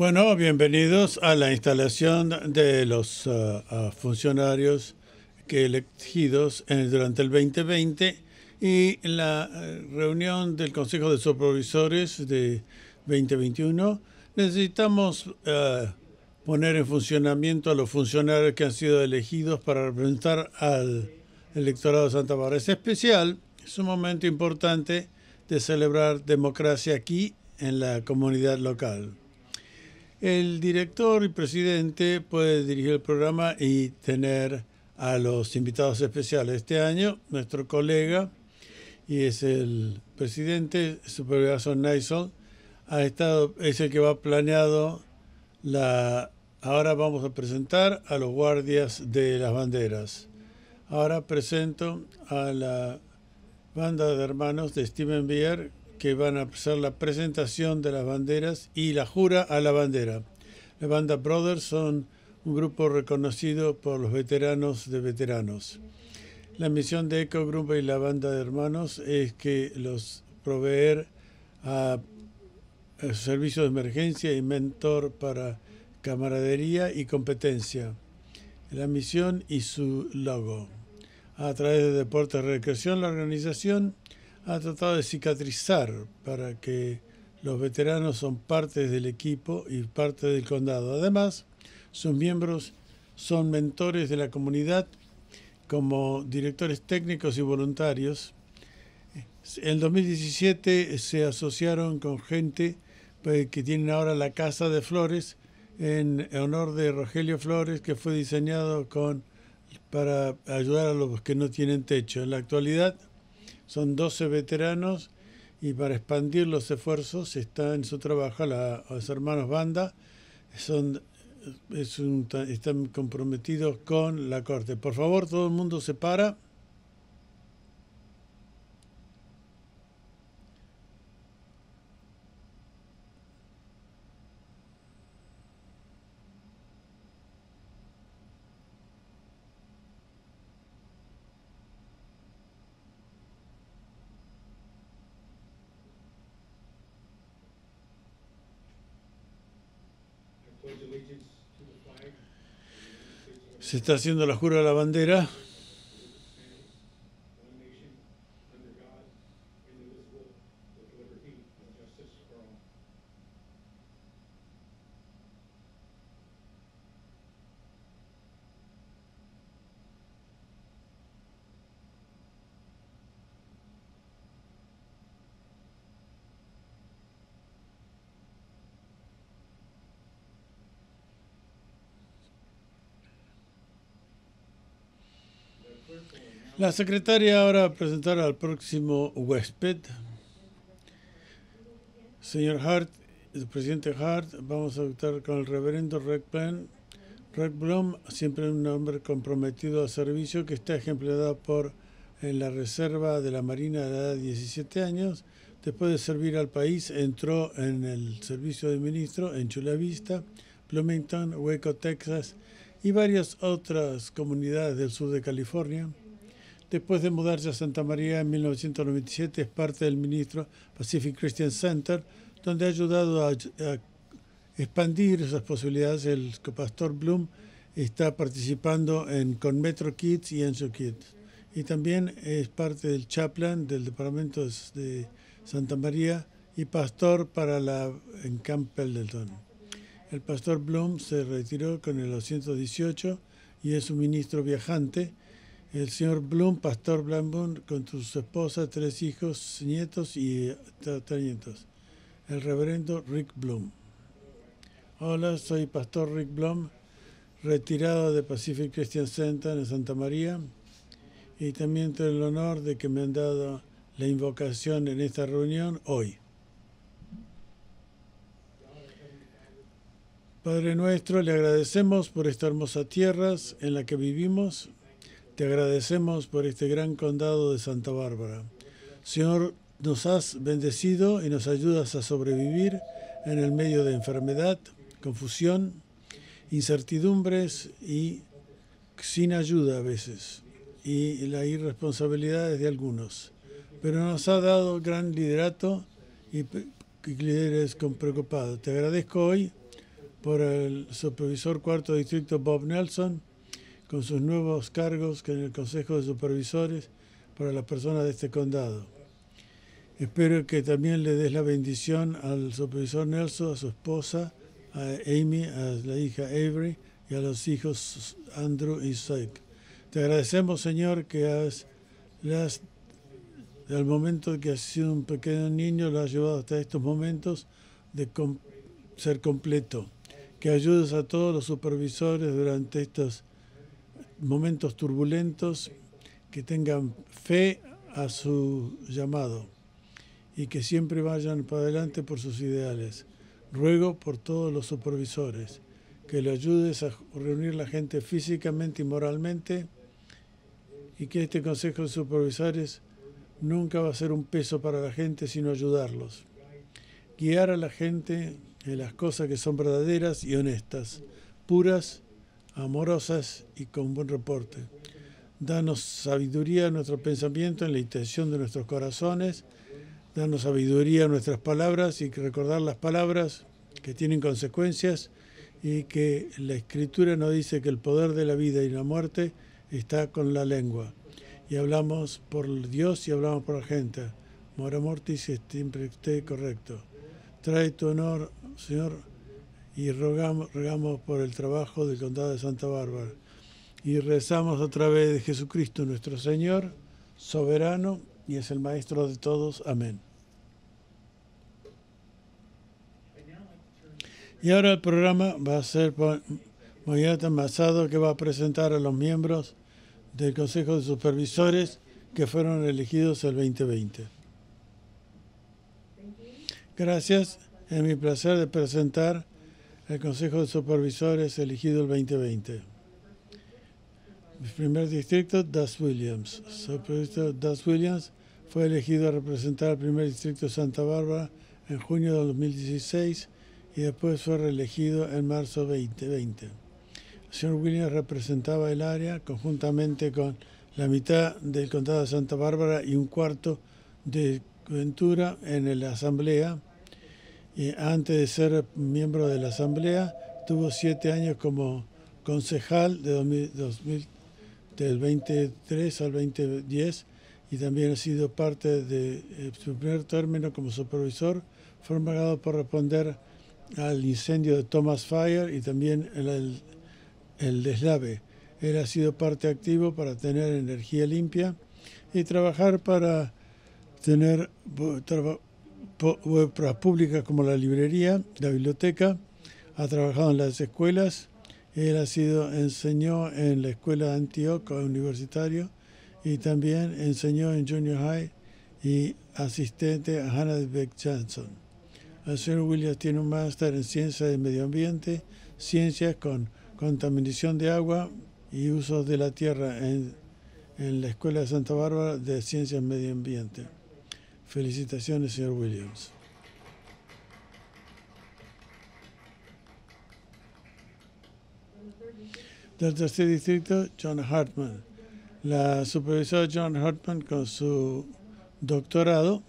Bueno, bienvenidos a la instalación de los uh, funcionarios que elegidos durante el 2020 y la uh, reunión del Consejo de Supervisores de 2021. Necesitamos poner en funcionamiento a los funcionarios que han sido elegidos para representar al electorado de Santa Bárbara. Es especial, es un momento importante de celebrar democracia aquí en la comunidad local. El director y presidente puede dirigir el programa y tener a los invitados especiales. Este año, nuestro colega, y es el presidente, supervisor Nysol, ha estado, es el que va planeado la... Ahora vamos a presentar a los guardias de las banderas. Ahora presento a la banda de hermanos de Steven Beer, que van a hacer la presentación de las banderas y la jura a la bandera. La banda Brothers son un grupo reconocido por los veteranos de veteranos. La misión de Eco Grupo y la banda de hermanos es que los proveer a, a servicio de emergencia y mentor para camaradería y competencia. La misión y su logo. A través de Deportes y Recreación, la organización ha tratado de cicatrizar para que los veteranos son parte del equipo y parte del condado. Además, sus miembros son mentores de la comunidad como directores técnicos y voluntarios. En 2017 se asociaron con gente pues, que tienen ahora la Casa de Flores en honor de Rogelio Flores, que fue diseñado con, para ayudar a los que no tienen techo. En la actualidad, son 12 veteranos y para expandir los esfuerzos está en su trabajo los hermanos Banda, son, están comprometidos con la corte. Por favor, todo el mundo se para. Se está haciendo la jura de la bandera. La secretaria ahora presentará al próximo huésped. Señor Hart, el presidente Hart, vamos a estar con el reverendo Rick Blum. Rick Blum, siempre un hombre comprometido al servicio que está ejemplado por en la reserva de la Marina de edad de 17 años. Después de servir al país, entró en el servicio de ministro en Chula Vista, Bloomington, Waco, Texas y varias otras comunidades del sur de California. Después de mudarse a Santa María en 1997, es parte del ministro Pacific Christian Center, donde ha ayudado a, expandir esas posibilidades. El pastor Bloom está participando en, con Metro Kids y Enso Kids. Y también es parte del chaplain del departamento de Santa María y pastor para la en Camp Pendleton. El pastor Bloom se retiró con el 218 y es un ministro viajante el señor Bloom, pastor Bloom, con su esposa, tres hijos, nietos y nietos. El reverendo Rick Bloom. Hola, soy pastor Rick Bloom, retirado de Pacific Christian Center en Santa María. Y también tengo el honor de que me han dado la invocación en esta reunión hoy. Padre nuestro, le agradecemos por esta hermosa tierra en la que vivimos te agradecemos por este gran condado de Santa Bárbara. Señor, nos has bendecido y nos ayudas a sobrevivir en el medio de enfermedad, confusión, incertidumbres y sin ayuda a veces y la irresponsabilidad de algunos. Pero nos ha dado gran liderato y líderes con preocupado. Te agradezco hoy por el supervisor cuarto distrito Bob Nelson, con sus nuevos cargos en el Consejo de Supervisores para las personas de este condado. Espero que también le des la bendición al supervisor Nelson, a su esposa, a Amy, a la hija Avery y a los hijos Andrew y Zeke. Te agradecemos, Señor, que has, has, del momento que has sido un pequeño niño, lo has llevado hasta estos momentos de ser completo. Que ayudes a todos los supervisores durante estos momentos turbulentos, que tengan fe a su llamado y que siempre vayan para adelante por sus ideales. Ruego por todos los supervisores que le ayudes a reunir la gente físicamente y moralmente y que este Consejo de Supervisores nunca va a ser un peso para la gente, sino ayudarlos. Guiar a la gente en las cosas que son verdaderas y honestas, puras, amorosas y con buen reporte. Danos sabiduría en nuestro pensamiento, en la intención de nuestros corazones. Danos sabiduría en nuestras palabras y recordar las palabras que tienen consecuencias y que la Escritura nos dice que el poder de la vida y la muerte está con la lengua. Y hablamos por Dios y hablamos por la gente. Mora mortis siempre esté correcto. Trae tu honor, Señor, y rogamos, rogamos por el trabajo del condado de Santa Bárbara. Y rezamos otra vez de Jesucristo nuestro Señor, soberano, y es el Maestro de todos. Amén. Y ahora el programa va a ser Moyata Masado que va a presentar a los miembros del Consejo de Supervisores que fueron elegidos el 2020. Gracias. Es mi placer de presentar el Consejo de Supervisores elegido el 2020. El primer distrito, Das Williams. Supervisor Das Williams fue elegido a representar el primer distrito de Santa Bárbara en junio de 2016 y después fue reelegido en marzo 2020. El señor Williams representaba el área conjuntamente con la mitad del condado de Santa Bárbara y un cuarto de Ventura en la asamblea. Y antes de ser miembro de la asamblea, tuvo siete años como concejal de 2000, del 23 al 2010 y también ha sido parte de eh, su primer término como supervisor. Fue encargado por responder al incendio de Thomas Fire y también el, el deslave. Él ha sido parte activo para tener energía limpia y trabajar para tener obras públicas como la librería, la biblioteca. Ha trabajado en las escuelas. Él ha sido enseñó en la escuela de Antioch universitario y también enseñó en junior high y asistente a Hannah Beck Johnson. El señor Williams tiene un máster en ciencias de medio ambiente, ciencias con contaminación de agua y uso de la tierra en, en la Escuela de Santa Bárbara de Ciencias Medio Ambiente. Felicitaciones, señor Williams. Del tercer distrito, John Hartman. La supervisora John Hartman, con su doctorado,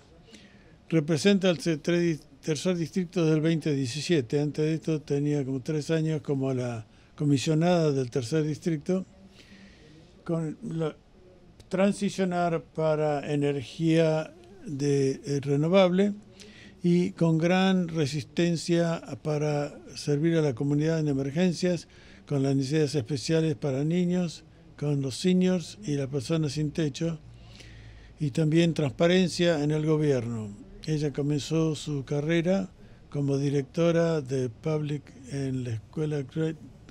representa el tercer distrito del 2017. Antes de esto tenía como tres años como la comisionada del tercer distrito. Con transicionar para energía de, eh, renovable y con gran resistencia para servir a la comunidad en emergencias, con las necesidades especiales para niños, con los seniors y las personas sin techo, y también transparencia en el gobierno. Ella comenzó su carrera como directora de Public en la escuela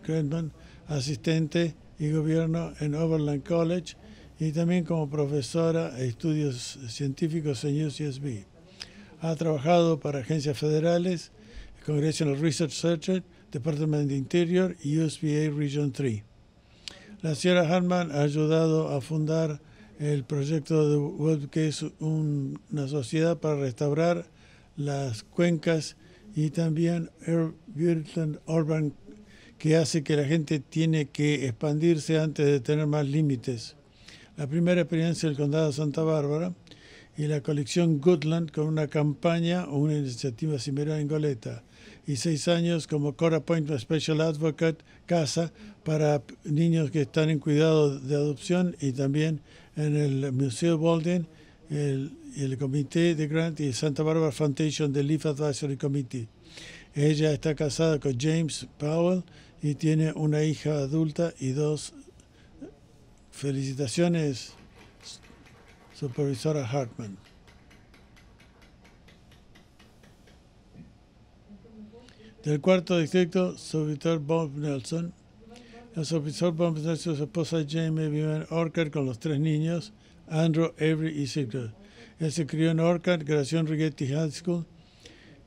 Credman, asistente y gobierno en Overland College y también como profesora de estudios científicos en UCSB. Ha trabajado para agencias federales, Congressional Research Center, Department de Interior y USBA Region 3. La señora Harman ha ayudado a fundar el proyecto de Web, que es una sociedad para restaurar las cuencas y también Urban, que hace que la gente tiene que expandirse antes de tener más límites. La primera experiencia del condado de Santa Bárbara y la colección Goodland con una campaña o una iniciativa similar en Goleta. y seis años como Court Appointment Special Advocate, casa para niños que están en cuidado de adopción y también en el Museo Bolden, el, el Comité de Grant y Santa Barbara Foundation del Leaf Advisory Committee. Ella está casada con James Powell y tiene una hija adulta y dos felicitaciones, supervisora Hartman. Del cuarto distrito, supervisor Bob Nelson. El supervisor Bob Nelson y su esposa Jamie viven en Orchard con los tres niños, Andrew, Avery y Sigrid. Él se crió en Orchard, creció en Rigetti High School,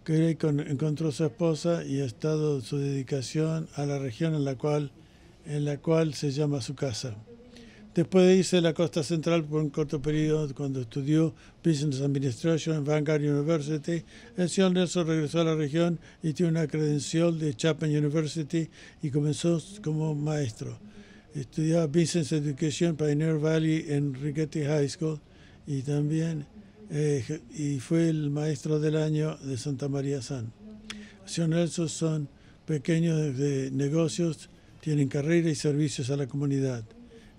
que encontró a su esposa y ha estado su dedicación a la región en la cual, en la cual se llama su casa. Después de irse a la costa central por un corto periodo, cuando estudió Business Administration en Vanguard University, el señor Nelson regresó a la región y tiene una credencial de Chapman University y comenzó como maestro. Estudió Business Education Pioneer Valley en Rigetti High School y también eh, y fue el maestro del año de Santa María San. El señor Nelson son pequeños de negocios, tienen carrera y servicios a la comunidad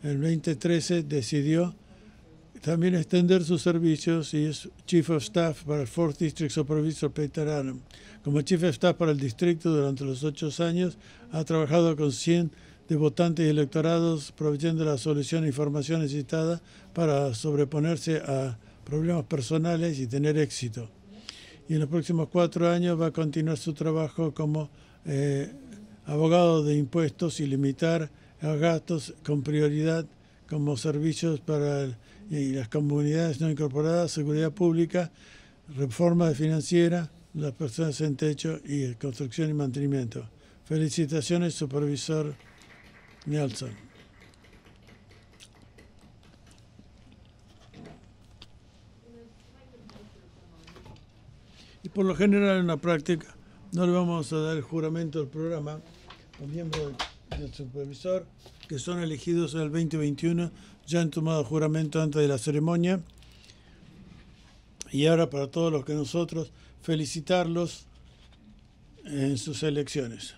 en 2013 decidió también extender sus servicios y es Chief of Staff para el 4th District Supervisor Peter Adam. Como Chief of Staff para el distrito durante los ocho años, ha trabajado con 100 de votantes y electorados, proveyendo la solución e información necesitada para sobreponerse a problemas personales y tener éxito. Y en los próximos cuatro años va a continuar su trabajo como eh, abogado de impuestos y limitar gastos con prioridad como servicios para las comunidades no incorporadas, seguridad pública, reforma financiera, las personas en techo y construcción y mantenimiento. Felicitaciones, supervisor Nelson. Y por lo general en la práctica no le vamos a dar el juramento del programa los miembros del supervisor, que son elegidos en el 2021, ya han tomado juramento antes de la ceremonia. Y ahora para todos los que nosotros felicitarlos en sus elecciones.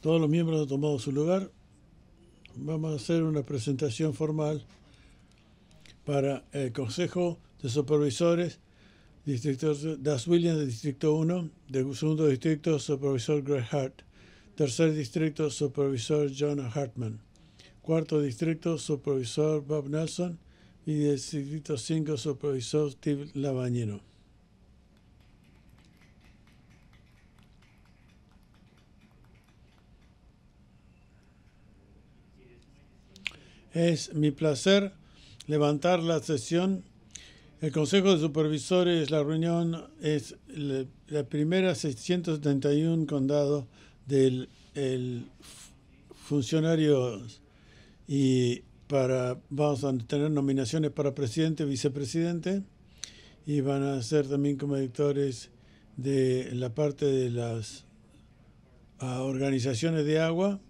Todos los miembros han tomado su lugar. Vamos a hacer una presentación formal para el Consejo de Supervisores, Distrito Das Williams del Distrito 1, del segundo distrito, Supervisor Greg Hart, tercer distrito, Supervisor John Hartman, cuarto distrito, Supervisor Bob Nelson y del Distrito 5, Supervisor Steve Lavañino. Es mi placer levantar la sesión. El Consejo de Supervisores, la reunión es la, primera 671 condado del el funcionario y para vamos a tener nominaciones para presidente, vicepresidente y van a ser también como editores de la parte de las organizaciones de agua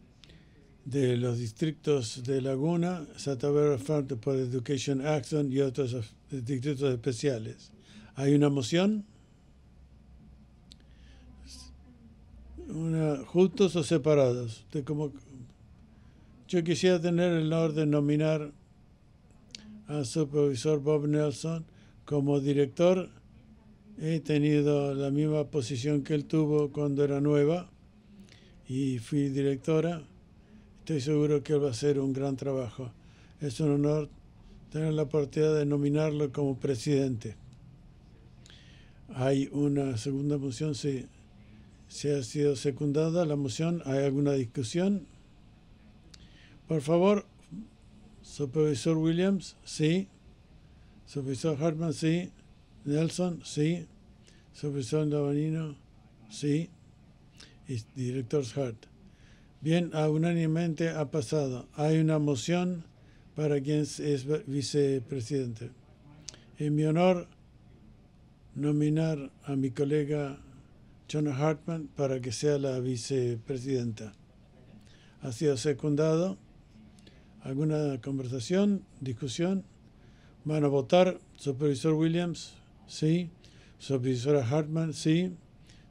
de los distritos de Laguna, Santa Barbara Farm por Education Action y otros distritos especiales. ¿Hay una moción? Una, ¿Juntos o separados? De como, yo quisiera tener el honor de nominar al supervisor Bob Nelson como director. He tenido la misma posición que él tuvo cuando era nueva y fui directora Estoy seguro que él va a hacer un gran trabajo. Es un honor tener la oportunidad de nominarlo como presidente. Hay una segunda moción, si, si ha sido secundada la moción, ¿hay alguna discusión? Por favor, Supervisor Williams, sí. Supervisor Hartman, sí. Nelson, sí. Supervisor Davanino, sí. Y Director Hart. Bien, unánimemente ha pasado. Hay una moción para quien es vicepresidente. En mi honor, nominar a mi colega John Hartman para que sea la vicepresidenta. Ha sido secundado. ¿Alguna conversación? ¿Discusión? ¿Van a votar? Supervisor Williams, sí. Supervisora Hartman, sí.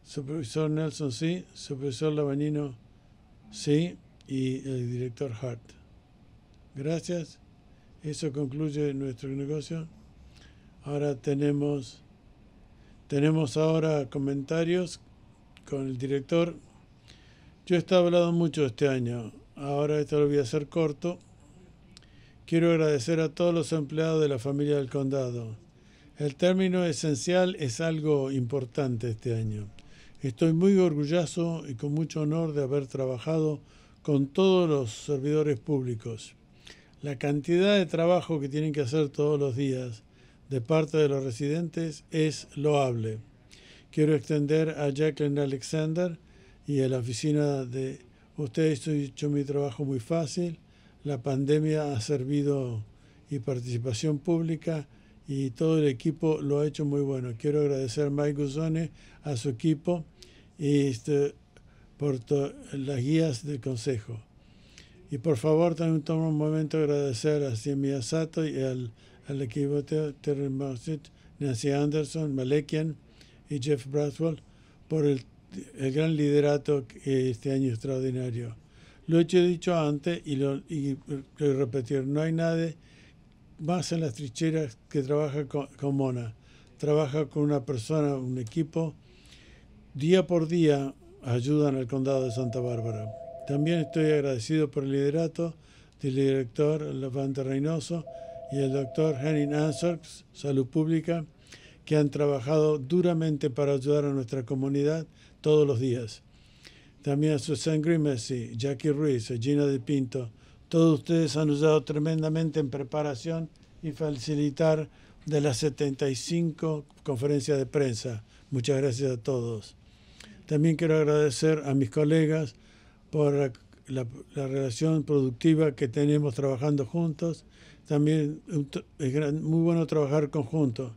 Supervisor Nelson, sí. Supervisor Lavanino, sí. Y el director Hart. Gracias. Eso concluye nuestro negocio. Ahora tenemos, tenemos ahora comentarios con el director. Yo he hablando mucho este año. Ahora esto lo voy a hacer corto. Quiero agradecer a todos los empleados de la familia del condado. El término esencial es algo importante este año. Estoy muy orgulloso y con mucho honor de haber trabajado con todos los servidores públicos. La cantidad de trabajo que tienen que hacer todos los días de parte de los residentes es loable. Quiero extender a Jacqueline Alexander y a la oficina de ustedes, he hecho mi trabajo muy fácil la pandemia ha servido y participación pública y todo el equipo lo ha hecho muy bueno. Quiero agradecer a Mike Guzone, a su equipo y este, por las guías del consejo. Y por favor también tomo un momento de agradecer a Siemia Sato y al, al equipo de Terry Nancy Anderson, Malekian y Jeff Bradwell por el, el gran liderato este año extraordinario. Lo he dicho antes y lo y repetir. No hay nadie más en las trincheras que trabaja con, Mona. Trabaja con una persona, un equipo. Día por día ayudan al condado de Santa Bárbara. También estoy agradecido por el liderato del director Levante Reynoso y el doctor Henning Ansorks, Salud Pública, que han trabajado duramente para ayudar a nuestra comunidad todos los días también a Susan Grimesi, Jackie Ruiz, Gina De Pinto. Todos ustedes han usado tremendamente en preparación y facilitar de las 75 conferencias de prensa. Muchas gracias a todos. También quiero agradecer a mis colegas por la, relación productiva que tenemos trabajando juntos. También es muy bueno trabajar conjuntos.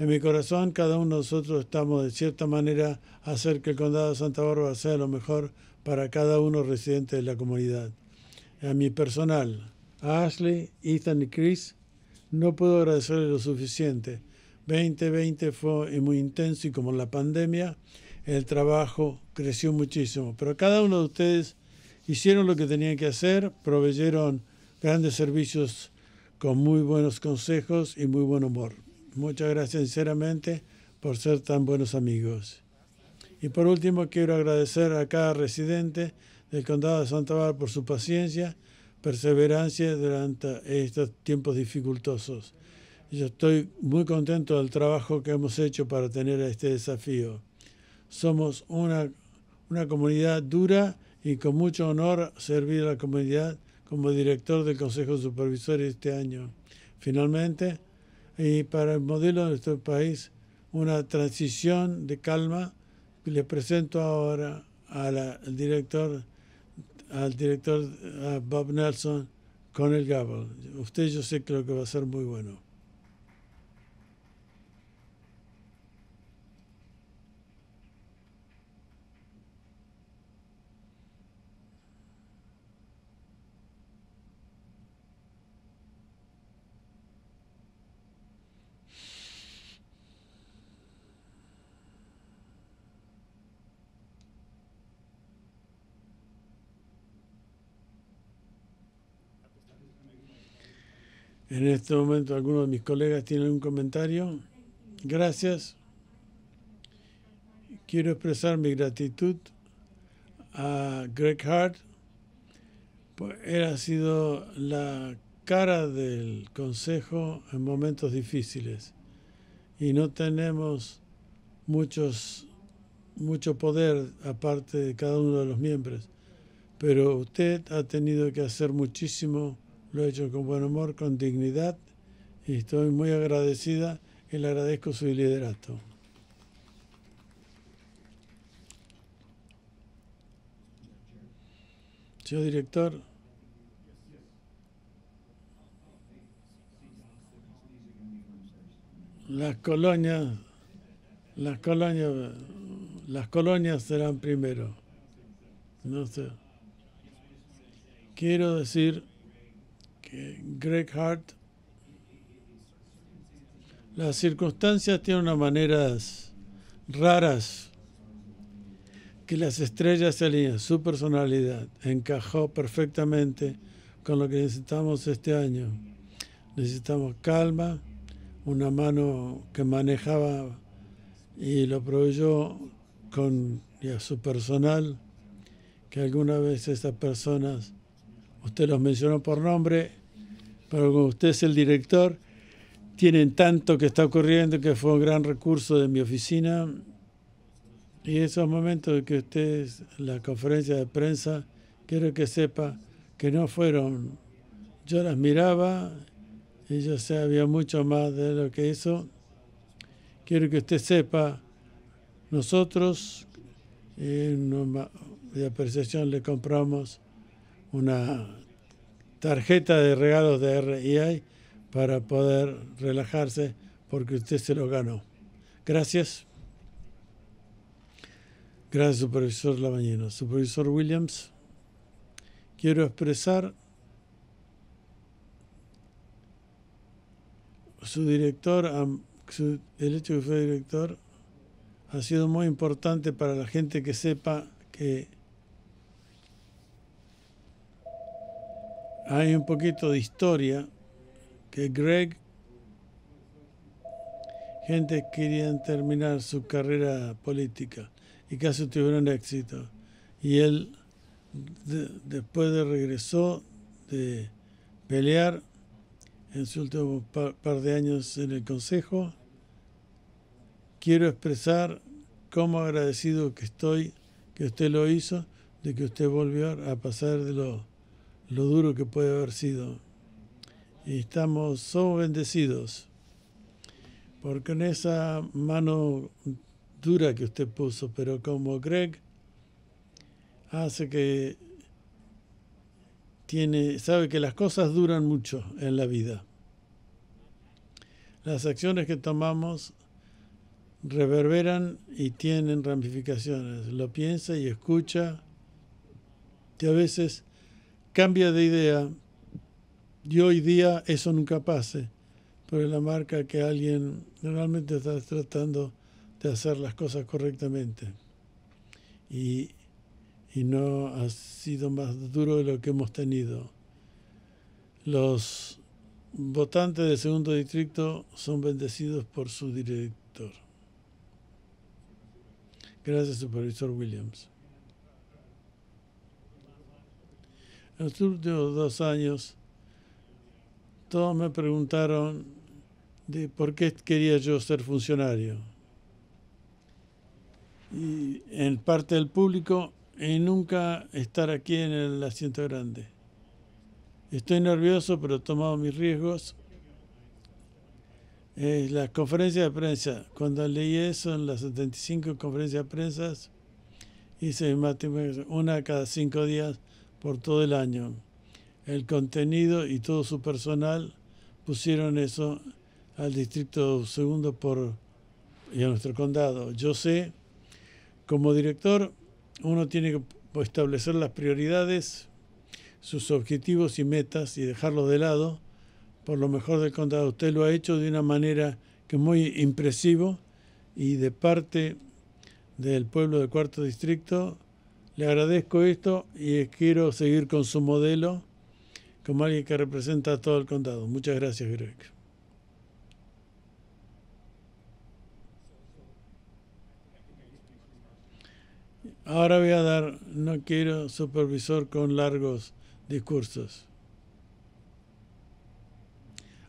En mi corazón, cada uno de nosotros estamos de cierta manera a hacer que el condado de Santa Bárbara sea lo mejor para cada uno residente de la comunidad. A mi personal, a Ashley, Ethan y Chris, no puedo agradecerles lo suficiente. 2020 fue muy intenso y como la pandemia, el trabajo creció muchísimo. Pero cada uno de ustedes hicieron lo que tenían que hacer, proveyeron grandes servicios con muy buenos consejos y muy buen humor. Muchas gracias sinceramente por ser tan buenos amigos. Y por último, quiero agradecer a cada residente del condado de Santa Bárbara por su paciencia, perseverancia durante estos tiempos dificultosos. Yo estoy muy contento del trabajo que hemos hecho para tener este desafío. Somos una, una comunidad dura y con mucho honor servir a la comunidad como director del Consejo Supervisor este año. Finalmente, y para el modelo de nuestro país una transición de calma. Le presento ahora al director, al director Bob Nelson con el Gabel. Usted yo sé lo que va a ser muy bueno. En este momento algunos de mis colegas tienen un comentario. Gracias. Quiero expresar mi gratitud a Greg Hart. Pues él ha sido la cara del Consejo en momentos difíciles y no tenemos muchos, mucho poder aparte de cada uno de los miembros. Pero usted ha tenido que hacer muchísimo lo he hecho con buen humor, con dignidad y estoy muy agradecida y le agradezco su liderato. Señor director. Las colonias, las colonias, las colonias serán primero. No sé. Quiero decir Greg Hart, las circunstancias tienen unas maneras raras que las estrellas se alinean. Su personalidad encajó perfectamente con lo que necesitamos este año. Necesitamos calma, una mano que manejaba y lo proveyó con su personal, que alguna vez esas personas, usted los mencionó por nombre, pero como usted es el director, tienen tanto que está ocurriendo que fue un gran recurso de mi oficina. Y esos momentos que usted, la conferencia de prensa, quiero que sepa que no fueron, yo las miraba y yo sé, había mucho más de lo que eso. Quiero que usted sepa, nosotros en de apreciación le compramos una tarjeta de regalos de REI para poder relajarse porque usted se lo ganó. Gracias. Gracias, supervisor Lavañino. Supervisor Williams, quiero expresar su director, el hecho de que fue director, ha sido muy importante para la gente que sepa que hay un poquito de historia que Greg, gente querían terminar su carrera política y casi tuvieron éxito. Y él, después de regresó de pelear en su último par de años en el Consejo, quiero expresar cómo agradecido que estoy que usted lo hizo, de que usted volvió a pasar de lo, lo duro que puede haber sido. Y estamos, somos bendecidos, porque en esa mano dura que usted puso, pero como Greg hace que tiene, sabe que las cosas duran mucho en la vida. Las acciones que tomamos reverberan y tienen ramificaciones. Lo piensa y escucha, que a veces cambia de idea y hoy día eso nunca pase, pero la marca que alguien realmente está tratando de hacer las cosas correctamente. Y, y no ha sido más duro de lo que hemos tenido. Los votantes del segundo distrito son bendecidos por su director. Gracias, Supervisor Williams. En los últimos dos años, todos me preguntaron de por qué quería yo ser funcionario. Y en parte del público, y nunca estar aquí en el asiento grande. Estoy nervioso, pero he tomado mis riesgos eh, la conferencia de prensa, cuando leí eso en las 75 conferencias de prensa, hice una cada cinco días por todo el año. El contenido y todo su personal pusieron eso al distrito segundo por y a nuestro condado. Yo sé, como director, uno tiene que establecer las prioridades, sus objetivos y metas y dejarlos de lado por lo mejor del condado. Usted lo ha hecho de una manera que es muy impresivo y de parte del pueblo del cuarto distrito le agradezco esto y quiero seguir con su modelo como alguien que representa a todo el condado. Muchas gracias, Greg. Ahora voy a dar, no quiero supervisor con largos discursos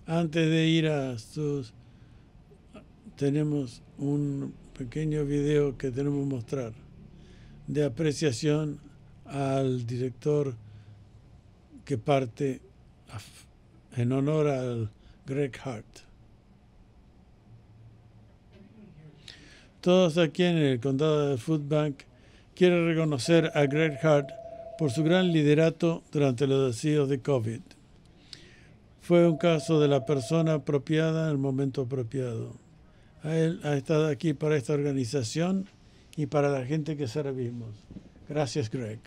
antes de ir a sus... Tenemos un pequeño video que tenemos que mostrar de apreciación al director que parte en honor al Greg Hart. Todos aquí en el condado de Food Bank quieren reconocer a Greg Hart por su gran liderato durante los desafíos de COVID. Fue un caso de la persona apropiada en el momento apropiado. Él ha estado aquí para esta organización y para la gente que servimos. Gracias, Greg.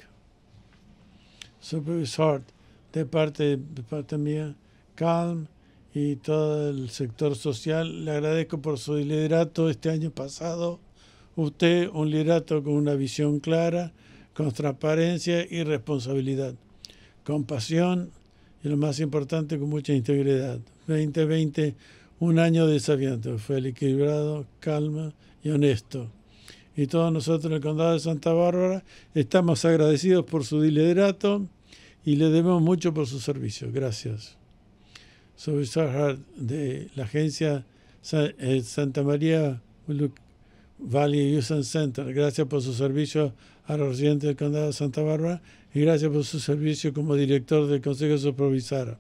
Supervisor de parte, de parte mía, Calm y todo el sector social. Le agradezco por su liderato este año pasado. Usted, un liderato con una visión clara, con transparencia y responsabilidad, con pasión y lo más importante, con mucha integridad. 2020, un año desafiante, fue equilibrado, calma y honesto. Y todos nosotros en el condado de Santa Bárbara estamos agradecidos por su liderato y le debemos mucho por su servicio. Gracias. Soy Sarhart de la agencia eh, Santa María Valley Youth Center. Gracias por su servicio a los residentes del condado de Santa Bárbara y gracias por su servicio como director del Consejo Supervisor.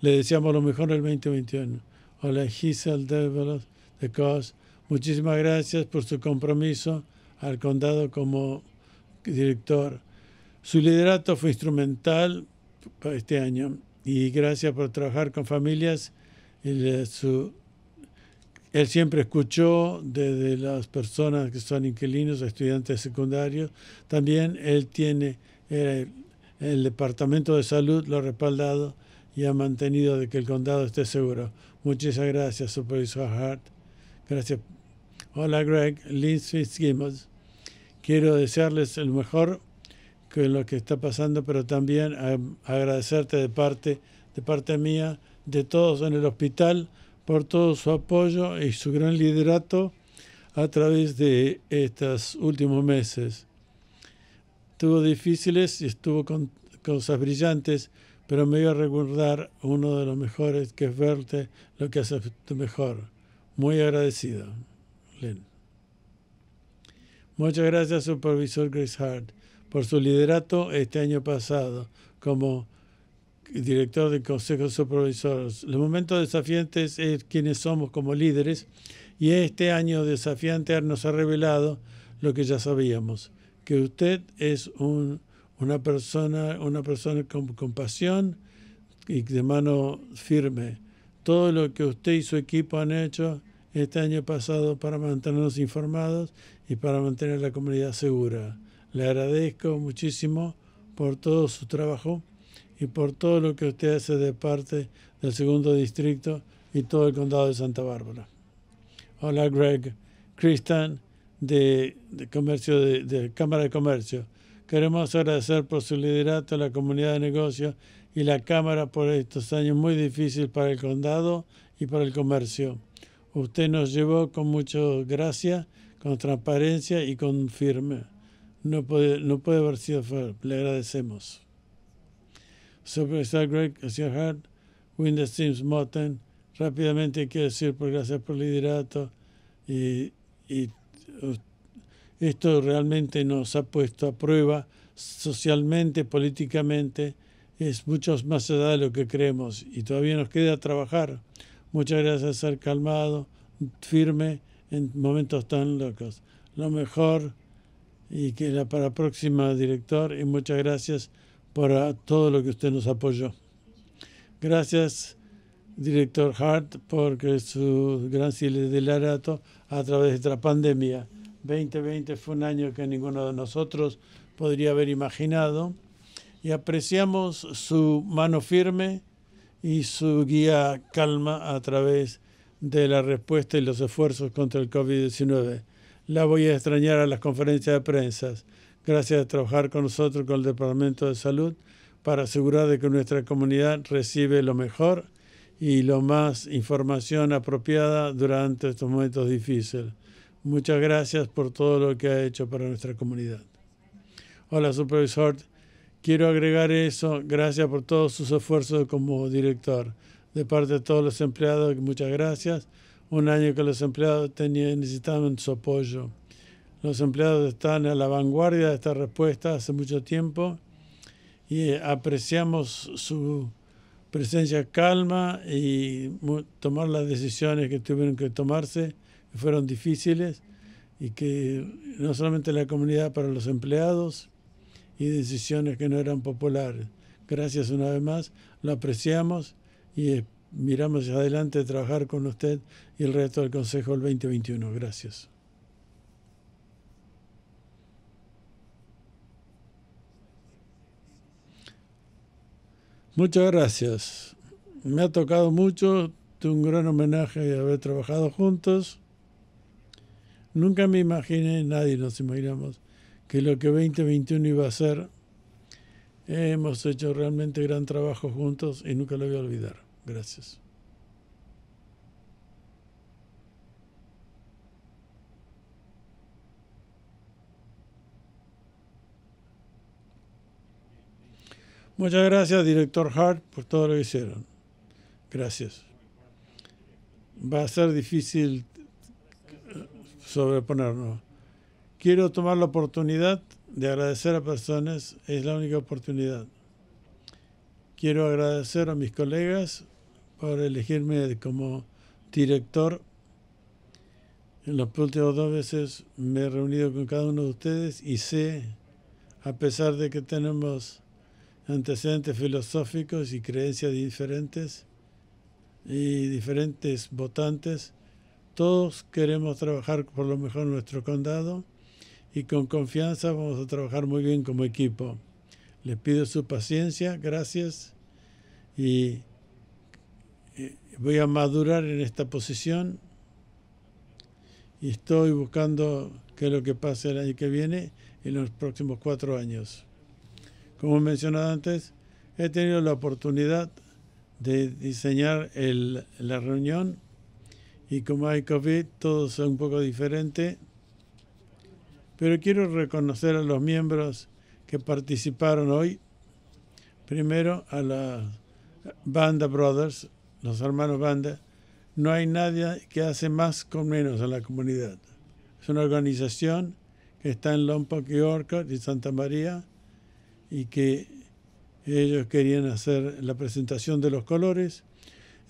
Le deseamos lo mejor el 2021. Hola, Giselle Develos de COS. Muchísimas gracias por su compromiso al condado como director. Su liderato fue instrumental este año y gracias por trabajar con familias. Él, él siempre escuchó desde las personas que son inquilinos, estudiantes secundarios. También él tiene el, Departamento de Salud, lo ha respaldado y ha mantenido de que el condado esté seguro. Muchas gracias, Supervisor Hart. Gracias. Hola, Greg. Lindsay Skimmels. Quiero desearles el mejor con lo que está pasando, pero también agradecerte de parte, de parte mía, de todos en el hospital, por todo su apoyo y su gran liderato a través de estos últimos meses. Estuvo difíciles y estuvo con cosas brillantes, pero me voy a recordar uno de los mejores, que es verte lo que hace mejor. Muy agradecido. Muchas gracias, supervisor Grace Hart por su liderato este año pasado como director del Consejo de Supervisores. Los momentos desafiantes es quienes somos como líderes y este año desafiante nos ha revelado lo que ya sabíamos, que usted es un, una persona, una persona con compasión y de mano firme. Todo lo que usted y su equipo han hecho este año pasado para mantenernos informados y para mantener la comunidad segura. Le agradezco muchísimo por todo su trabajo y por todo lo que usted hace de parte del segundo distrito y todo el condado de Santa Bárbara. Hola Greg, Kristen de, comercio de, Cámara de Comercio. Queremos agradecer por su liderato a la comunidad de negocios y la Cámara por estos años muy difíciles para el condado y para el comercio. Usted nos llevó con mucha gracia, con transparencia y con firme no puede, no puede haber sido Le agradecemos. Superstar Greg, señor Hart, Windows Sims Moten, rápidamente quiero decir por gracias por el liderato y, y esto realmente nos ha puesto a prueba socialmente, políticamente, es mucho más allá de lo que creemos y todavía nos queda trabajar. Muchas gracias ser calmado, firme en momentos tan locos. Lo mejor y que la para próxima director y muchas gracias por todo lo que usted nos apoyó. Gracias, director Hart, por su gran liderato a través de la pandemia. 2020 fue un año que ninguno de nosotros podría haber imaginado y apreciamos su mano firme y su guía calma a través de la respuesta y los esfuerzos contra el COVID-19 la voy a extrañar a las conferencias de prensa. Gracias a trabajar con nosotros, con el Departamento de Salud, para asegurar de que nuestra comunidad recibe lo mejor y lo más información apropiada durante estos momentos difíciles. Muchas gracias por todo lo que ha hecho para nuestra comunidad. Hola, supervisor. Quiero agregar eso. Gracias por todos sus esfuerzos como director. De parte de todos los empleados, muchas gracias un año que los empleados tenían, necesitaban su apoyo. Los empleados están a la vanguardia de esta respuesta hace mucho tiempo y apreciamos su presencia calma y tomar las decisiones que tuvieron que tomarse, que fueron difíciles y que no solamente la comunidad, para los empleados y decisiones que no eran populares. Gracias una vez más, lo apreciamos y miramos hacia adelante de trabajar con usted y el resto del Consejo del 2021. Gracias. Muchas gracias. Me ha tocado mucho, un gran homenaje de haber trabajado juntos. Nunca me imaginé, nadie nos imaginamos, que lo que 2021 iba a ser. Hemos hecho realmente gran trabajo juntos y nunca lo voy a olvidar. Gracias. Muchas gracias, director Hart, por todo lo que hicieron. Gracias. Va a ser difícil sobreponernos. Quiero tomar la oportunidad de agradecer a personas, es la única oportunidad. Quiero agradecer a mis colegas por elegirme como director. En las últimas dos veces me he reunido con cada uno de ustedes y sé, a pesar de que tenemos antecedentes filosóficos y creencias diferentes y diferentes votantes, todos queremos trabajar por lo mejor nuestro condado y con confianza vamos a trabajar muy bien como equipo. Les pido su paciencia, gracias y voy a madurar en esta posición y estoy buscando qué es lo que pase el año que viene en los próximos cuatro años. Como mencionado antes, he tenido la oportunidad de diseñar el, la reunión y como hay COVID todo es un poco diferente, pero quiero reconocer a los miembros que participaron hoy. Primero a la Banda Brothers, los hermanos Banda. No hay nadie que hace más con menos en la comunidad. Es una organización que está en Lompoc y Orca y Santa María y que ellos querían hacer la presentación de los colores.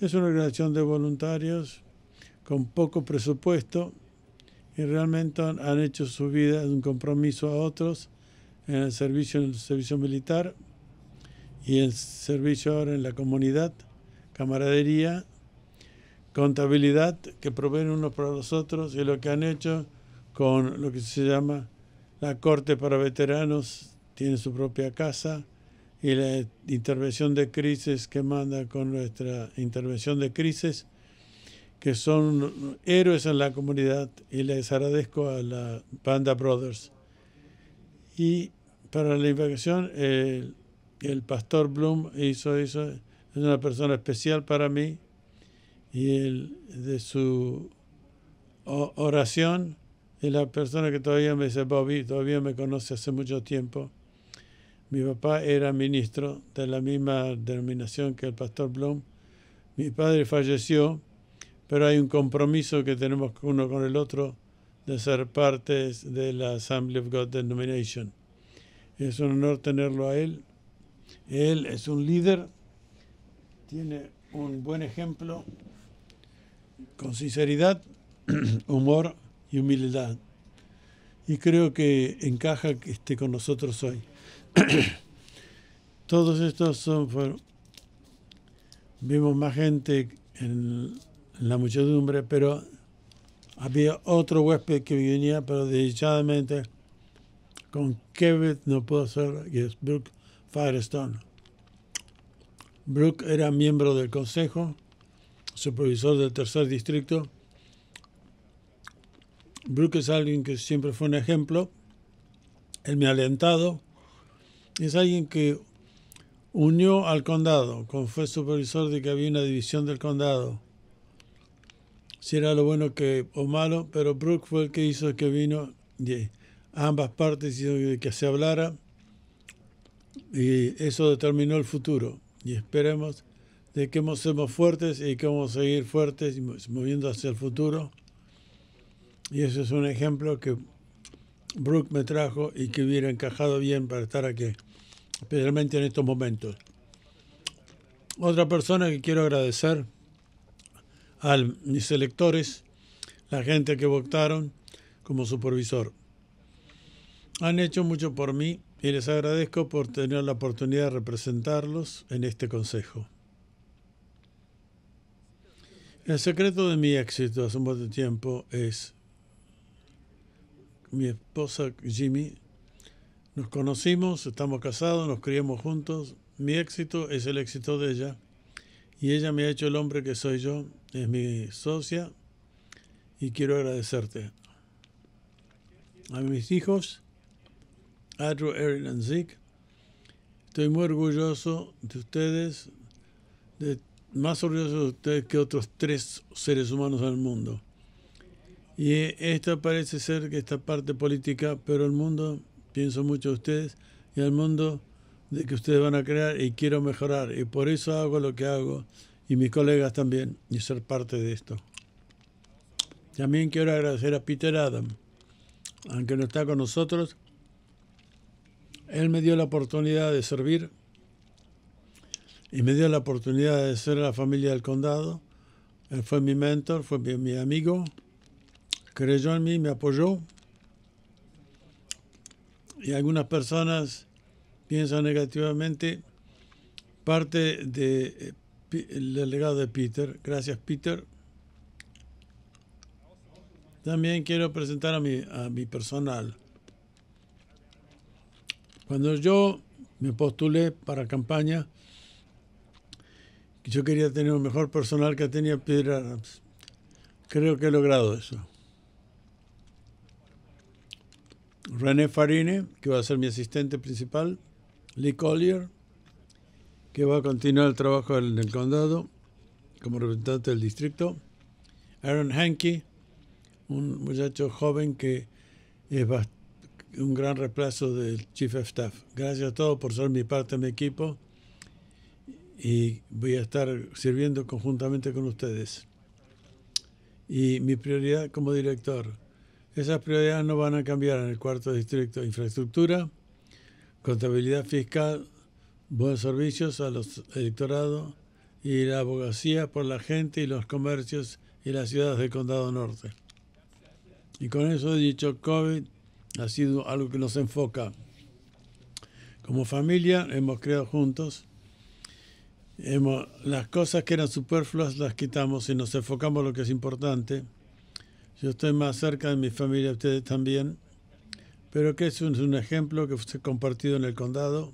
Es una organización de voluntarios con poco presupuesto y realmente han hecho su vida un compromiso a otros en el servicio, en el servicio militar y en servicio ahora en la comunidad, camaradería, contabilidad que proveen unos para los otros y lo que han hecho con lo que se llama la Corte para Veteranos tiene su propia casa y la intervención de crisis que manda con nuestra intervención de crisis, que son héroes en la comunidad y les agradezco a la Banda Brothers. Y para la investigación, el, el pastor Bloom hizo eso, es una persona especial para mí y el, de su oración es la persona que todavía me dice Bobby, todavía me conoce hace mucho tiempo mi papá era ministro de la misma denominación que el pastor Blum. Mi padre falleció, pero hay un compromiso que tenemos uno con el otro de ser partes de la Assembly of God Denomination. Es un honor tenerlo a él. Él es un líder, tiene un buen ejemplo, con sinceridad, humor y humildad. Y creo que encaja que esté con nosotros hoy. Todos estos son, vimos más gente en, la muchedumbre, pero había otro huésped que venía, pero desdichadamente con Kevin no puedo ser, y es Brooke Firestone. Brooke era miembro del consejo, supervisor del tercer distrito. Brooke es alguien que siempre fue un ejemplo. Él me ha alentado es alguien que unió al condado, como fue supervisor de que había una división del condado. Si era lo bueno que o malo, pero Brooke fue el que hizo que vino de ambas partes y que se hablara y eso determinó el futuro. Y esperemos de que seamos fuertes y que vamos a seguir fuertes y moviendo hacia el futuro. Y eso es un ejemplo que Brooke me trajo y que hubiera encajado bien para estar aquí especialmente en estos momentos. Otra persona que quiero agradecer a mis electores, la gente que votaron como supervisor. Han hecho mucho por mí y les agradezco por tener la oportunidad de representarlos en este consejo. El secreto de mi éxito hace un buen tiempo es mi esposa Jimmy nos conocimos, estamos casados, nos criamos juntos, mi éxito es el éxito de ella y ella me ha hecho el hombre que soy yo, es mi socia y quiero agradecerte. A mis hijos, Andrew, Erin y Zeke, estoy muy orgulloso de ustedes, de, más orgulloso de ustedes que otros tres seres humanos en el mundo. Y esta parece ser que esta parte política, pero el mundo, pienso mucho de ustedes y al mundo de que ustedes van a crear y quiero mejorar. Y por eso hago lo que hago y mis colegas también y ser parte de esto. También quiero agradecer a Peter Adam, aunque no está con nosotros. Él me dio la oportunidad de servir y me dio la oportunidad de ser la familia del condado. Él fue mi mentor, fue mi, mi amigo, creyó en mí, me apoyó. Y algunas personas piensa negativamente, parte del de, legado de Peter. Gracias, Peter. También quiero presentar a mi, a mi personal. Cuando yo me postulé para campaña, yo quería tener un mejor personal que tenía Peter. Creo que he logrado eso. René Farine, que va a ser mi asistente principal. Lee Collier, que va a continuar el trabajo en el condado como representante del distrito. Aaron Hankey, un muchacho joven que es un gran reemplazo del Chief of Staff. Gracias a todos por ser mi parte de mi equipo y voy a estar sirviendo conjuntamente con ustedes. Y mi prioridad como director, esas prioridades no van a cambiar en el cuarto distrito. Infraestructura, contabilidad fiscal, buenos servicios a los electorados y la abogacía por la gente y los comercios y las ciudades del condado norte. Y con eso dicho, COVID ha sido algo que nos enfoca. Como familia hemos creado juntos. Hemos, las cosas que eran superfluas las quitamos y nos enfocamos en lo que es importante. Yo estoy más cerca de mi familia, ustedes también pero que es un, ejemplo que fue compartido en el condado,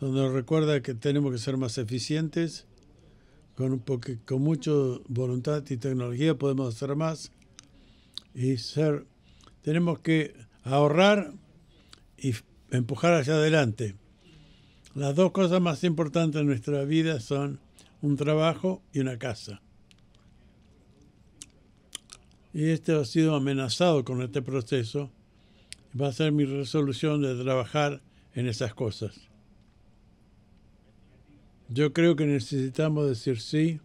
donde nos recuerda que tenemos que ser más eficientes, con, porque con mucha voluntad y tecnología podemos hacer más y ser, tenemos que ahorrar y empujar hacia adelante. Las dos cosas más importantes en nuestra vida son un trabajo y una casa. Y este ha sido amenazado con este proceso va a ser mi resolución de trabajar en esas cosas. Yo creo que necesitamos decir sí,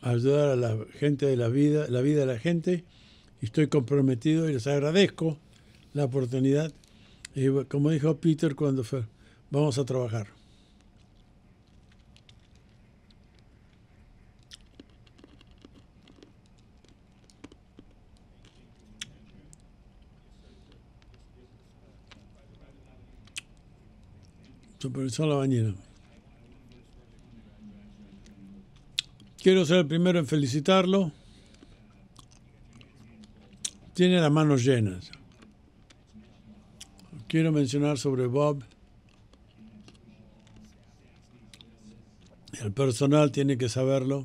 ayudar a la gente de la vida, la vida de la gente, y estoy comprometido y les agradezco la oportunidad. Y como dijo Peter cuando fue, vamos a trabajar. Supervisor La Bañera. Quiero ser el primero en felicitarlo. Tiene las manos llenas. Quiero mencionar sobre Bob. El personal tiene que saberlo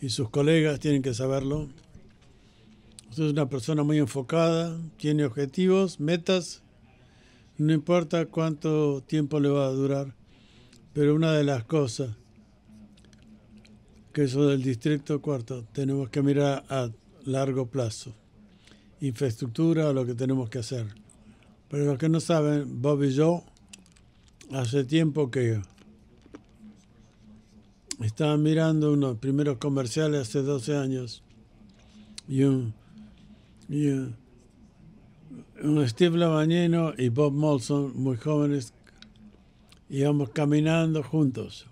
y sus colegas tienen que saberlo. Usted es una persona muy enfocada, tiene objetivos, metas no importa cuánto tiempo le va a durar, pero una de las cosas que eso del distrito cuarto tenemos que mirar a largo plazo. Infraestructura lo que tenemos que hacer. Pero los que no saben, Bob y yo, hace tiempo que estaban mirando unos primeros comerciales hace 12 años y un, y un Steve Labañeno y Bob Molson, muy jóvenes, íbamos caminando juntos.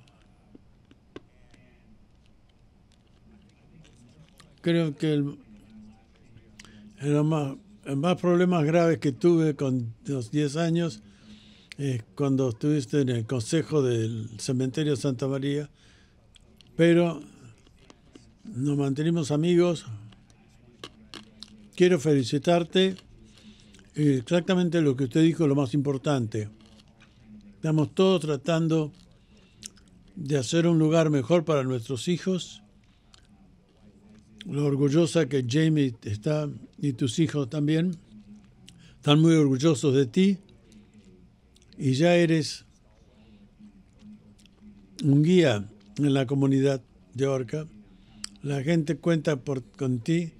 Creo que el, más, más problemas graves que tuve con los 10 años es cuando estuviste en el consejo del cementerio Santa María, pero nos mantenimos amigos. Quiero felicitarte exactamente lo que usted dijo, lo más importante. Estamos todos tratando de hacer un lugar mejor para nuestros hijos. Lo orgullosa que Jamie está y tus hijos también. Están muy orgullosos de ti y ya eres un guía en la comunidad de Orca. La gente cuenta por, con ti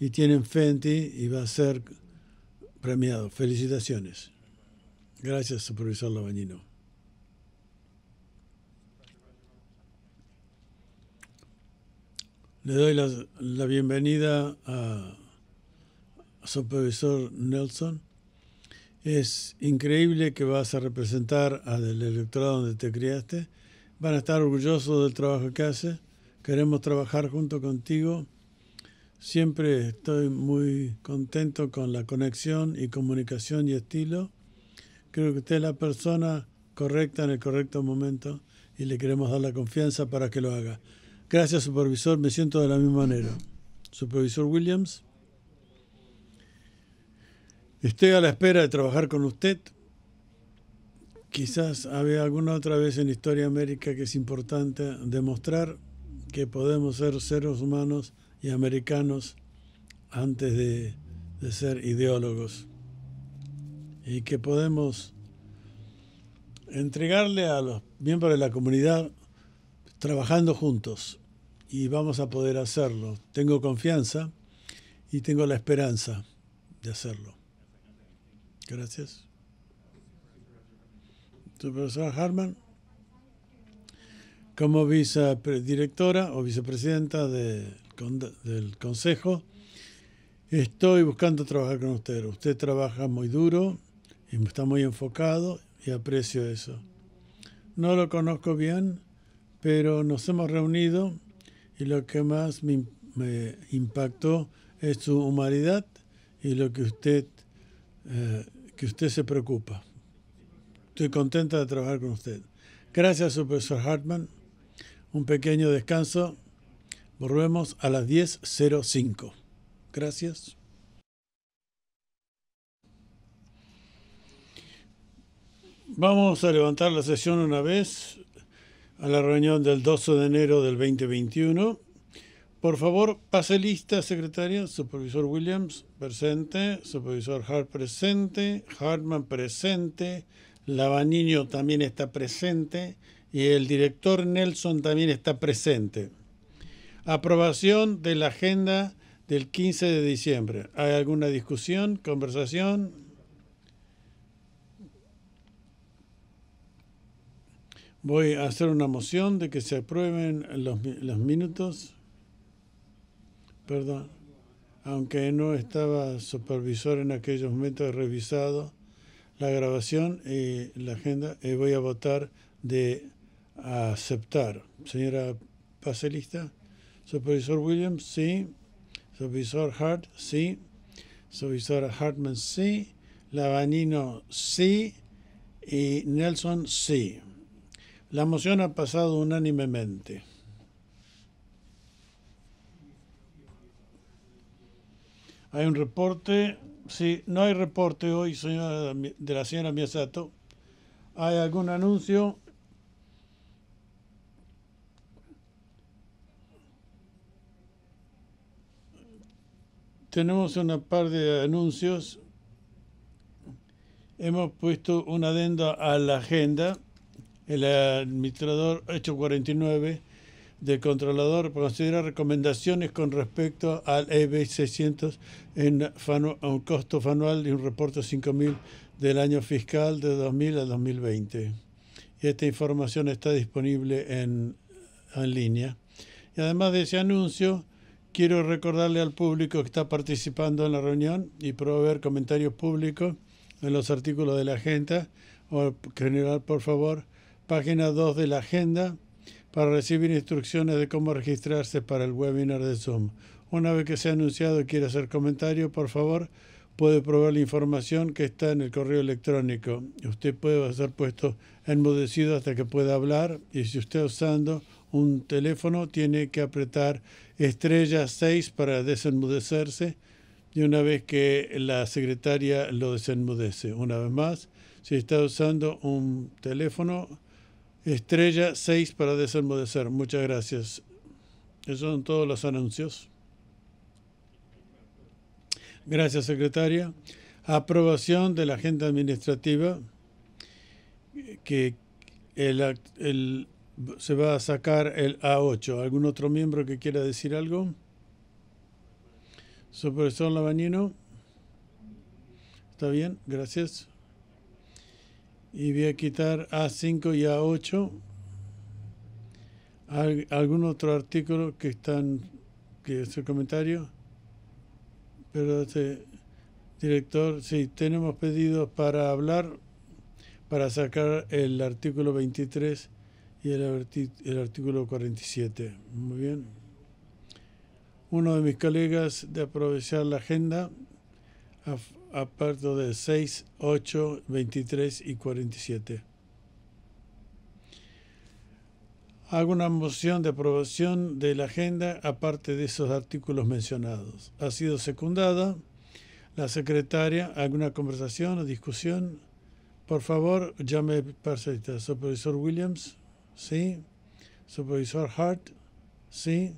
y tienen fe en ti y va a ser premiado. Felicitaciones. Gracias, supervisor Labañino. Le doy la, bienvenida a supervisor Nelson. Es increíble que vas a representar al electorado donde te criaste. Van a estar orgullosos del trabajo que hace. Queremos trabajar junto contigo. Siempre estoy muy contento con la conexión y comunicación y estilo. Creo que usted es la persona correcta en el correcto momento y le queremos dar la confianza para que lo haga. Gracias, supervisor. Me siento de la misma manera. Supervisor Williams. Estoy a la espera de trabajar con usted. Quizás había alguna otra vez en Historia América que es importante demostrar que podemos ser seres humanos y americanos antes de, de ser ideólogos y que podemos entregarle a los miembros de la comunidad trabajando juntos y vamos a poder hacerlo. Tengo confianza y tengo la esperanza de hacerlo. Gracias. Profesora Harman, como vicedirectora o vicepresidenta de, del Consejo, estoy buscando trabajar con usted. Usted trabaja muy duro y está muy enfocado y aprecio eso. No lo conozco bien, pero nos hemos reunido y lo que más me, impactó es su humanidad y lo que usted, eh, que usted se preocupa. Estoy contenta de trabajar con usted. Gracias, profesor Hartman. Un pequeño descanso. Volvemos a las 10.05. Gracias. Vamos a levantar la sesión una vez a la reunión del 12 de enero del 2021. Por favor, pase lista, secretaria. Supervisor Williams, presente. Supervisor Hart, presente. Hartman, presente. Lavaniño también está presente. Y el director Nelson también está presente. Aprobación de la agenda del 15 de diciembre. ¿Hay alguna discusión, conversación? Voy a hacer una moción de que se aprueben los, los minutos. Perdón. Aunque no estaba supervisor en aquellos momentos, he revisado la grabación y la agenda y voy a votar de aceptar. Señora Pacelista, supervisor Williams, sí. Supervisor Hart, sí. Supervisora Hartman, sí. Lavanino, sí. Y Nelson, sí. La moción ha pasado unánimemente. Hay un reporte. Sí, no hay reporte hoy, señora, de la señora Miyasato. ¿Hay algún anuncio? Tenemos una par de anuncios. Hemos puesto una adenda a la agenda el administrador hecho 49 del controlador considera recomendaciones con respecto al EB 600 en un costo anual y un reporte 5.000 del año fiscal de 2000 a 2020. Y esta información está disponible en, en línea. Y además de ese anuncio, quiero recordarle al público que está participando en la reunión y proveer comentarios públicos en los artículos de la agenda, o general, por favor, página 2 de la agenda para recibir instrucciones de cómo registrarse para el webinar de Zoom. Una vez que sea anunciado y quiera hacer comentario, por favor, puede probar la información que está en el correo electrónico. Usted puede ser puesto enmudecido hasta que pueda hablar y si usted usando un teléfono tiene que apretar estrella 6 para desenmudecerse y una vez que la secretaria lo desenmudece. Una vez más, Si está usando un teléfono, estrella 6 para desenmudecer. Muchas gracias. Esos son todos los anuncios. Gracias, secretaria. Aprobación de la agenda administrativa que el, se va a sacar el A8. ¿Algún otro miembro que quiera decir algo? Supervisor Lavanino. ¿Está bien? Gracias. Y voy a quitar A5 y A8. ¿Algún otro artículo que están, que es el comentario? Pero este director, sí, tenemos pedidos para hablar, para sacar el artículo 23 y el, el artículo 47. Muy bien. Uno de mis colegas de aprovechar la agenda, aparte de 6, 8, 23 y 47. Hago una moción de aprobación de la agenda aparte de esos artículos mencionados. Ha sido secundada. La secretaria, ¿alguna conversación o discusión? Por favor, llame parcelita. Supervisor Williams, sí. Supervisor Hart, sí.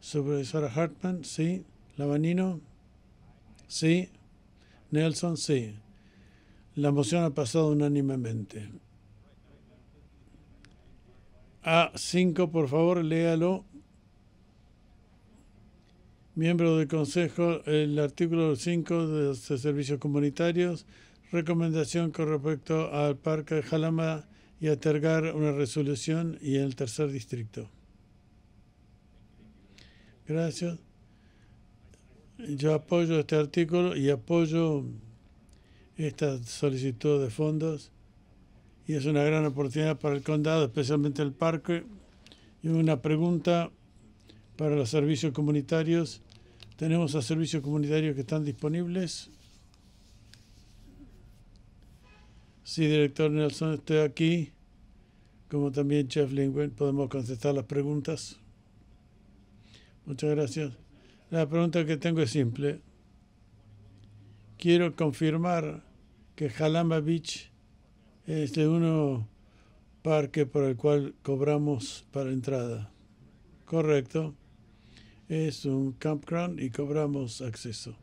Supervisora Hartman, sí. Lavanino, sí. Nelson, sí. La moción ha pasado unánimemente. A5, por favor, léalo. Miembro del Consejo, el artículo 5 de servicios comunitarios, recomendación con respecto al Parque de Jalama y a Tergar una resolución y el tercer distrito. Gracias. Yo apoyo este artículo y apoyo esta solicitud de fondos y es una gran oportunidad para el condado, especialmente el parque. Y una pregunta para los servicios comunitarios. ¿Tenemos a servicios comunitarios que están disponibles? Sí, director Nelson, estoy aquí. Como también Chef Lingwen, podemos contestar las preguntas. Muchas gracias. La pregunta que tengo es simple. Quiero confirmar que Jalamba Beach es de uno parque por el cual cobramos para entrada. Correcto. Es un campground y cobramos acceso.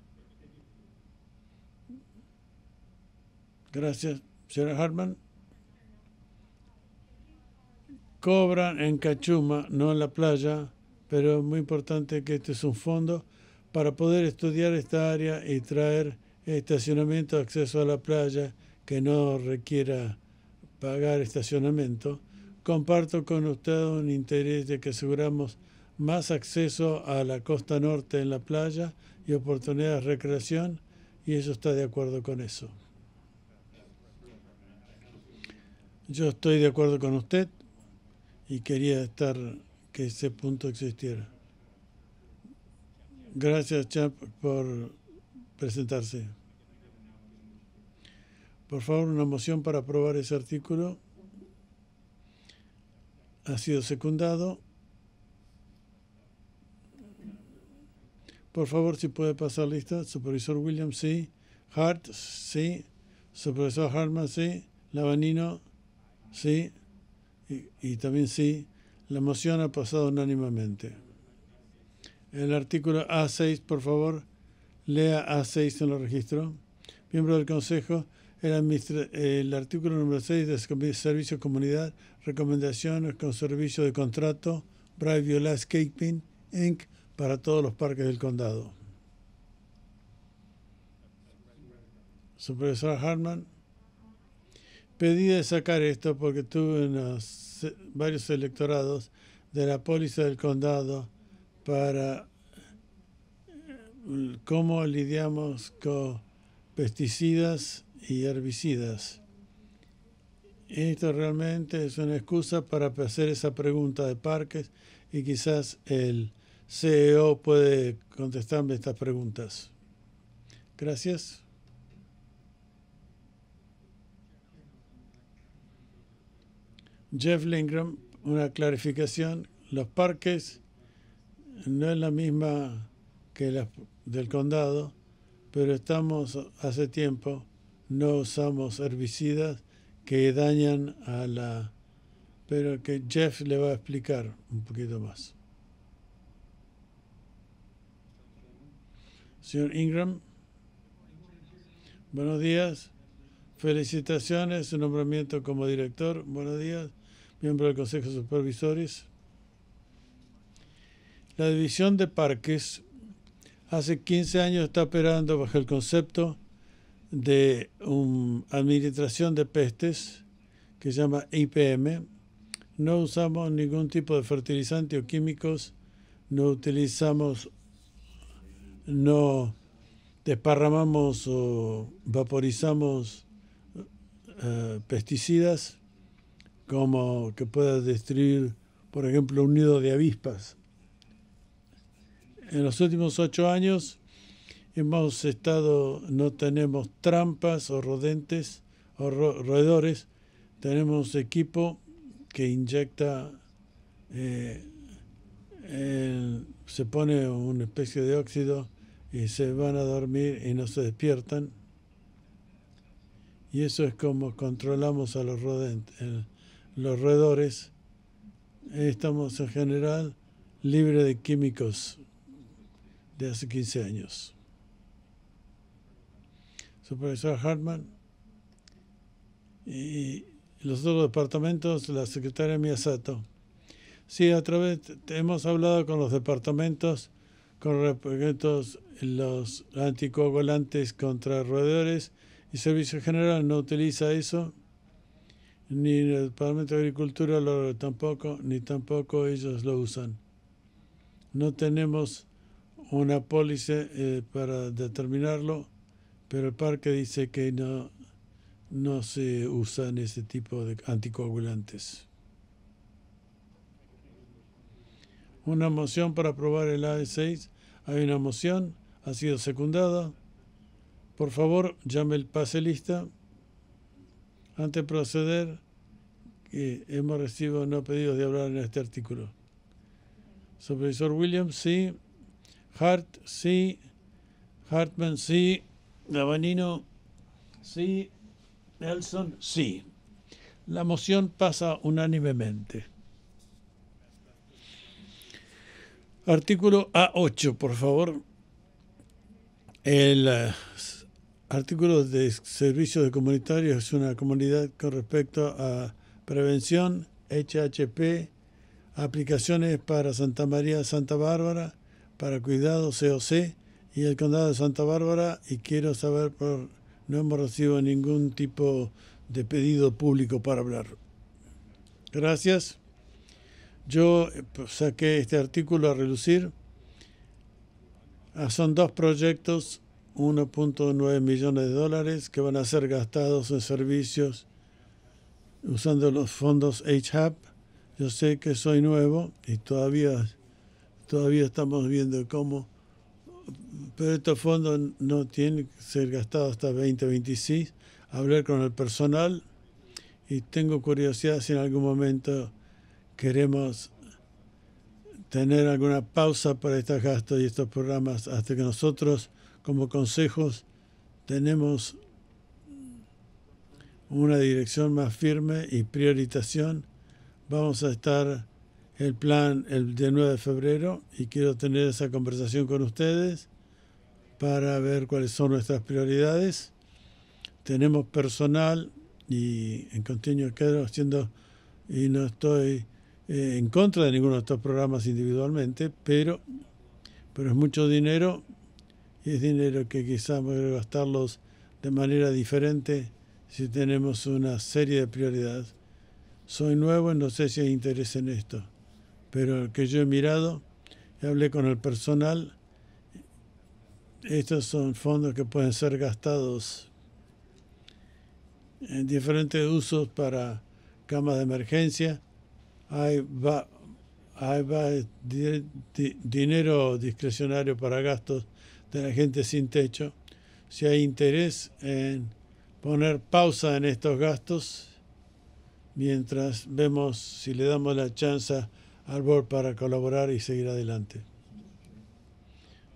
Gracias, señora Hartman. Cobran en Cachuma, no en la playa, pero es muy importante que este es un fondo para poder estudiar esta área y traer estacionamiento, acceso a la playa que no requiera pagar estacionamiento, comparto con usted un interés de que aseguramos más acceso a la costa norte en la playa y oportunidades de recreación y eso está de acuerdo con eso. Yo estoy de acuerdo con usted y quería estar que ese punto existiera. Gracias, Champ, por presentarse. Por favor, una moción para aprobar ese artículo ha sido secundado. Por favor, si puede pasar lista. Supervisor Williams, sí. Hart, sí. Supervisor Hartman, sí. Lavanino, sí. Y, también sí. La moción ha pasado unánimemente. El artículo A6, por favor, lea A6 en el registro. Miembro del Consejo, el, artículo número 6 de Servicio Comunidad, recomendaciones con servicio de contrato, Brightview Landscaping, Inc., para todos los parques del condado. Supervisor Hartman, pedí de sacar esto porque tuve varios electorados de la póliza del condado para eh, cómo lidiamos con pesticidas y herbicidas. Esto realmente es una excusa para hacer esa pregunta de parques y quizás el CEO puede contestarme estas preguntas. Gracias. Jeff Lindgren, una clarificación. Los parques no es la misma que la del condado, pero estamos hace tiempo no usamos herbicidas que dañan a la... pero que Jeff le va a explicar un poquito más. Señor Ingram, buenos días. Felicitaciones, su nombramiento como director. Buenos días, miembro del Consejo de Supervisores. La División de Parques hace 15 años está operando bajo el concepto de una administración de pestes que se llama IPM. No usamos ningún tipo de fertilizante o químicos, no utilizamos, no desparramamos o vaporizamos uh, pesticidas como que pueda destruir, por ejemplo, un nido de avispas. En los últimos ocho años hemos estado, no tenemos trampas o rodentes o roedores, tenemos equipo que inyecta, eh, se pone una especie de óxido y se van a dormir y no se despiertan. Y eso es como controlamos a los, rodentes, los roedores. Estamos en general libres de químicos de hace 15 años supervisor Hartman y los otros departamentos, la secretaria Miyasato. Sí, a través, hemos hablado con los departamentos con respecto los anticoagulantes contra roedores y Servicio General no utiliza eso, ni el Departamento de Agricultura lo, tampoco, ni tampoco ellos lo usan. No tenemos una póliza eh, para determinarlo pero el parque dice que no, no se usan ese tipo de anticoagulantes. Una moción para aprobar el AE6. Hay una moción, ha sido secundada. Por favor, llame el pase lista. Antes de proceder, hemos recibido no pedidos de hablar en este artículo. Supervisor Williams, sí. Hart, sí. Hartman, sí. Gabanino, sí. Nelson, sí. La moción pasa unánimemente. Artículo A8, por favor. El uh, artículo de servicios de comunitarios es una comunidad con respecto a prevención, HHP, aplicaciones para Santa María Santa Bárbara, para cuidado COC, y el condado de Santa Bárbara y quiero saber por no hemos recibido ningún tipo de pedido público para hablar. Gracias. Yo eh, pues, saqué este artículo a relucir. Ah, son dos proyectos, 1.9 millones de dólares que van a ser gastados en servicios usando los fondos HAP. Yo sé que soy nuevo y todavía, todavía estamos viendo cómo pero estos fondos no tienen que ser gastados hasta 2026. Hablar con el personal y tengo curiosidad si en algún momento queremos tener alguna pausa para estos gastos y estos programas hasta que nosotros como consejos tenemos una dirección más firme y prioritación. Vamos a estar el plan el de 9 de febrero y quiero tener esa conversación con ustedes para ver cuáles son nuestras prioridades. Tenemos personal y en continuo quedo haciendo y no estoy eh, en contra de ninguno de estos programas individualmente, pero, pero es mucho dinero es dinero que quizás a gastarlos de manera diferente si tenemos una serie de prioridades. Soy nuevo y no sé si hay interés en esto, pero que yo he mirado, hablé con el personal estos son fondos que pueden ser gastados en diferentes usos para camas de emergencia. Hay, va, hay dinero discrecionario para gastos de la gente sin techo, si hay interés en poner pausa en estos gastos mientras vemos si le damos la chance al board para colaborar y seguir adelante.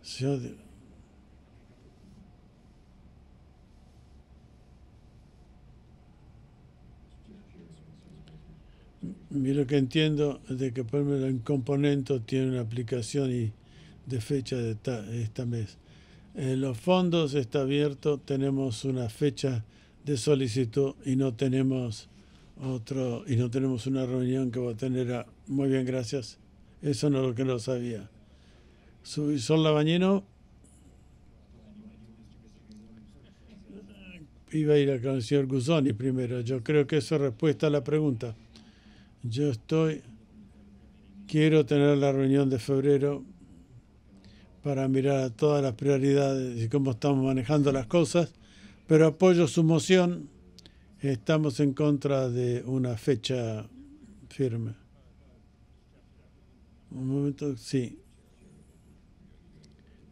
Señor, lo que entiendo es de que, por ejemplo, el componente tiene una aplicación y de fecha de esta, esta mes. En los fondos está abierto, tenemos una fecha de solicitud y no tenemos otro y no tenemos una reunión que va a tener muy bien gracias. Eso no es lo que no sabía. Subisol Labañino iba a ir a con el señor Guzoni primero. Yo creo que eso es respuesta a la pregunta. Yo estoy quiero tener la reunión de febrero para mirar todas las prioridades y cómo estamos manejando las cosas pero apoyo su moción Estamos en contra de una fecha firme. Un momento, sí.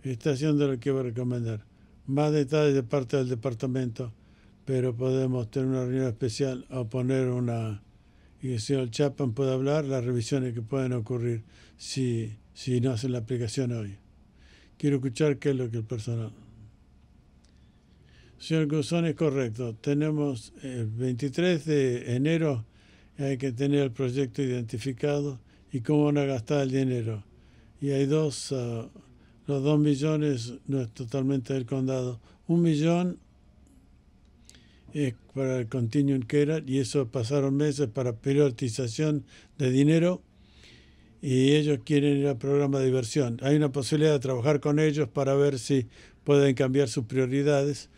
Está haciendo lo que voy a recomendar. Más detalles de parte del departamento, pero podemos tener una reunión especial o poner una. Y el señor Chapman puede hablar las revisiones que pueden ocurrir si, si no hacen la aplicación hoy. Quiero escuchar qué es lo que el personal. Señor Guzón, es correcto. Tenemos el 23 de enero, hay que tener el proyecto identificado y cómo van a gastar el dinero. Y hay dos, ah, los dos millones no es totalmente del condado. Un millón es para el Continuum Care y eso pasaron meses para priorización de dinero y ellos quieren ir al programa de diversión. Hay una posibilidad de trabajar con ellos para ver si pueden cambiar sus prioridades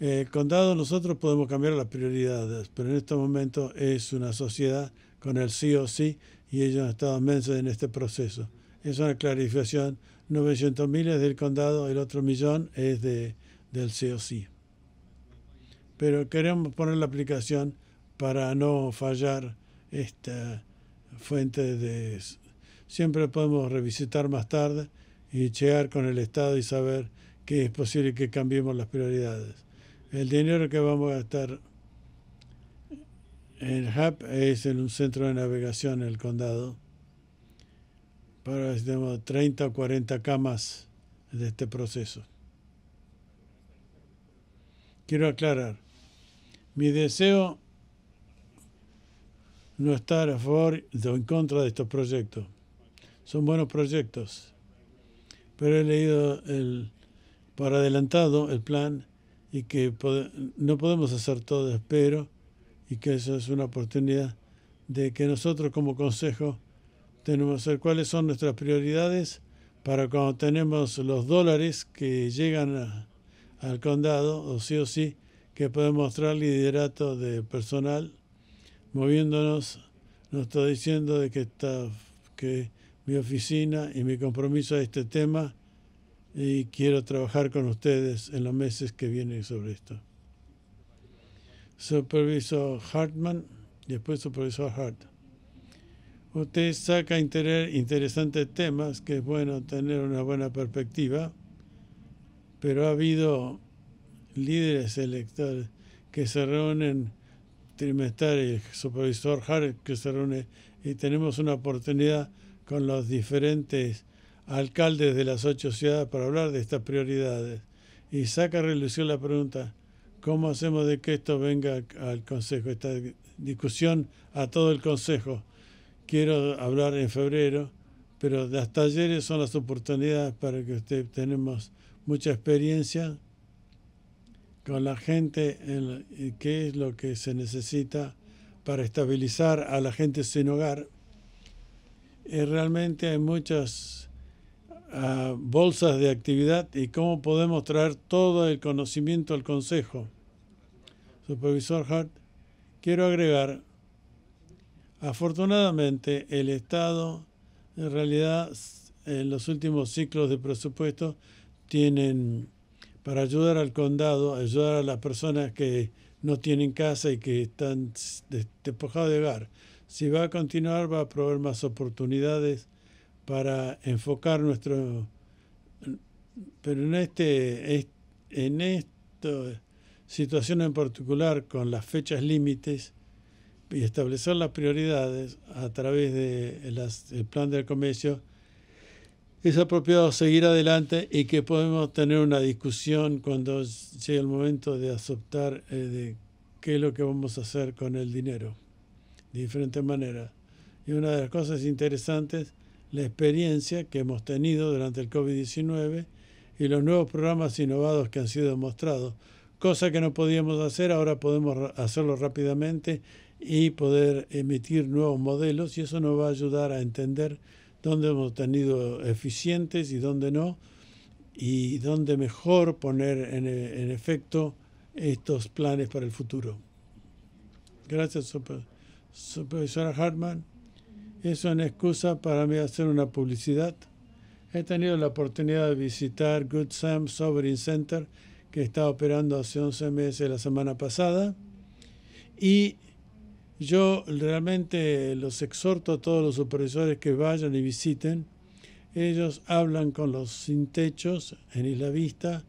el condado nosotros podemos cambiar las prioridades, pero en este momento es una sociedad con el sí o sí y ellos han estado meses en este proceso. Es una clarificación. 900 mil es del condado, el otro millón es de, del sí o sí. Pero queremos poner la aplicación para no fallar esta fuente de... Siempre podemos revisitar más tarde y chequear con el Estado y saber que es posible que cambiemos las prioridades. El dinero que vamos a gastar en HAP es en un centro de navegación en el condado para tenemos 30 o 40 camas de este proceso. Quiero aclarar, mi deseo no estar a favor o en contra de estos proyectos. Son buenos proyectos, pero he leído el, por adelantado el plan y que no podemos hacer todo, espero, y que eso es una oportunidad de que nosotros como consejo tenemos que ver cuáles son nuestras prioridades para cuando tenemos los dólares que llegan al condado, o sí o sí, que podemos mostrar liderato de personal, moviéndonos, nos está diciendo de que está que mi oficina y mi compromiso a este tema y quiero trabajar con ustedes en los meses que vienen sobre esto. Supervisor Hartman, después Supervisor Hart. Usted saca interesantes temas, que es bueno tener una buena perspectiva, pero ha habido líderes electores que se reúnen trimestral, el supervisor Hart que se reúne y tenemos una oportunidad con los diferentes alcaldes de las ocho ciudades para hablar de estas prioridades y saca a relucir la pregunta, ¿cómo hacemos de que esto venga al Consejo, esta discusión a todo el Consejo? Quiero hablar en febrero, pero las talleres son las oportunidades para que usted tenemos mucha experiencia con la gente en qué es lo que se necesita para estabilizar a la gente sin hogar. Y realmente hay muchas bolsas de actividad y cómo podemos traer todo el conocimiento al Consejo. Supervisor Hart, quiero agregar, afortunadamente el Estado en realidad en los últimos ciclos de presupuesto tienen para ayudar al condado, ayudar a las personas que no tienen casa y que están despojados de hogar. Si va a continuar, va a proveer más oportunidades para enfocar nuestro pero en este en esta situación en particular con las fechas límites y establecer las prioridades a través del plan del comercio es apropiado seguir adelante y que podemos tener una discusión cuando llegue el momento de aceptar eh, de qué es lo que vamos a hacer con el dinero de diferentes maneras Y una de las cosas interesantes, la experiencia que hemos tenido durante el COVID-19 y los nuevos programas innovados que han sido demostrados. Cosa que no podíamos hacer, ahora podemos hacerlo rápidamente y poder emitir nuevos modelos y eso nos va a ayudar a entender dónde hemos tenido eficientes y dónde no y dónde mejor poner en, en efecto estos planes para el futuro. Gracias, supervisora Hartman. Es una excusa para mí hacer una publicidad. He tenido la oportunidad de visitar Good Sam Sovereign Center, que está operando hace 11 meses la semana pasada. Y yo realmente los exhorto a todos los supervisores que vayan y visiten. Ellos hablan con los sin techos en Isla Vista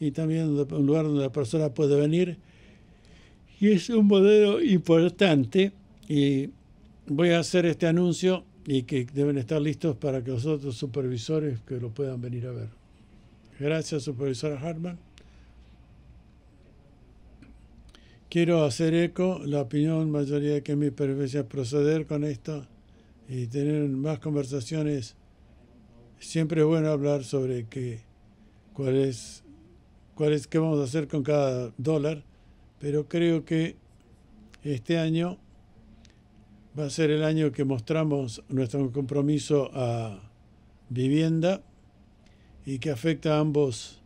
y también un lugar donde la persona puede venir. Y es un modelo importante y voy a hacer este anuncio y que deben estar listos para que los otros supervisores que lo puedan venir a ver. Gracias, supervisora Hartman. quiero hacer eco la opinión mayoría que me preferencia proceder con esto y tener más conversaciones. Siempre es bueno hablar sobre qué, cuál es, cuál es, qué vamos a hacer con cada dólar, pero creo que este año va a ser el año que mostramos nuestro compromiso a vivienda y que afecta a ambos,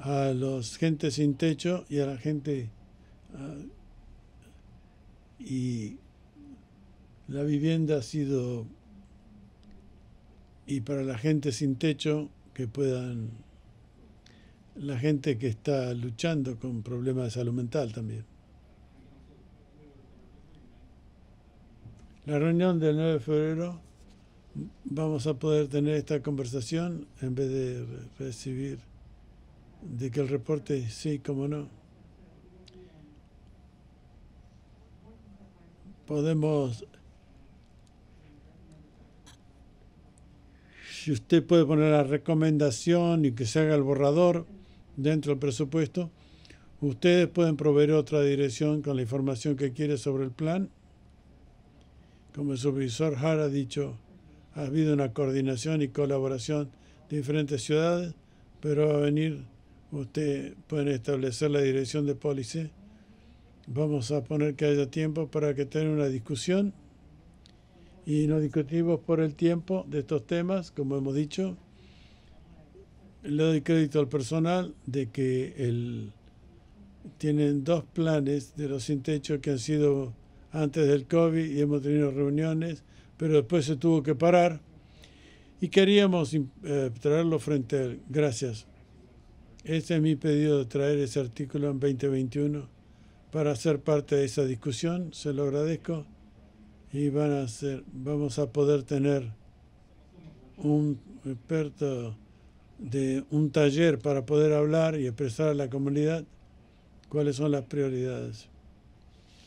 a los gente sin techo y a la gente Ah, y la vivienda ha sido, y para la gente sin techo, que puedan, la gente que está luchando con problemas de salud mental también. La reunión del 9 de febrero vamos a poder tener esta conversación en vez de recibir de que el reporte, sí, como no. podemos, si usted puede poner la recomendación y que se haga el borrador dentro del presupuesto, ustedes pueden proveer otra dirección con la información que quiere sobre el plan. Como el supervisor Hara ha dicho, ha habido una coordinación y colaboración de diferentes ciudades, pero va a venir, usted puede establecer la dirección de pólice Vamos a poner que haya tiempo para que tenga una discusión y no discutimos por el tiempo de estos temas, como hemos dicho. Le doy crédito al personal de que el, tienen dos planes de los sin techo que han sido antes del COVID y hemos tenido reuniones, pero después se tuvo que parar y queríamos eh, traerlo frente a él. Gracias. Este es mi pedido de traer ese artículo en 2021 para ser parte de esa discusión. Se lo agradezco y van a ser, vamos a poder tener un experto de un taller para poder hablar y expresar a la comunidad cuáles son las prioridades.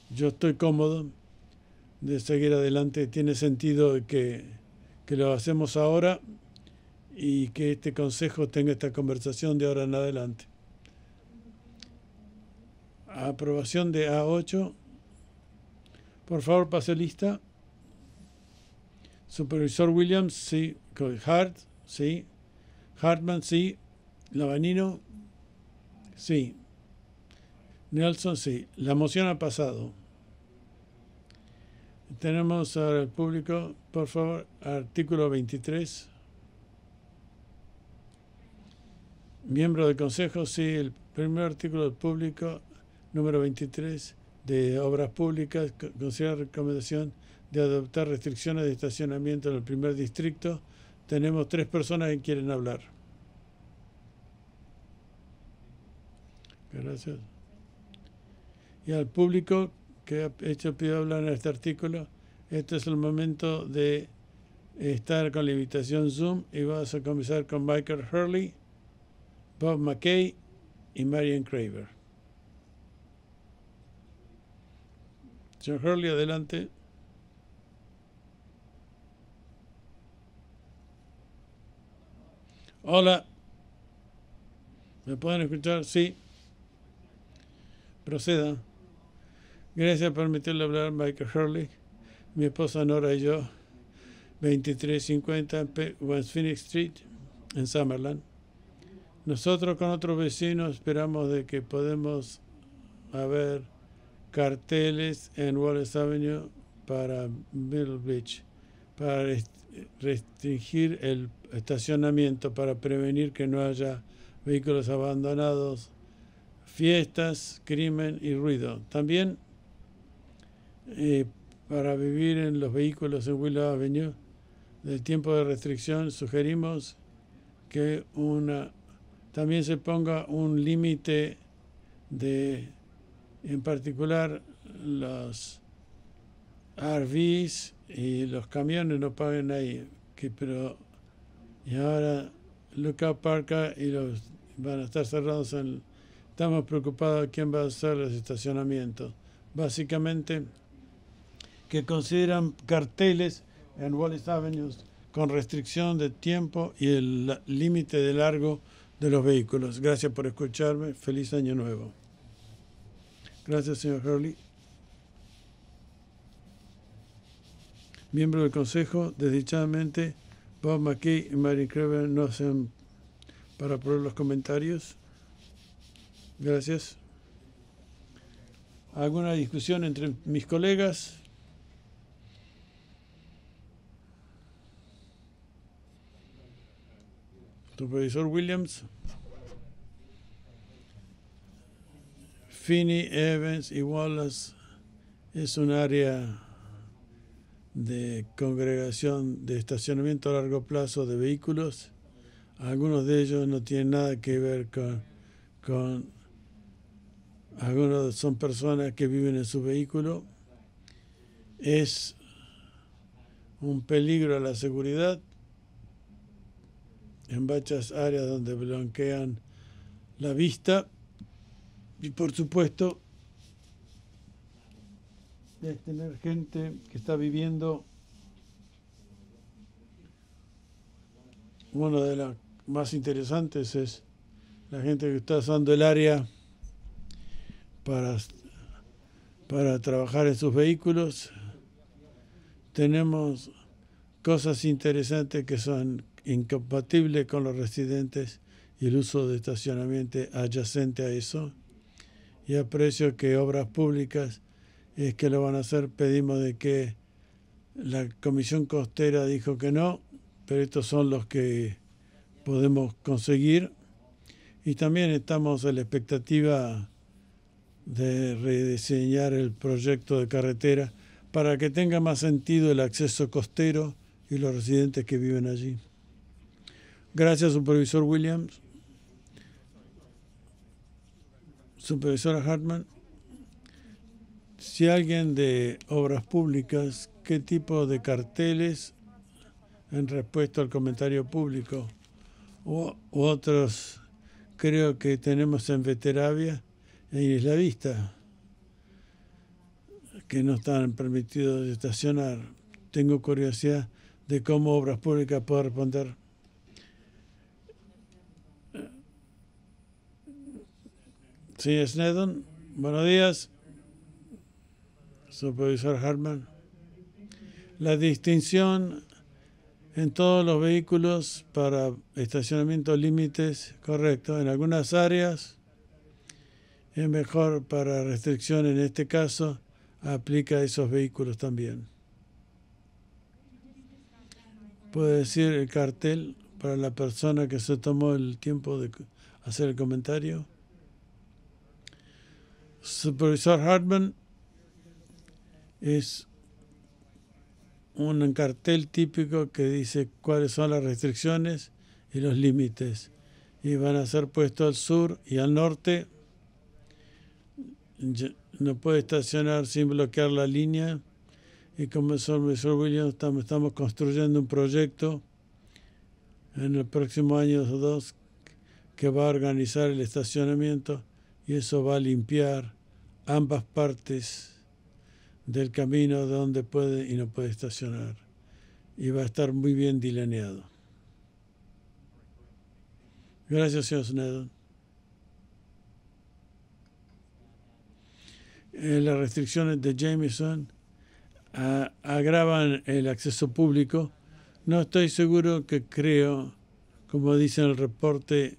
Yo estoy cómodo de seguir adelante. Tiene sentido que, que lo hacemos ahora y que este consejo tenga esta conversación de ahora en adelante. Aprobación de A8. Por favor, pase lista. Supervisor Williams, sí. Hart, sí. Hartman, sí. Lavanino, sí. Nelson, sí. La moción ha pasado. Tenemos ahora el público, por favor, artículo 23. Miembro del Consejo, sí. El primer artículo del público número 23 de Obras Públicas considera recomendación de adoptar restricciones de estacionamiento en el primer distrito. Tenemos tres personas que quieren hablar. Gracias. Y al público que ha hecho pedido hablar en este artículo, este es el momento de estar con la invitación Zoom y vamos a comenzar con Michael Hurley, Bob McKay y Marian Craver. Señor Hurley, adelante. Hola. ¿Me pueden escuchar? Sí. Proceda. Gracias por permitirle hablar, Michael Hurley, mi esposa Nora y yo, 2350 West Phoenix Street, en Summerland. Nosotros con otros vecinos esperamos de que podemos haber carteles en Wallace Avenue para Middle Beach, para restringir el estacionamiento, para prevenir que no haya vehículos abandonados, fiestas, crimen y ruido. También eh, para vivir en los vehículos en Willow Avenue, del tiempo de restricción, sugerimos que una también se ponga un límite de, en particular, los RVs y los camiones no paguen ahí, que, pero y ahora Lookout Park y los van a estar cerrados. En, estamos preocupados quién va a hacer los estacionamientos. Básicamente que consideran carteles en Wallace Avenue con restricción de tiempo y el límite de largo de los vehículos. Gracias por escucharme. Feliz año nuevo. Gracias, señor Hurley. Miembro del Consejo, desdichadamente, Bob McKay y Mary Crever no hacen para poner los comentarios. Gracias. ¿Alguna discusión entre mis colegas? Supervisor Williams. Finney, Evans y Wallace es un área de congregación de estacionamiento a largo plazo de vehículos. Algunos de ellos no tienen nada que ver con, con algunos son personas que viven en su vehículo. Es un peligro a la seguridad en muchas áreas donde blanquean la vista y por supuesto es tener gente que está viviendo una de las más interesantes es la gente que está usando el área para, para trabajar en sus vehículos. Tenemos cosas interesantes que son incompatible con los residentes y el uso de estacionamiento adyacente a eso. Y aprecio que obras públicas es que lo van a hacer. Pedimos de que la Comisión Costera dijo que no, pero estos son los que podemos conseguir. Y también estamos a la expectativa de rediseñar el proyecto de carretera para que tenga más sentido el acceso costero y los residentes que viven allí. Gracias, supervisor Williams. Supervisora Hartman. Si alguien de obras públicas, ¿qué tipo de carteles en respuesta al comentario público? U, otros, creo que tenemos en Veteravia en Isla Vista, que no están permitidos de estacionar. Tengo curiosidad de cómo Obras Públicas puede responder. Sí, Snedon, buenos días. Supervisor Hartman. La distinción en todos los vehículos para estacionamiento límites, correcto. En algunas áreas es mejor para restricción, en este caso, aplica a esos vehículos también. Puede decir el cartel para la persona que se tomó el tiempo de hacer el comentario. Supervisor Hartman es un cartel típico que dice cuáles son las restricciones y los límites. Y van a ser puestos al sur y al norte. No puede estacionar sin bloquear la línea. Y como el supervisor Williams, estamos construyendo un proyecto en el próximo año o dos que va a organizar el estacionamiento y eso va a limpiar ambas partes del camino donde puede y no puede estacionar. Y va a estar muy bien delineado. Gracias, señor Snedon. En las restricciones de Jameson agravan el acceso público. No estoy seguro que creo, como dice el reporte,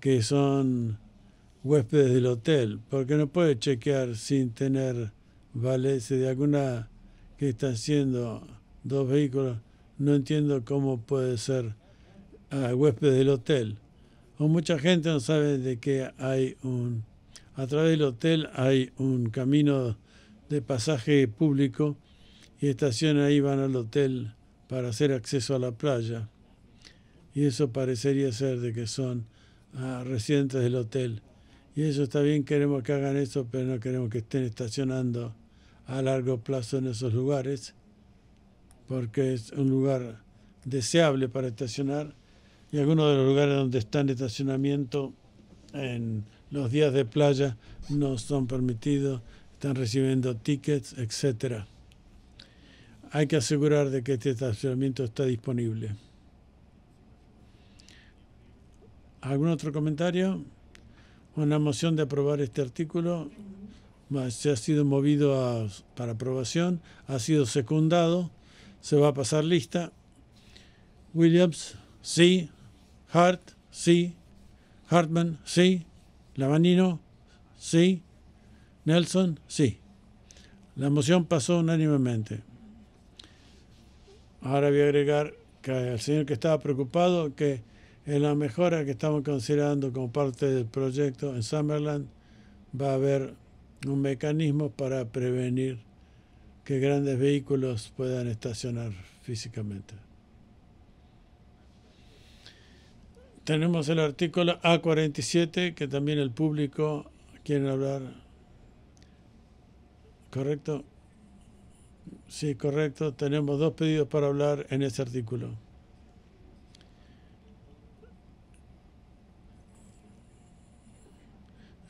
que son huéspedes del hotel, porque no puede chequear sin tener, vale, si de alguna que está haciendo dos vehículos, no entiendo cómo puede ser uh, huésped del hotel. O mucha gente no sabe de que hay un, a través del hotel hay un camino de pasaje público y estacionan ahí, van al hotel para hacer acceso a la playa. Y eso parecería ser de que son uh, residentes del hotel. Y eso está bien, queremos que hagan eso, pero no queremos que estén estacionando a largo plazo en esos lugares, porque es un lugar deseable para estacionar. Y algunos de los lugares donde está en estacionamiento en los días de playa no son permitidos, están recibiendo tickets, etcétera. Hay que asegurar de que este estacionamiento está disponible. ¿Algún otro comentario? Una moción de aprobar este artículo se ha sido movido para aprobación, ha sido secundado, se va a pasar lista. Williams, sí. Hart, sí. Hartman, sí. Lavanino, sí. Nelson, sí. La moción pasó unánimemente. Ahora voy a agregar que el señor que estaba preocupado que en la mejora que estamos considerando como parte del proyecto en Summerland va a haber un mecanismo para prevenir que grandes vehículos puedan estacionar físicamente. Tenemos el artículo A47 que también el público quiere hablar. ¿Correcto? Sí, correcto. Tenemos dos pedidos para hablar en ese artículo.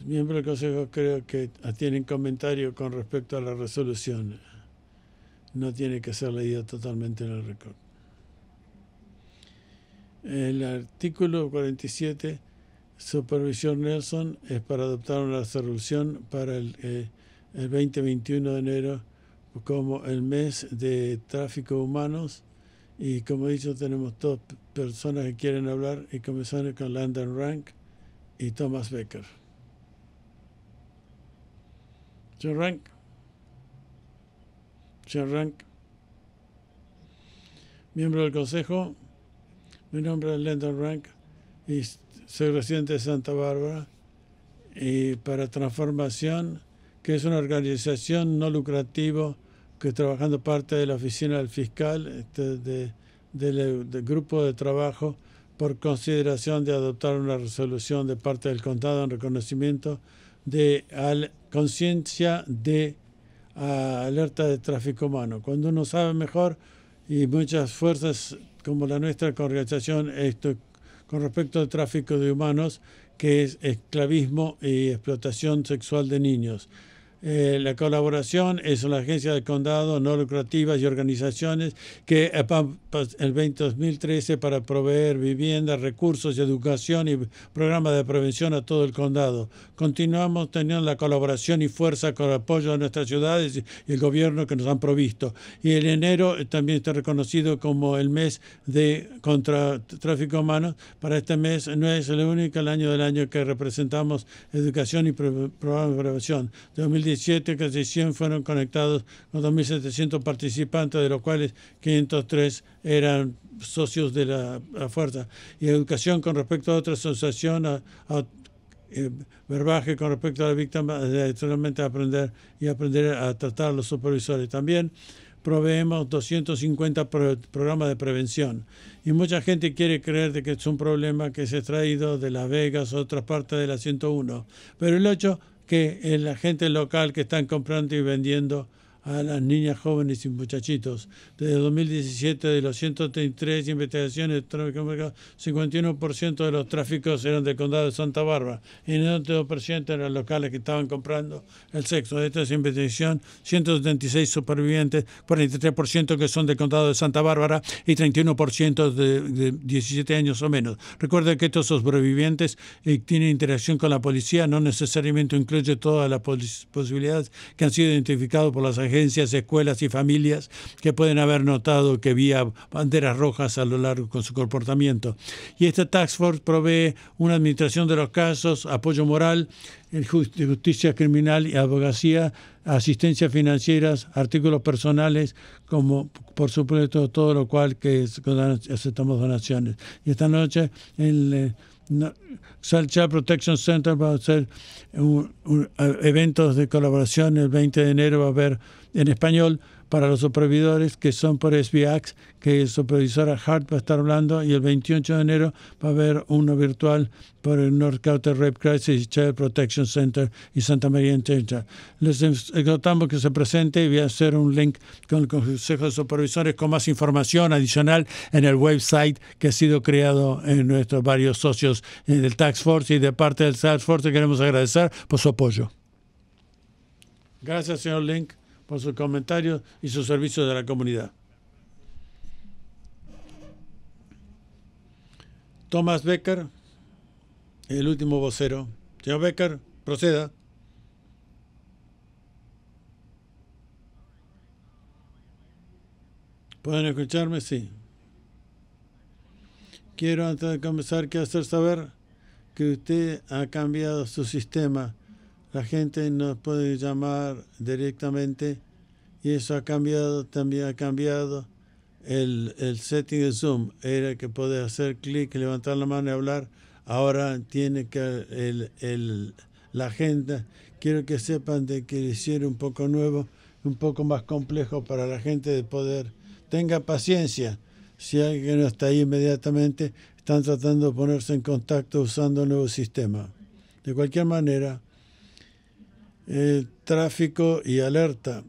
Miembros del Consejo creo que tienen comentario con respecto a la resolución. No tiene que ser leído totalmente en el récord. El artículo 47, Supervisión Nelson, es para adoptar una resolución para el, eh, el 2021 de enero como el mes de tráfico humanos. Y como he dicho, tenemos dos personas que quieren hablar y comenzamos con Landon Rank y Thomas Becker. Señor Rank. Señor Rank. Miembro del Consejo. Mi nombre es Landon Rank y soy residente de Santa Bárbara. Y para Transformación, que es una organización no lucrativa que trabajando parte de la oficina del fiscal, este, de, del, grupo de trabajo por consideración de adoptar una resolución de parte del condado en reconocimiento de conciencia de alerta de tráfico humano. Cuando uno sabe mejor y muchas fuerzas como la nuestra organización esto, con respecto al tráfico de humanos, que es esclavismo y explotación sexual de niños. Eh, la colaboración es la agencia del condado, no lucrativas y organizaciones que eh, el 2013 para proveer vivienda, recursos, educación y programas de prevención a todo el condado. Continuamos teniendo la colaboración y fuerza con el apoyo de nuestras ciudades y el gobierno que nos han provisto. Y el enero eh, también está reconocido como el mes de contra tráfico humano. Para este mes no es el único el año del año que representamos educación y programas de prevención. 2017 17 100 fueron conectados con 2.700 participantes, de los cuales 503 eran socios de la, fuerza. Y educación con respecto a otra asociación, a, eh, verbaje con respecto a la víctima, solamente aprender y aprender a tratar a los supervisores. También proveemos 250 programas de prevención. Y mucha gente quiere creer de que es un problema que se ha traído de Las Vegas o otras partes de la 101. Pero el 8 que la gente local que están comprando y vendiendo a las niñas jóvenes y muchachitos. Desde 2017, de los 133 investigaciones de tráfico 51% de los tráficos eran del condado de Santa Bárbara y el 92% eran locales que estaban comprando el sexo. De esta investigación, 176 supervivientes, 43% que son del condado de Santa Bárbara y 31% de, de 17 años o menos. Recuerda que estos sobrevivientes eh, tienen interacción con la policía, no necesariamente incluye todas las posibilidades que han sido identificadas por las agencias escuelas y familias que pueden haber notado que había banderas rojas a lo largo con su comportamiento. Y esta Task Force provee una administración de los casos, apoyo moral, justicia criminal y abogacía, asistencia financiera, artículos personales, como por supuesto todo lo cual que aceptamos donaciones. Y esta noche en Child Protection Center va a hacer eventos de colaboración. El 20 de enero va a haber en español para los supervisores que son por SBAX, que el supervisora Hart va a estar hablando, y el 28 de enero va a haber uno virtual por el North County Rape Crisis Child Protection Center y Santa María Intencha. Les exhortamos que se presente y voy a hacer un link con el Consejo de Supervisores con más información adicional en el website que ha sido creado en nuestros varios socios del Tax Force y de parte del Tax Force queremos agradecer por su apoyo. Gracias, señor Link por sus comentarios y sus servicios de la comunidad. Thomas Becker, el último vocero. Señor Becker, proceda. ¿Pueden escucharme? Sí. Quiero antes de comenzar que hacer saber que usted ha cambiado su sistema la gente nos puede llamar directamente y eso ha cambiado, también ha cambiado el, el setting de Zoom. Era que puede hacer clic, levantar la mano y hablar. Ahora tiene que el, el, la agenda. Quiero que sepan de que hicieron un poco nuevo, un poco más complejo para la gente de poder. Tenga paciencia. Si alguien no está ahí inmediatamente, están tratando de ponerse en contacto usando el nuevo sistema. De cualquier manera, tráfico y alerta.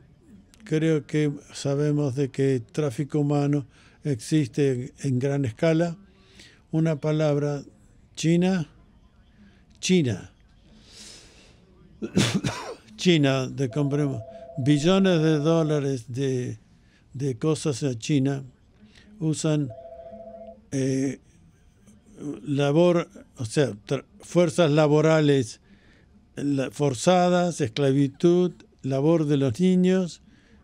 Creo que sabemos de que tráfico humano existe en gran escala. Una palabra, China, China. China, de compremos billones de dólares de, de cosas a China, usan eh, labor, o sea, fuerzas laborales forzadas, esclavitud, labor de los niños,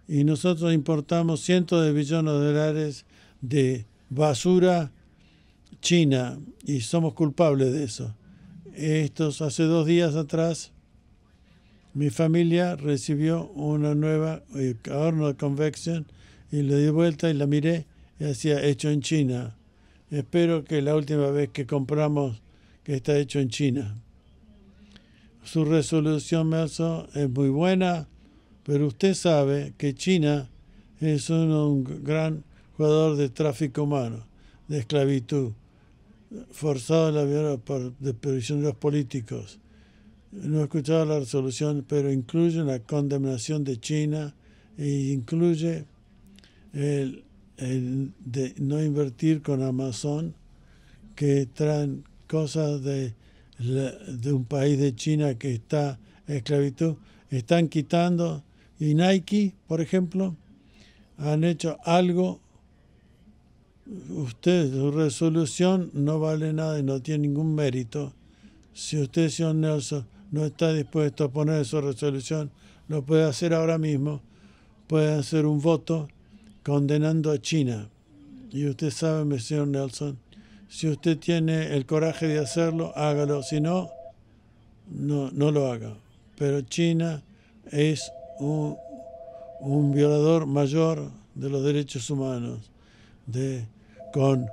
y nosotros importamos cientos de billones de dólares de basura china y somos culpables de eso. Estos hace dos días atrás mi familia recibió una nueva eh, horno de convección y le di vuelta y la miré y decía hecho en China. Espero que la última vez que compramos que está hecho en China. Su resolución, Melso, es muy buena, pero usted sabe que China es un, gran jugador de tráfico humano, de esclavitud, forzado la por, de prisioneros políticos. No he escuchado la resolución, pero incluye una condenación de China e incluye el, el de no invertir con Amazon, que traen cosas de de un país de China que está en esclavitud, están quitando, y Nike, por ejemplo, han hecho algo, usted, su resolución no vale nada y no tiene ningún mérito. Si usted, señor Nelson, no está dispuesto a poner su resolución, lo puede hacer ahora mismo, puede hacer un voto condenando a China. Y usted sabe, señor Nelson, si usted tiene el coraje de hacerlo, hágalo. Si no, no, no lo haga. Pero China es un, un violador mayor de los derechos humanos, de, con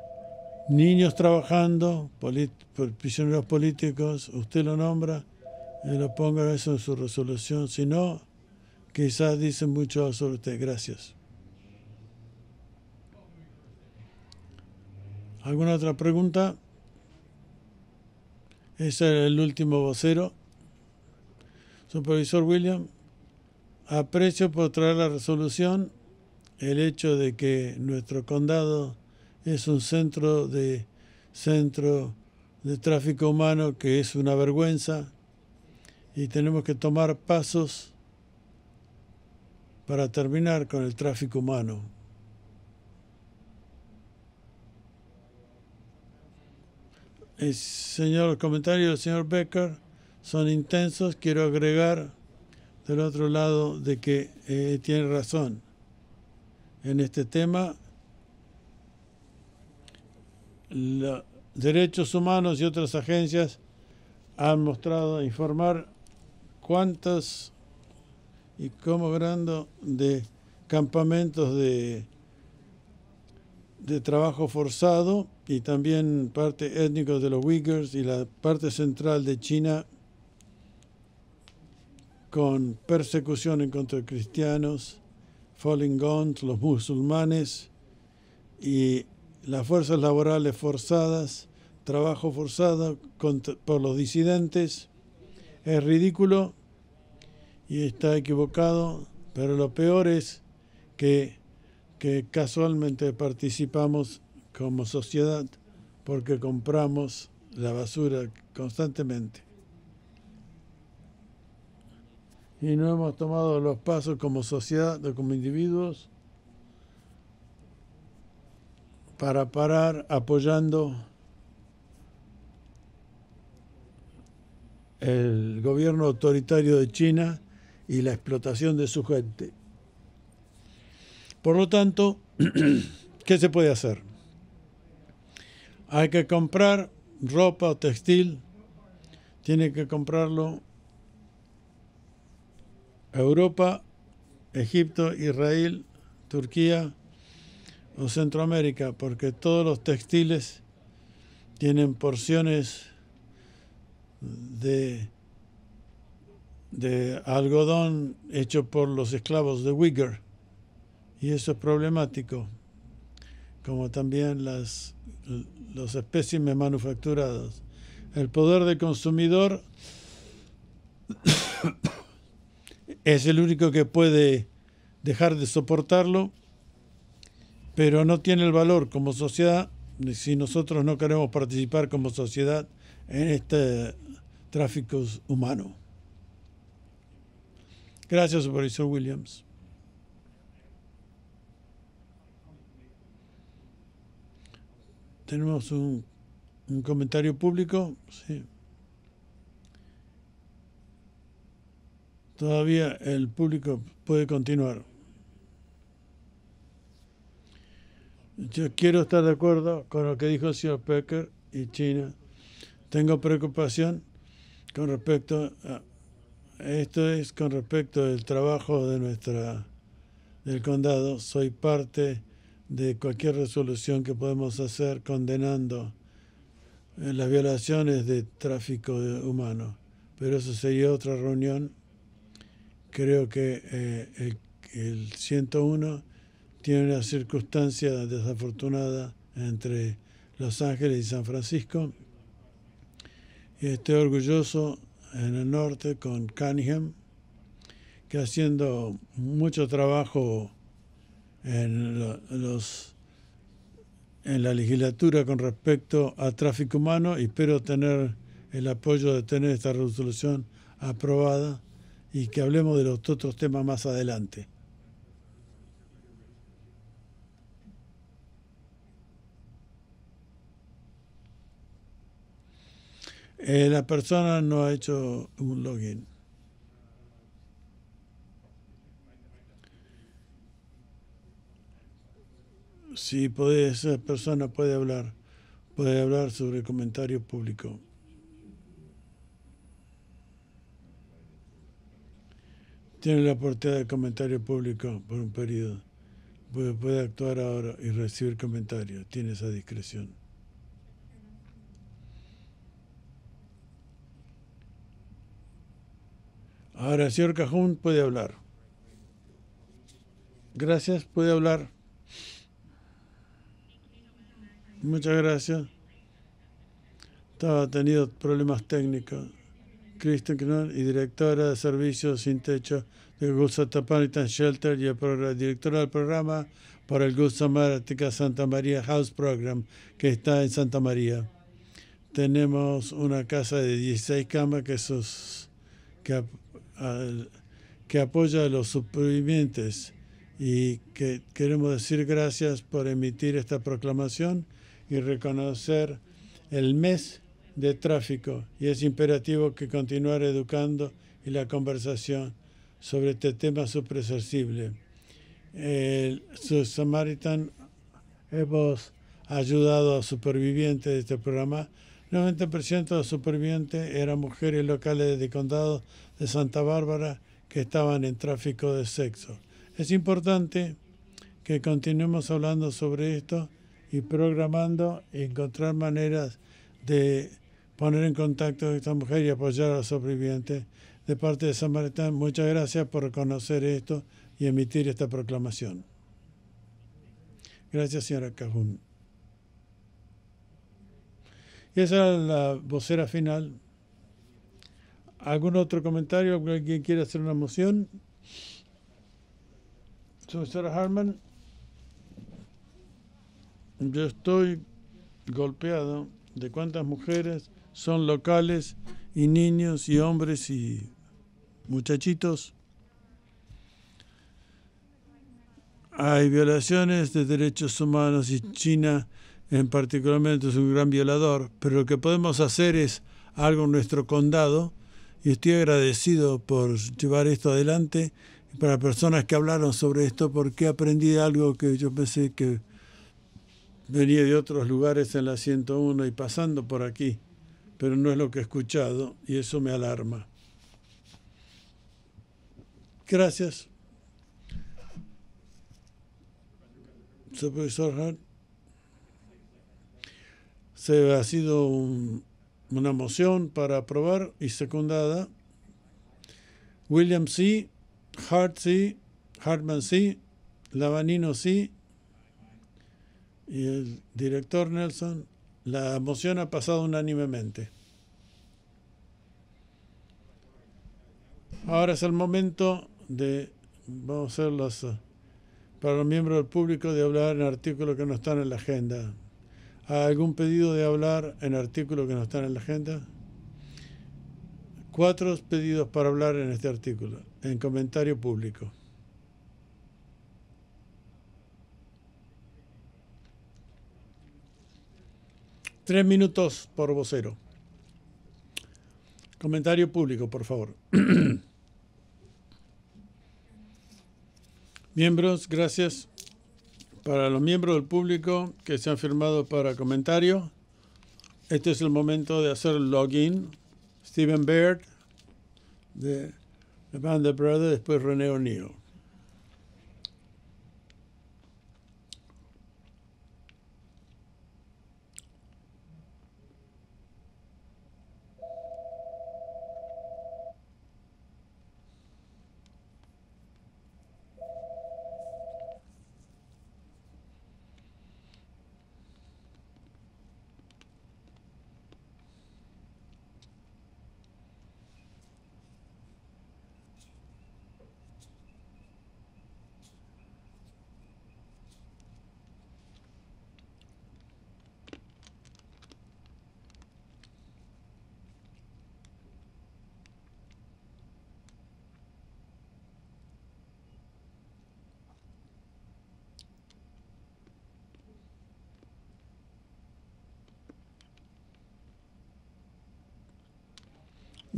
niños trabajando, prisioneros políticos, usted lo nombra y lo ponga eso en su resolución. Si no, quizás dicen mucho sobre usted. Gracias. ¿Alguna otra pregunta? Ese es el último vocero. Supervisor William, aprecio por traer la resolución el hecho de que nuestro condado es un centro de centro de tráfico humano que es una vergüenza y tenemos que tomar pasos para terminar con el tráfico humano. El señor, los comentarios del señor Becker son intensos. Quiero agregar del otro lado de que eh, tiene razón en este tema. Los derechos humanos y otras agencias han mostrado informar cuántas y cómo grande de campamentos de, de trabajo forzado y también parte étnico de los Uyghurs y la parte central de China con persecución en contra de cristianos, Falling Guns, los musulmanes y las fuerzas laborales forzadas, trabajo forzado por los disidentes. Es ridículo y está equivocado, pero lo peor es que, que casualmente participamos como sociedad porque compramos la basura constantemente. Y no hemos tomado los pasos como sociedad o como individuos para parar apoyando el gobierno autoritario de China y la explotación de su gente. Por lo tanto, ¿qué se puede hacer? Hay que comprar ropa o textil, tiene que comprarlo Europa, Egipto, Israel, Turquía o Centroamérica, porque todos los textiles tienen porciones de de algodón hecho por los esclavos de Uyghur. Y eso es problemático, como también las, los espécimes manufacturados. El poder del consumidor es el único que puede dejar de soportarlo, pero no tiene el valor como sociedad si nosotros no queremos participar como sociedad en este tráfico humano. Gracias, supervisor Williams. Tenemos un, un comentario público. Sí. Todavía el público puede continuar. Yo quiero estar de acuerdo con lo que dijo el señor Pecker y China. Tengo preocupación con respecto a esto es con respecto al trabajo de nuestra del condado. Soy parte de cualquier resolución que podemos hacer condenando eh, las violaciones de tráfico humano. Pero eso sería otra reunión. Creo que eh, el, el 101 tiene una circunstancia desafortunada entre Los Ángeles y San Francisco. Y estoy orgulloso en el norte con Cunningham, que haciendo mucho trabajo en, los, en la legislatura con respecto a tráfico humano y espero tener el apoyo de tener esta resolución aprobada y que hablemos de los otros temas más adelante. Eh, la persona no ha hecho un login. Si puede, esa persona puede hablar, puede hablar sobre comentario público. Tiene la oportunidad de comentario público por un periodo. Puede, actuar ahora y recibir comentarios. Tiene esa discreción. Ahora señor Cajún puede hablar. Gracias, puede hablar. Muchas gracias. Estaba tenido problemas técnicos. Kristen Knoll y directora de servicios sin techo de Good Samaritan Shelter y directora del programa para el Good Santa María House Program que está en Santa María. Tenemos una casa de 16 camas que, esos, que que apoya a los supervivientes y que queremos decir gracias por emitir esta proclamación y reconocer el mes de tráfico y es imperativo que continuar educando y la conversación sobre este tema súper sensible. El Samaritan hemos ayudado a supervivientes de este programa. 90% de supervivientes eran mujeres locales de condado de Santa Bárbara que estaban en tráfico de sexo. Es importante que continuemos hablando sobre esto y programando encontrar maneras de poner en contacto a esta mujer y apoyar a los sobrevivientes. De parte de Samaritán, muchas gracias por reconocer esto y emitir esta proclamación. Gracias, señora Cajún. Y esa es la vocera final. ¿Algún otro comentario? ¿Alguien quiere hacer una moción? Señora Harman, yo estoy golpeado de cuántas mujeres son locales y niños y hombres y muchachitos. Hay violaciones de derechos humanos y China en particularmente es un gran violador, pero lo que podemos hacer es algo en nuestro condado y estoy agradecido por llevar esto adelante para personas que hablaron sobre esto porque aprendí algo que yo pensé que venía de otros lugares en la 101 y pasando por aquí, pero no es lo que he escuchado y eso me alarma. Gracias. Profesor Hart. Se ha sido una moción para aprobar y secundada. William C., Hart C., Hartman C., Lavanino C., y el director Nelson, la moción ha pasado unánimemente. Ahora es el momento de, vamos a hacer los, para los miembros del público de hablar en artículos que no están en la agenda. ¿Hay algún pedido de hablar en artículos que no están en la agenda? Cuatro pedidos para hablar en este artículo, en comentario público. Tres minutos por vocero. Comentario público, por favor. Miembros, gracias. Para los miembros del público que se han firmado para comentario, este es el momento de hacer el login. Steven Baird, de The Band of Brothers, después René O'Neill.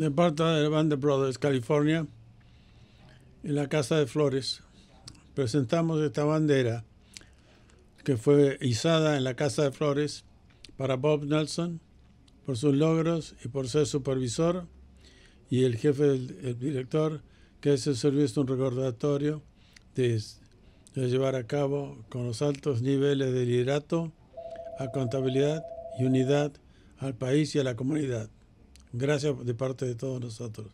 De parte de Band Brothers, California, en la Casa de Flores. Presentamos esta bandera que fue izada en la Casa de Flores para Bob Nelson por sus logros y por ser supervisor y el jefe del director, que es el servicio un recordatorio de, de llevar a cabo con los altos niveles de liderato, contabilidad y unidad al país y a la comunidad. Gracias de parte de todos nosotros.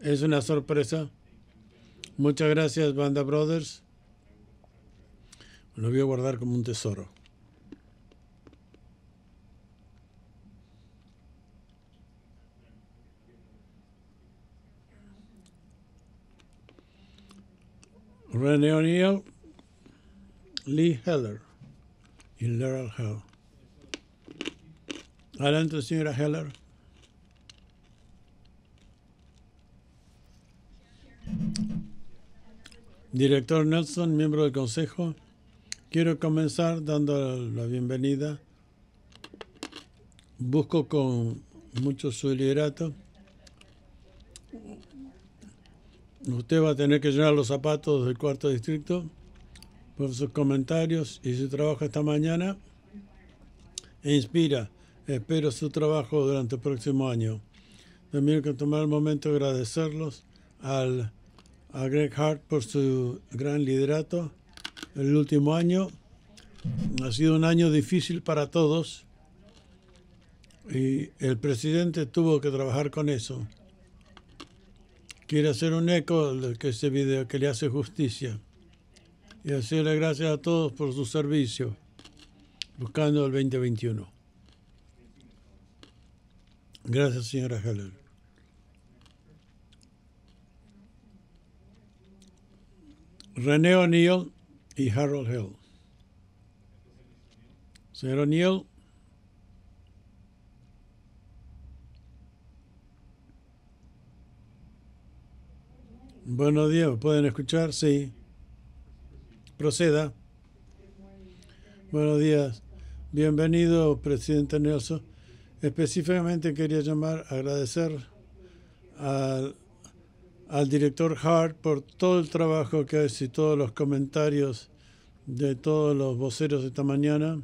Es una sorpresa. Muchas gracias, Banda Brothers. Lo voy a guardar como un tesoro. René O'Neill Lee Heller y Laurel Hell. Adelante, señora Heller. Director Nelson, miembro del Consejo, quiero comenzar dando la bienvenida busco con mucho su liderato. Usted va a tener que llenar los zapatos del cuarto distrito por sus comentarios y su trabajo esta mañana. E inspira. Espero su trabajo durante el próximo año. También quiero tomar el momento de agradecerlos al, a Greg Hart por su gran liderato el último año. Ha sido un año difícil para todos y el presidente tuvo que trabajar con eso. Quiere hacer un eco de que ese video que le hace justicia y hacerle gracias a todos por su servicio buscando el 2021. Gracias, señora Heller. René O'Neill y Harold Hill. Señor O'Neill. Buenos días, ¿pueden escuchar? Sí. Proceda. Buenos días. Bienvenido, presidente Nelson. Específicamente quería llamar, agradecer al, al director Hart por todo el trabajo que hace y todos los comentarios de todos los voceros esta mañana.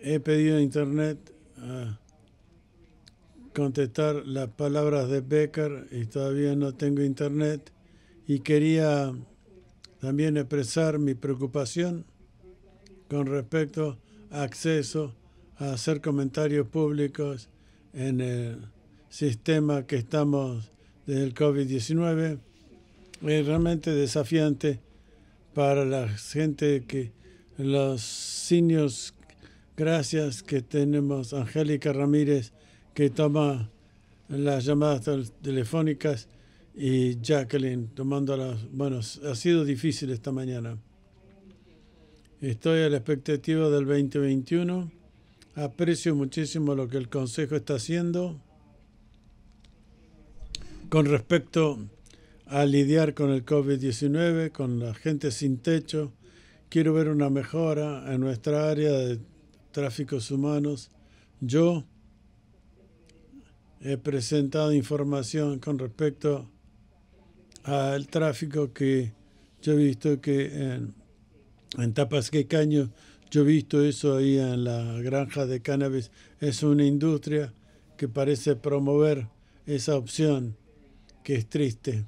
He pedido Internet a contestar las palabras de Becker y todavía no tengo Internet y quería también expresar mi preocupación con respecto a acceso a hacer comentarios públicos en el sistema que estamos desde el COVID-19. Es realmente desafiante para la gente que los seniors, gracias que tenemos Angélica Ramírez que toma las llamadas telefónicas y Jacqueline tomando las... Bueno, ha sido difícil esta mañana. Estoy a la expectativa del 2021 Aprecio muchísimo lo que el Consejo está haciendo con respecto a lidiar con el COVID-19, con la gente sin techo. Quiero ver una mejora en nuestra área de tráficos humanos. Yo he presentado información con respecto al tráfico que yo he visto que en, en Tapasquecaño yo he visto eso ahí en la granja de cannabis. Es una industria que parece promover esa opción, que es triste.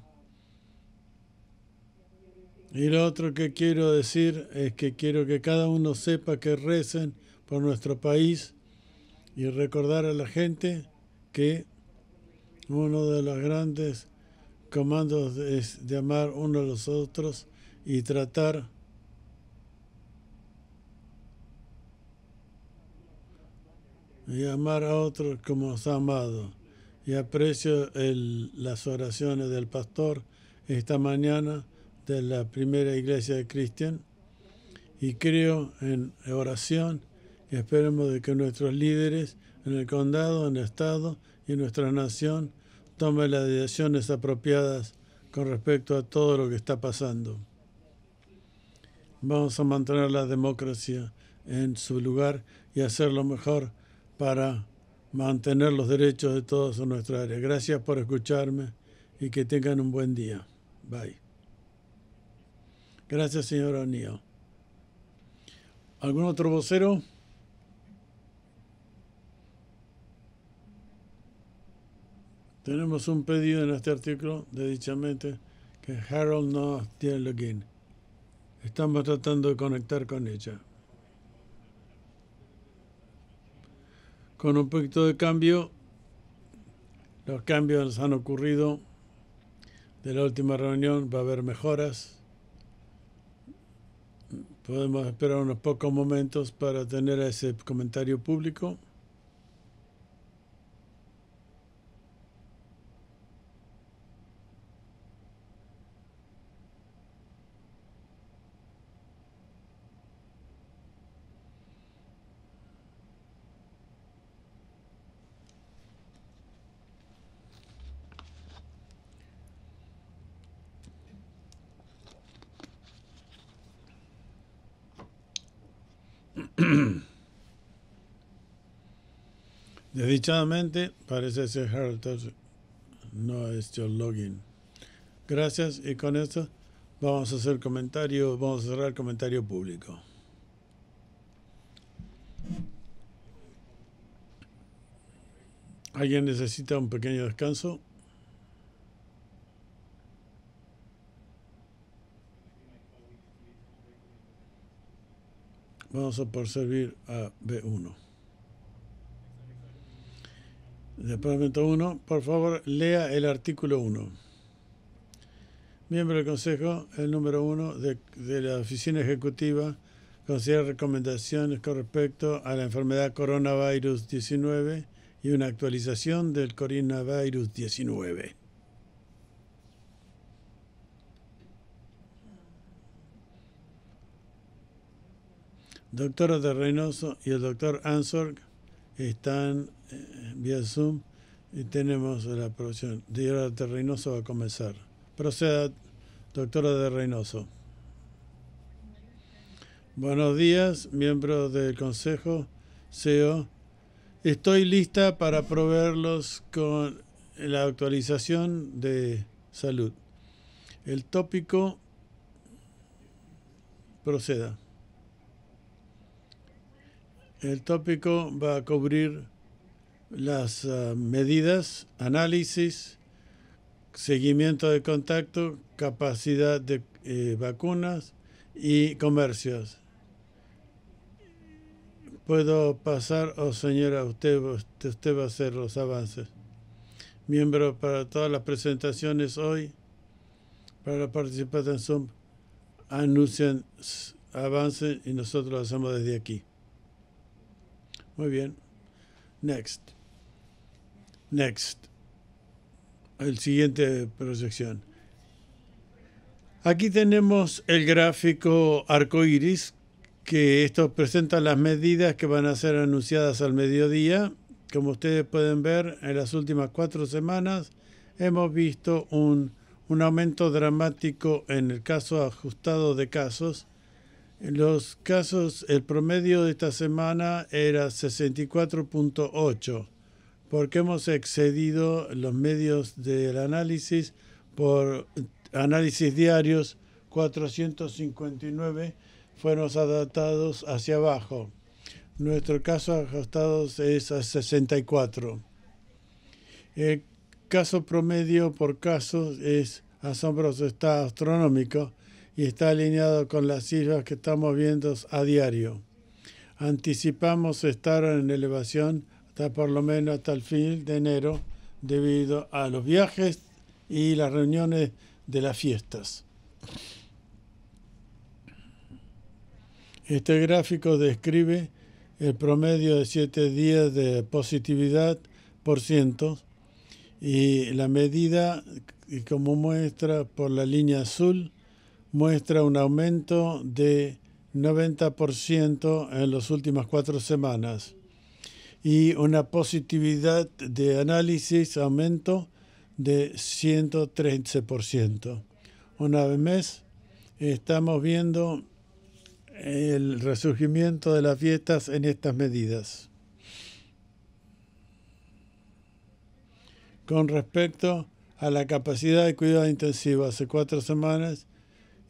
Y lo otro que quiero decir es que quiero que cada uno sepa que recen por nuestro país y recordar a la gente que uno de los grandes comandos es de amar uno a los otros y tratar y amar a otros como os ha amado. Y aprecio las oraciones del pastor esta mañana de la primera iglesia de Cristian y creo en oración y esperemos de que nuestros líderes en el condado, en el estado y en nuestra nación tomen las decisiones apropiadas con respecto a todo lo que está pasando. Vamos a mantener la democracia en su lugar y hacer lo mejor para mantener los derechos de todos en nuestra área. Gracias por escucharme y que tengan un buen día. Bye. Gracias, señor O'Neill. ¿Algún otro vocero? Tenemos un pedido en este artículo de dichamente que Harold no tiene login. Estamos tratando de conectar con ella. con un poquito de cambio. Los cambios han ocurrido de la última reunión, va a haber mejoras. Podemos esperar unos pocos momentos para tener ese comentario público. Desdichadamente, parece ser Heritage, no es your login. Gracias y con esto vamos a hacer comentario, vamos a cerrar comentario público. ¿Alguien necesita un pequeño descanso? Vamos a por servir a B1. Departamento 1, por favor, lea el artículo 1. Miembro del Consejo, el número 1 de, de, la Oficina Ejecutiva considera recomendaciones con respecto a la enfermedad coronavirus 19 y una actualización del coronavirus 19. Doctora de Reynoso y el doctor Ansor están eh, vía Zoom y tenemos la aprobación. Doctora de Reynoso va a comenzar. Proceda, doctora de Reynoso. Buenos días, miembros del Consejo, CEO. Estoy lista para proveerlos con la actualización de salud. El tópico proceda. El tópico va a cubrir las uh, medidas, análisis, seguimiento de contacto, capacidad de eh, vacunas y comercios. Puedo pasar, o señora, usted, usted va a hacer los avances. Miembro para todas las presentaciones hoy, para la participación en Zoom, anuncian avances y nosotros lo hacemos desde aquí. Muy bien. Next. Next. El siguiente proyección. Aquí tenemos el gráfico arcoíris, que esto presenta las medidas que van a ser anunciadas al mediodía. Como ustedes pueden ver, en las últimas cuatro semanas hemos visto un, un aumento dramático en el caso ajustado de casos los casos, el promedio de esta semana era 64.8, porque hemos excedido los medios del análisis por análisis diarios 459 fueron adaptados hacia abajo. Nuestro caso ajustados es a 64. El caso promedio por caso es asombroso, está astronómico y está alineado con las cifras que estamos viendo a diario. Anticipamos estar en elevación hasta por lo menos hasta el fin de enero debido a los viajes y las reuniones de las fiestas. Este gráfico describe el promedio de siete días de positividad por ciento y la medida, como muestra por la línea azul, muestra un aumento de 90% en las últimas cuatro semanas y una positividad de análisis aumento de 113%. Una vez más, estamos viendo el resurgimiento de las fiestas en estas medidas. Con respecto a la capacidad de cuidado intensivo, hace cuatro semanas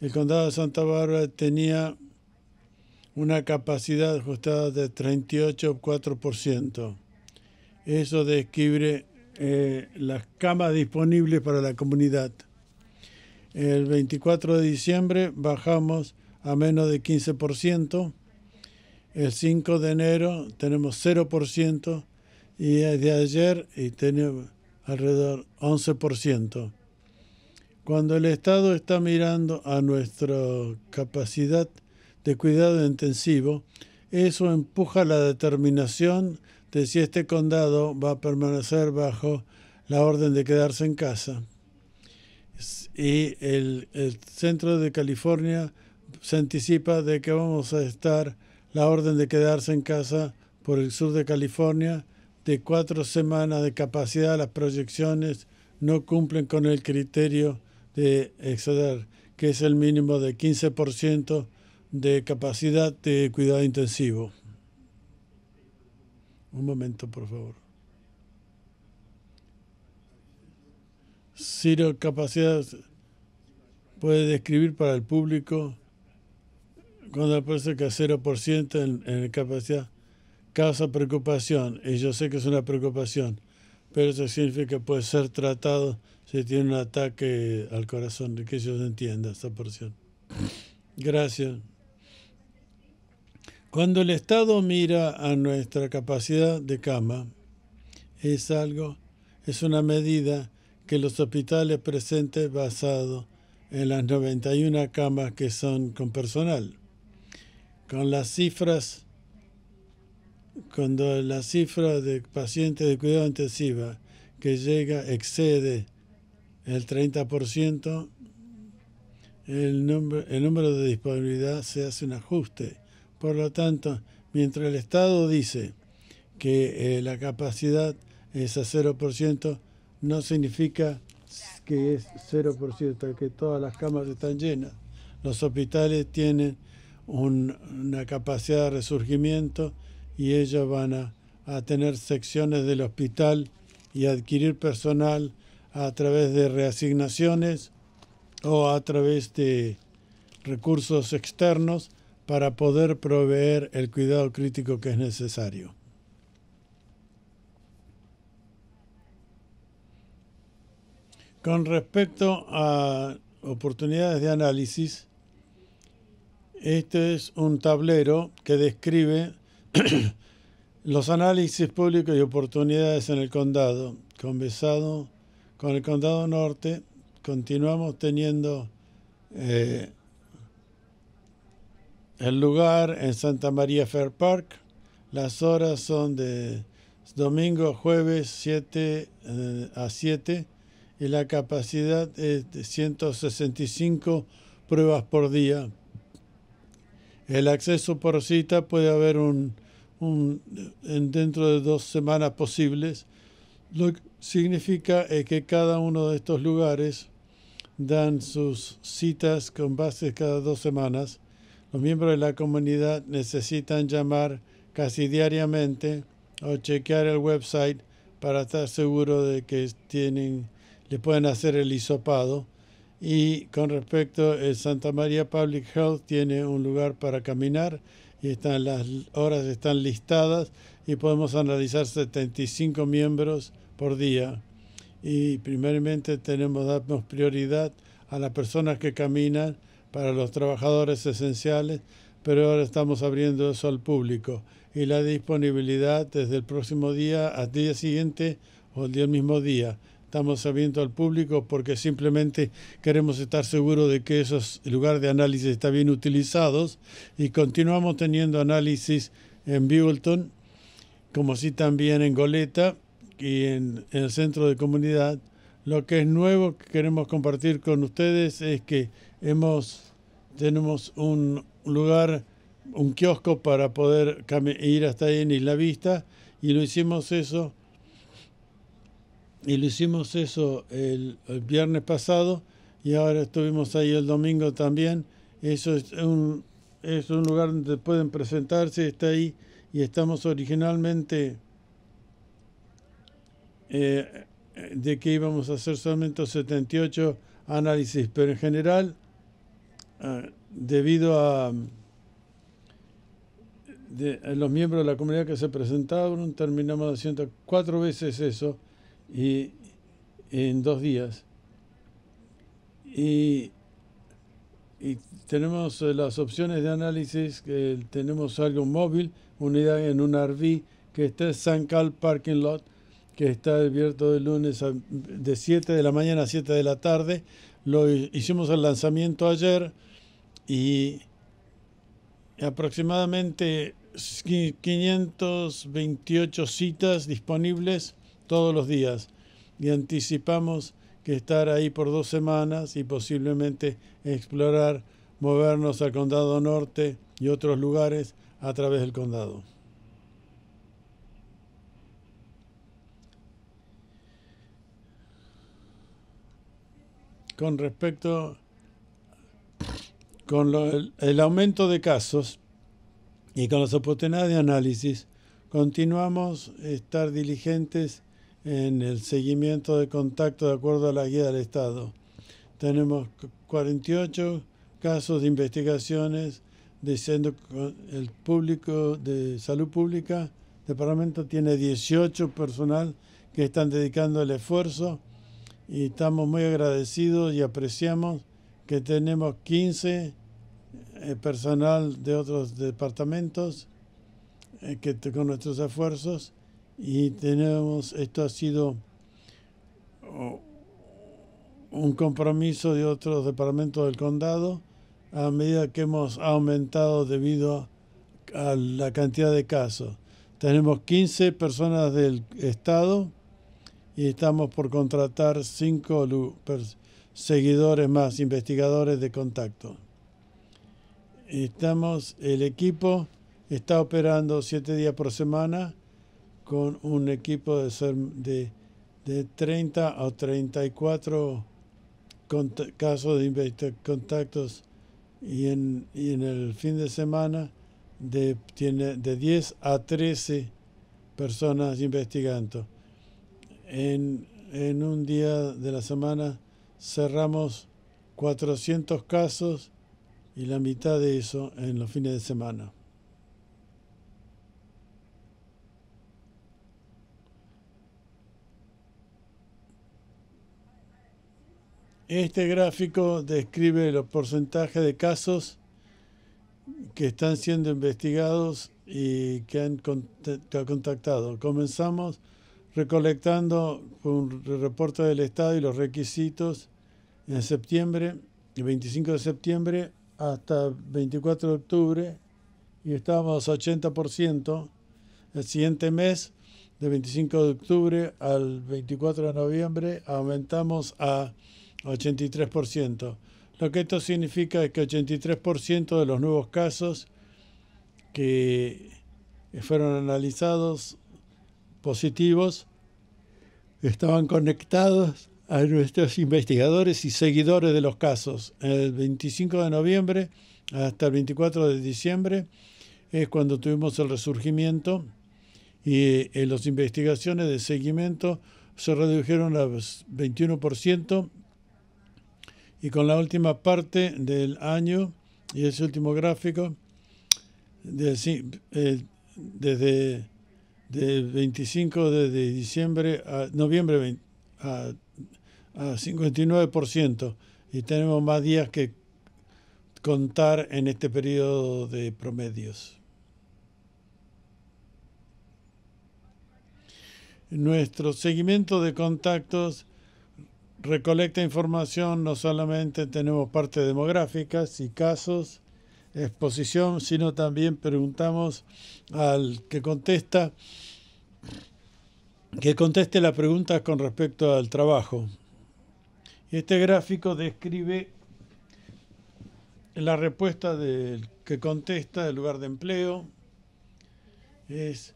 el condado de Santa Bárbara tenía una capacidad ajustada de 38,4%. Eso describe eh, las camas disponibles para la comunidad. El 24 de diciembre bajamos a menos de 15%. El 5 de enero tenemos 0% y de ayer y tenemos alrededor 11%. Cuando el Estado está mirando a nuestra capacidad de cuidado intensivo, eso empuja la determinación de si este condado va a permanecer bajo la orden de quedarse en casa. Y el, el centro de California se anticipa de que vamos a estar la orden de quedarse en casa por el sur de California de cuatro semanas de capacidad. Las proyecciones no cumplen con el criterio de exceder, que es el mínimo de 15% de capacidad de cuidado intensivo. Un momento, por favor. Ciro, capacidad puede describir para el público cuando aparece que 0% en, en capacidad causa preocupación, y yo sé que es una preocupación, pero eso significa que puede ser tratado si tiene un ataque al corazón, que ellos entiendan esa porción. Gracias. Cuando el Estado mira a nuestra capacidad de cama, es algo, es una medida que los hospitales presenten basado en las 91 camas que son con personal. Con las cifras, cuando la cifra de pacientes de cuidado intensiva que llega excede el 30%, el, número, el número de disponibilidad se hace un ajuste. Por lo tanto, mientras el Estado dice que eh, la capacidad es a 0%, no significa que es 0%, que todas las camas están llenas. Los hospitales tienen una capacidad de resurgimiento y ellos van a tener secciones del hospital y adquirir personal a través de reasignaciones o a través de recursos externos para poder proveer el cuidado crítico que es necesario. Con respecto a oportunidades de análisis, este es un tablero que describe los análisis públicos y oportunidades en el condado. Conversado con el condado norte, continuamos teniendo eh, el lugar en Santa María Fair Park. Las horas son de domingo, jueves 7 eh, a 7 y la capacidad es de 165 pruebas por día. El acceso por cita puede haber un, un dentro de dos semanas posibles. Significa que cada uno de estos lugares dan sus citas con base cada dos semanas. Los miembros de la comunidad necesitan llamar casi diariamente o chequear el website para estar seguro de que tienen le pueden hacer el hisopado. Y con respecto a Santa María Public Health tiene un lugar para caminar y están las horas están listadas y podemos analizar 75 miembros por día. Y primeramente tenemos damos prioridad a las personas que caminan para los trabajadores esenciales, pero ahora estamos abriendo eso al público y la disponibilidad desde el próximo día al día siguiente o el día mismo día estamos abiertos al público porque simplemente queremos estar seguros de que esos lugares de análisis están bien utilizados y continuamos teniendo análisis en Buellton, como sí también en Goleta y en, en, el centro de comunidad. Lo que es nuevo que queremos compartir con ustedes es que hemos tenemos un lugar, un kiosco para poder ir hasta ahí en Isla Vista y lo hicimos eso y lo hicimos eso el, viernes pasado y ahora estuvimos ahí el domingo también. Eso es un, es un lugar donde pueden presentarse, está ahí y estamos originalmente eh, de que íbamos a hacer solamente 78 análisis, pero en general, eh, debido a, los miembros de la comunidad que se presentaron, terminamos haciendo cuatro veces eso y en dos días. Y, y tenemos eh, las opciones de análisis, que tenemos algo móvil, unidad en un RV que está en San Cal Parking Lot, que está abierto de lunes a, de 7 de la mañana a 7 de la tarde. Lo hicimos el lanzamiento ayer y aproximadamente 528 citas disponibles todos los días y anticipamos que estar ahí por dos semanas y posiblemente explorar, movernos al condado norte y otros lugares a través del condado. Con respecto con el, el aumento de casos y con las oportunidades de análisis, continuamos estar diligentes en el seguimiento de contacto de acuerdo a la guía del Estado. Tenemos 48 casos de investigaciones diciendo el público de salud pública, el departamento tiene 18 personal que están dedicando el esfuerzo y estamos muy agradecidos y apreciamos que tenemos 15 eh, personal de otros departamentos eh, que con nuestros esfuerzos y tenemos esto ha sido oh, un compromiso de otros departamentos del condado a medida que hemos aumentado debido a la cantidad de casos. Tenemos 15 personas del estado y estamos por contratar 5 seguidores más, investigadores de contacto. Estamos, el equipo está operando 7 días por semana con un equipo de, de, de 30 o 34 casos de contactos y en, y en el fin de semana de, tiene de 10 a 13 personas investigando. En, en un día de la semana cerramos 400 casos y la mitad de eso en los fines de semana. Este gráfico describe los porcentajes de casos que están siendo investigados y que han contactado. Comenzamos recolectando un reporte del Estado y los requisitos en septiembre, el 25 de septiembre hasta 24 de octubre y estábamos 80%. El siguiente mes, de 25 de octubre al 24 de noviembre, aumentamos a 83%. Lo que esto significa es que 83% de los nuevos casos que fueron analizados positivos estaban conectados a nuestros investigadores y seguidores de los casos. El 25 de noviembre hasta el 24 de diciembre es cuando tuvimos el resurgimiento y en las investigaciones de seguimiento se redujeron a 21% y con la última parte del año y ese último gráfico, eh, desde, de 25 de, diciembre a noviembre a, a 59% y tenemos más días que contar en este periodo de promedios. Nuestro seguimiento de contactos recolecta información, no solamente tenemos parte demográficas y casos, exposición, sino también preguntamos al que contesta que conteste la pregunta con respecto al trabajo. Este gráfico describe la respuesta del que contesta el lugar de empleo. Es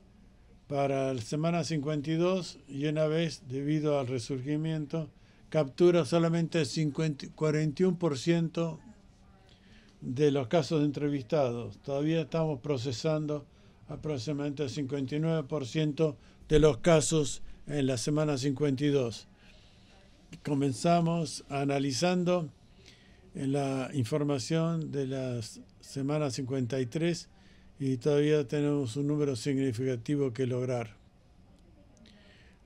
para la semana 52 y una vez debido al resurgimiento captura solamente el 41% de los casos entrevistados. Todavía estamos procesando aproximadamente el 59% de los casos en la semana 52. Comenzamos analizando la información de la semana 53 y todavía tenemos un número significativo que lograr.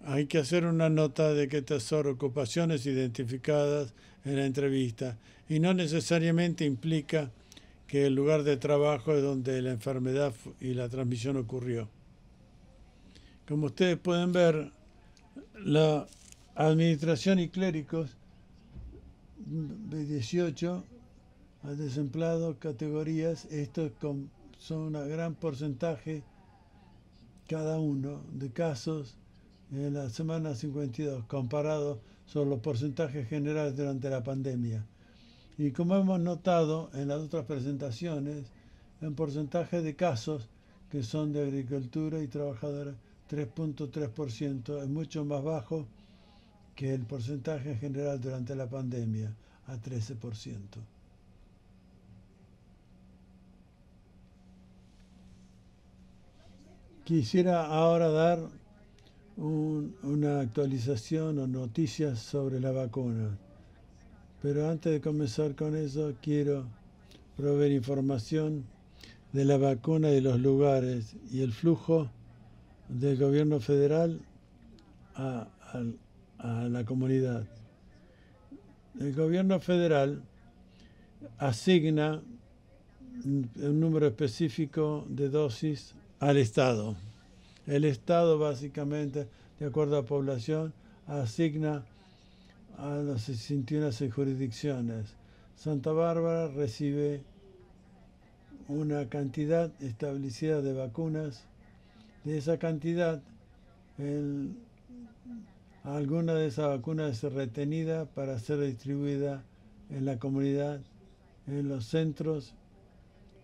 Hay que hacer una nota de estas son ocupaciones identificadas en la entrevista y no necesariamente implica que el lugar de trabajo es donde la enfermedad y la transmisión ocurrió. Como ustedes pueden ver, la administración y clérigos de 18 a desempleados, categorías, estos son un gran porcentaje cada uno de casos en la semana 52, comparado sobre los porcentajes generales durante la pandemia. Y como hemos notado en las otras presentaciones, el porcentaje de casos que son de agricultura y trabajadora, 3.3%, es mucho más bajo que el porcentaje general durante la pandemia, a 13%. Quisiera ahora dar una actualización o noticias sobre la vacuna. Pero antes de comenzar con eso, quiero proveer información de la vacuna y los lugares y el flujo del gobierno federal a, a la comunidad. El gobierno federal asigna un número específico de dosis al Estado. El Estado básicamente, de acuerdo a población, asigna a las 61 jurisdicciones. Santa Bárbara recibe una cantidad establecida de vacunas. De esa cantidad, alguna de esas vacunas es retenida para ser distribuida en la comunidad, en los centros.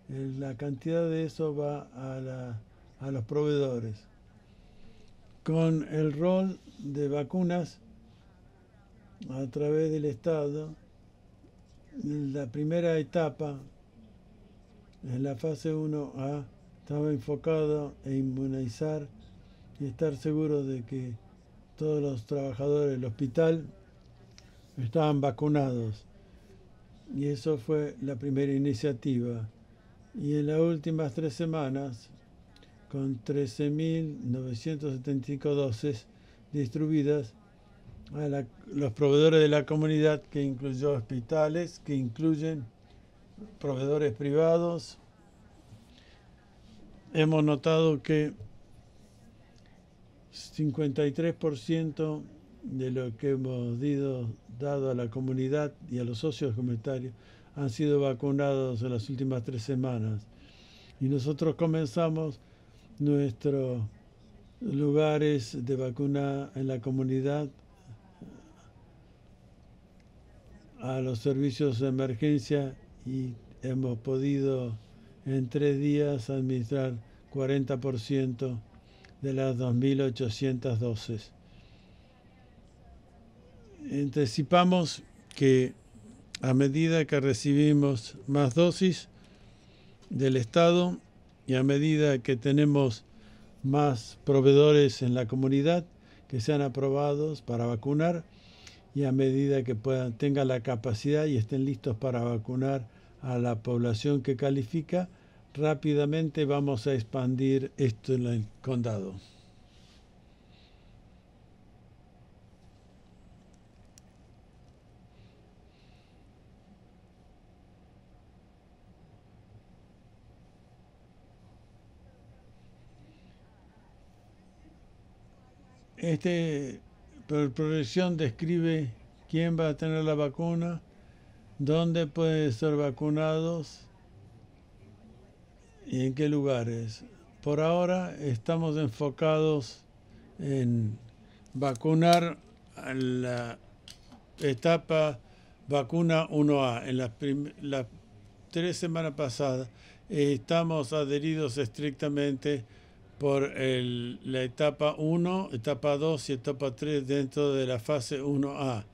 La cantidad de eso va a, a los proveedores. Con el rol de vacunas a través del Estado, la primera etapa, en la fase 1A, estaba enfocado en inmunizar y estar seguro de que todos los trabajadores del hospital estaban vacunados. Y eso fue la primera iniciativa. Y en las últimas tres semanas, con 13.975 dosis distribuidas a los proveedores de la comunidad, que incluyó hospitales, que incluyen proveedores privados. Hemos notado que 53% de lo que hemos dado a la comunidad y a los socios comunitarios han sido vacunados en las últimas tres semanas. Y nosotros comenzamos nuestros lugares de vacuna en la comunidad a los servicios de emergencia y hemos podido en tres días administrar 40% de las 2.800 dosis. Anticipamos que a medida que recibimos más dosis del Estado y a medida que tenemos más proveedores en la comunidad que sean aprobados para vacunar y a medida que puedan, tengan la capacidad y estén listos para vacunar a la población que califica, rápidamente vamos a expandir esto en el condado. Este proyección describe quién va a tener la vacuna, dónde pueden ser vacunados y en qué lugares. Por ahora estamos enfocados en vacunar a la etapa vacuna 1A. En las, tres semanas pasadas estamos adheridos estrictamente por el, la etapa 1, etapa 2 y etapa 3 dentro de la fase 1A.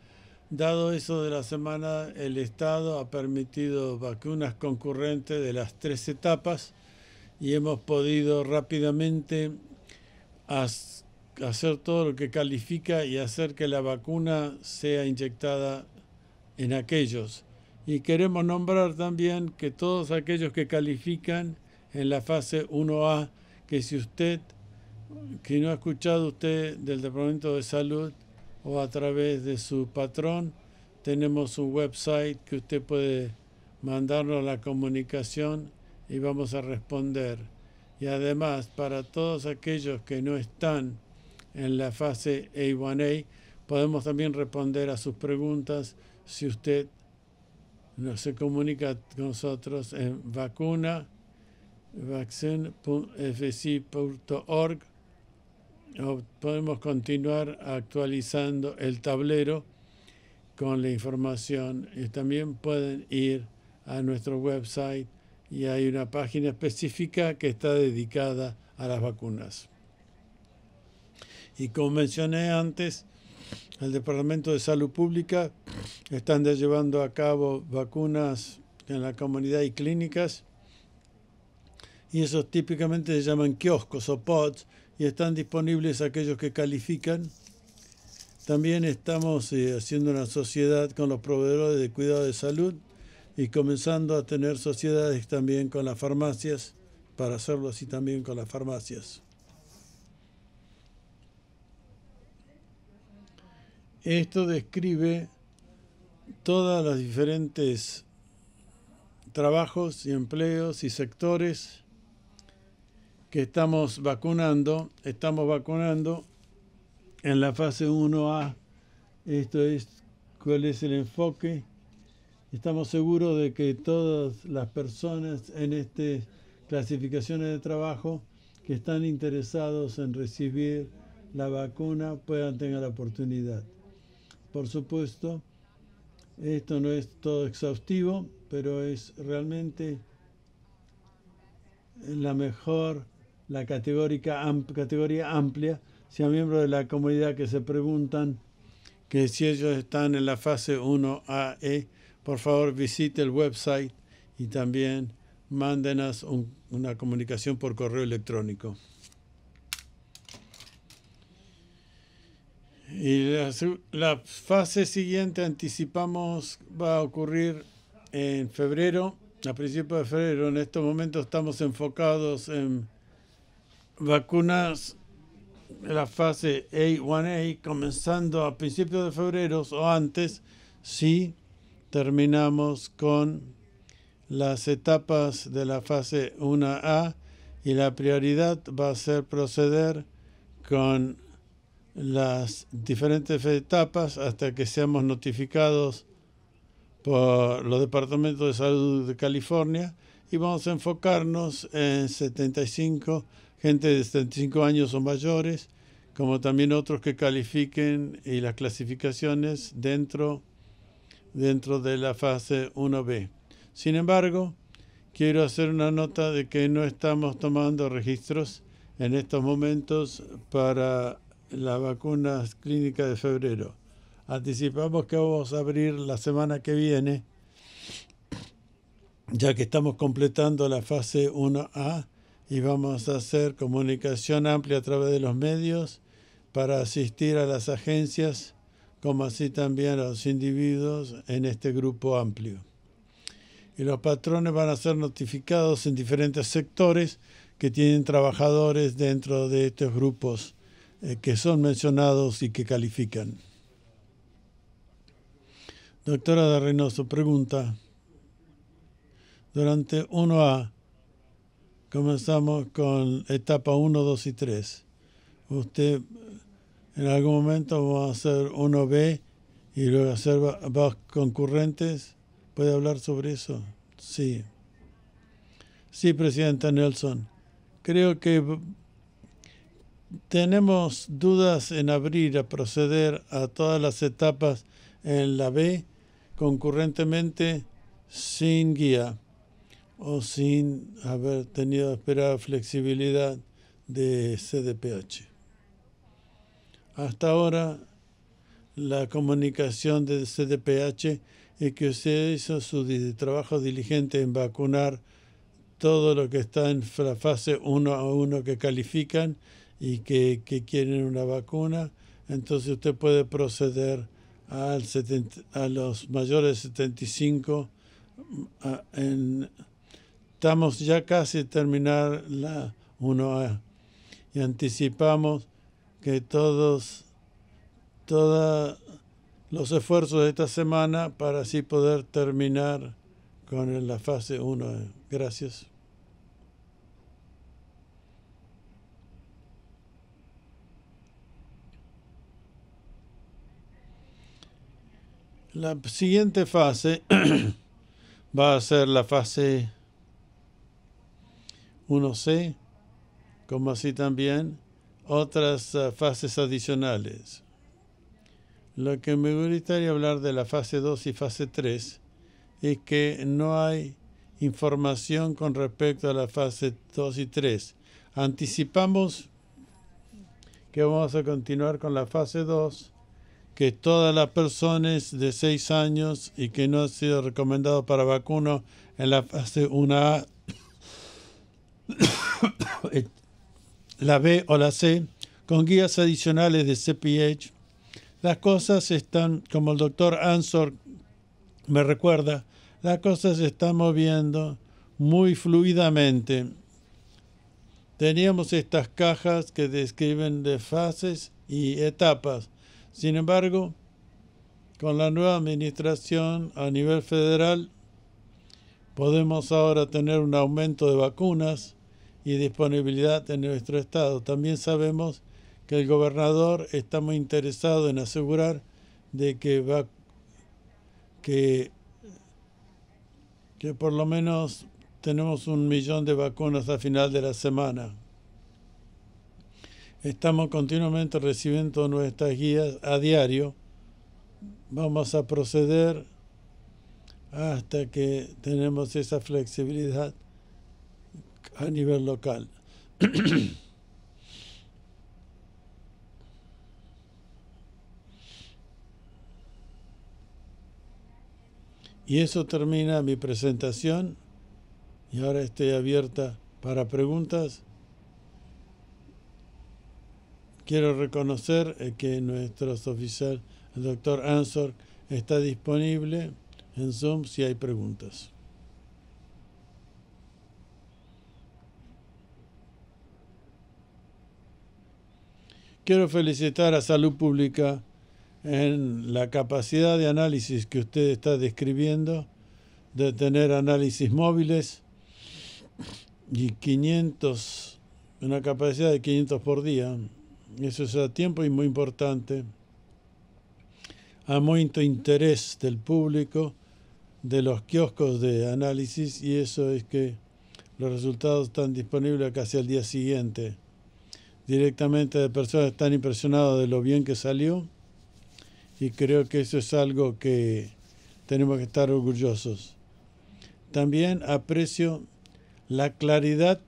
Dado eso de la semana, el Estado ha permitido vacunas concurrentes de las tres etapas y hemos podido rápidamente hacer todo lo que califica y hacer que la vacuna sea inyectada en aquellos. Y queremos nombrar también que todos aquellos que califican en la fase 1A, que si usted, que no ha escuchado usted del Departamento de Salud o a través de su patrón, tenemos un website que usted puede mandarnos la comunicación y vamos a responder. Y además, para todos aquellos que no están en la fase A1A, podemos también responder a sus preguntas si usted no se comunica con nosotros en vacuna vaccine.fsi.org podemos continuar actualizando el tablero con la información. Y también pueden ir a nuestro website y hay una página específica que está dedicada a las vacunas. Y como mencioné antes, el Departamento de Salud Pública están llevando a cabo vacunas en la comunidad y clínicas y esos típicamente se llaman kioscos o pods y están disponibles aquellos que califican. También estamos eh, haciendo una sociedad con los proveedores de cuidado de salud y comenzando a tener sociedades también con las farmacias para hacerlo así también con las farmacias. Esto describe todos los diferentes trabajos y empleos y sectores que estamos vacunando. Estamos vacunando en la fase 1A. Esto es cuál es el enfoque. Estamos seguros de que todas las personas en estas clasificaciones de trabajo que están interesados en recibir la vacuna puedan tener la oportunidad. Por supuesto, esto no es todo exhaustivo, pero es realmente la mejor, la categoría amplia. Si hay miembros de la comunidad que se preguntan que si ellos están en la fase 1AE, por favor visite el website y también mándenos una comunicación por correo electrónico. Y la, fase siguiente anticipamos va a ocurrir en febrero, a principios de febrero. En estos momentos estamos enfocados en vacunas de la fase A1A, comenzando a principios de febrero o antes, si terminamos con las etapas de la fase 1A y la prioridad va a ser proceder con las diferentes etapas hasta que seamos notificados por los departamentos de salud de California y vamos a enfocarnos en 75, gente de 75 años o mayores, como también otros que califiquen y las clasificaciones dentro, dentro de la fase 1B. Sin embargo, quiero hacer una nota de que no estamos tomando registros en estos momentos para la vacuna clínica de febrero. Anticipamos que vamos a abrir la semana que viene, ya que estamos completando la fase 1A y vamos a hacer comunicación amplia a través de los medios para asistir a las agencias, como así también a los individuos en este grupo amplio. Y los patrones van a ser notificados en diferentes sectores que tienen trabajadores dentro de estos grupos eh, que son mencionados y que califican. Doctora de Reynoso pregunta, durante 1A comenzamos con etapa 1, 2 y 3. Usted en algún momento va a hacer 1B y luego hacer dos concurrentes. ¿Puede hablar sobre eso? Sí. Sí, presidente Nelson. Creo que tenemos dudas en abrir a proceder a todas las etapas en la B concurrentemente sin guía o sin haber tenido esperada flexibilidad de CDPH. Hasta ahora, la comunicación de CDPH es que usted hizo su trabajo diligente en vacunar todo lo que está en la fase 1 a 1 que califican y que, quieren una vacuna, entonces usted puede proceder al a los mayores de 75. En, estamos ya casi terminar la 1A y anticipamos que todos, todos los esfuerzos de esta semana para así poder terminar con la fase 1. Gracias. La siguiente fase va a ser la fase 1C, como así también otras ah, fases adicionales. Lo que me gustaría hablar de la fase 2 y fase 3 es que no hay información con respecto a la fase 2 y 3. Anticipamos que vamos a continuar con la fase 2 que todas las personas de 6 años y que no han sido recomendados para vacuno en la fase 1A la B o la C, con guías adicionales de CPH. Las cosas están, como el doctor Ansor me recuerda, las cosas se están moviendo muy fluidamente. Teníamos estas cajas que describen de fases y etapas. Sin embargo, con la nueva administración a nivel federal, podemos ahora tener un aumento de vacunas y disponibilidad en nuestro estado. También sabemos que el gobernador está muy interesado en asegurar de que va que, que por lo menos tenemos un millón de vacunas a final de la semana. Estamos continuamente recibiendo nuestras guías a diario. Vamos a proceder hasta que tenemos esa flexibilidad a nivel local. y eso termina mi presentación y ahora estoy abierta para preguntas. Quiero reconocer eh, que nuestro oficial, el doctor Ansor, está disponible en Zoom si hay preguntas. Quiero felicitar a Salud Pública en la capacidad de análisis que usted está describiendo, de tener análisis móviles y 500, una capacidad de 500 por día. Eso es a tiempo y muy importante. Hay mucho interés del público, de los kioscos de análisis, y eso es que los resultados están disponibles casi al día siguiente directamente de personas que están impresionadas de lo bien que salió. Y creo que eso es algo que tenemos que estar orgullosos. También aprecio la claridad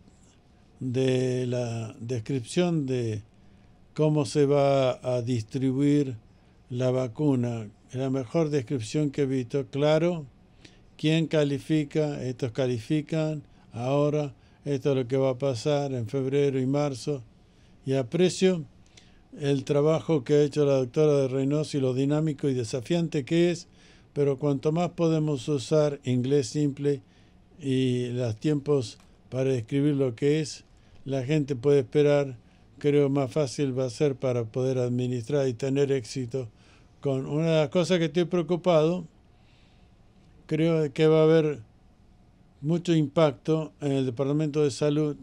de la descripción de cómo se va a distribuir la vacuna. La mejor descripción que he visto, claro, quién califica, estos califican, ahora, esto es lo que va a pasar en febrero y marzo y aprecio el trabajo que ha hecho la doctora de Reynoso y lo dinámico y desafiante que es, pero cuanto más podemos usar inglés simple y los tiempos para describir lo que es, la gente puede esperar, creo más fácil va a ser para poder administrar y tener éxito. Con una de las cosas que estoy preocupado, creo que va a haber mucho impacto en el Departamento de Salud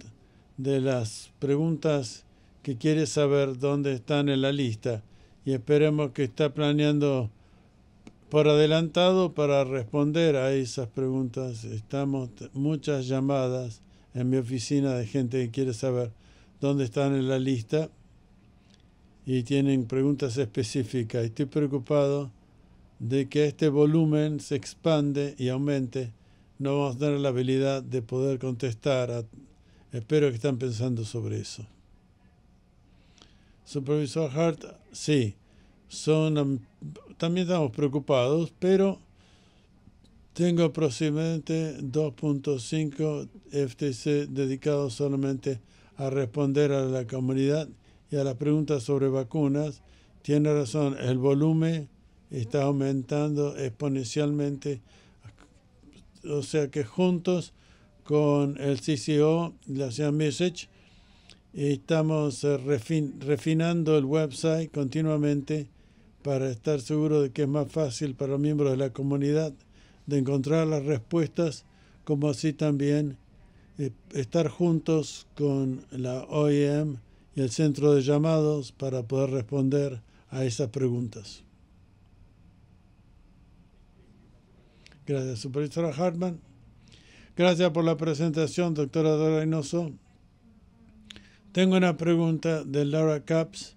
de las preguntas que quiere saber dónde están en la lista y esperemos que está planeando por adelantado para responder a esas preguntas. Estamos muchas llamadas en mi oficina de gente que quiere saber dónde están en la lista y tienen preguntas específicas. Estoy preocupado de que este volumen se expande y aumente. No vamos a tener la habilidad de poder contestar. espero que están pensando sobre eso. Supervisor Hart, sí, son, también estamos preocupados, pero tengo aproximadamente 2.5 FTC dedicados solamente a responder a la comunidad y a las preguntas sobre vacunas. Tiene razón, el volumen está aumentando exponencialmente. O sea que juntos con el CCO, la señora Message, Estamos eh, refinando el website continuamente para estar seguro de que es más fácil para los miembros de la comunidad de encontrar las respuestas, como así también eh, estar juntos con la OEM y el centro de llamados para poder responder a esas preguntas. Gracias, supervisora Hartman. Gracias por la presentación, doctora Reynoso. Tengo una pregunta de Laura Caps,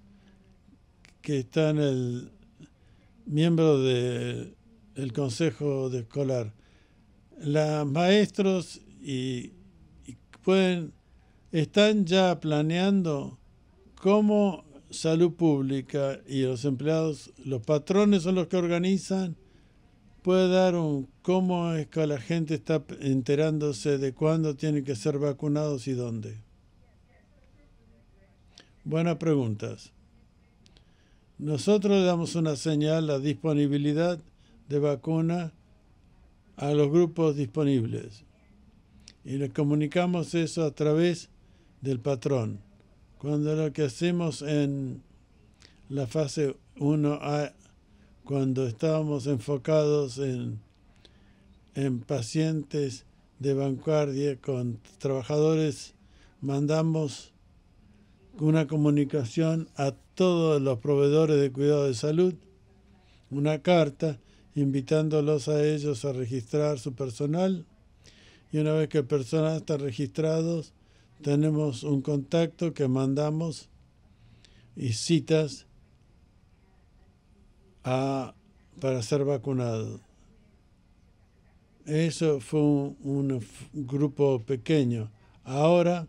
que está en el miembro del Consejo de Escolar. Los maestros y, pueden están ya planeando cómo salud pública y los empleados, los patrones son los que organizan, puede dar un cómo es que la gente está enterándose de cuándo tienen que ser vacunados y dónde. Buenas preguntas. Nosotros damos una señal a disponibilidad de vacuna a los grupos disponibles y le comunicamos eso a través del patrón. Cuando lo que hacemos en la fase 1A, cuando estábamos enfocados en, en pacientes de vanguardia con trabajadores, mandamos una comunicación a todos los proveedores de cuidado de salud, una carta invitándolos a ellos a registrar su personal y una vez que el personal está registrado, tenemos un contacto que mandamos y citas a, para ser vacunado. Eso fue un, un grupo pequeño. Ahora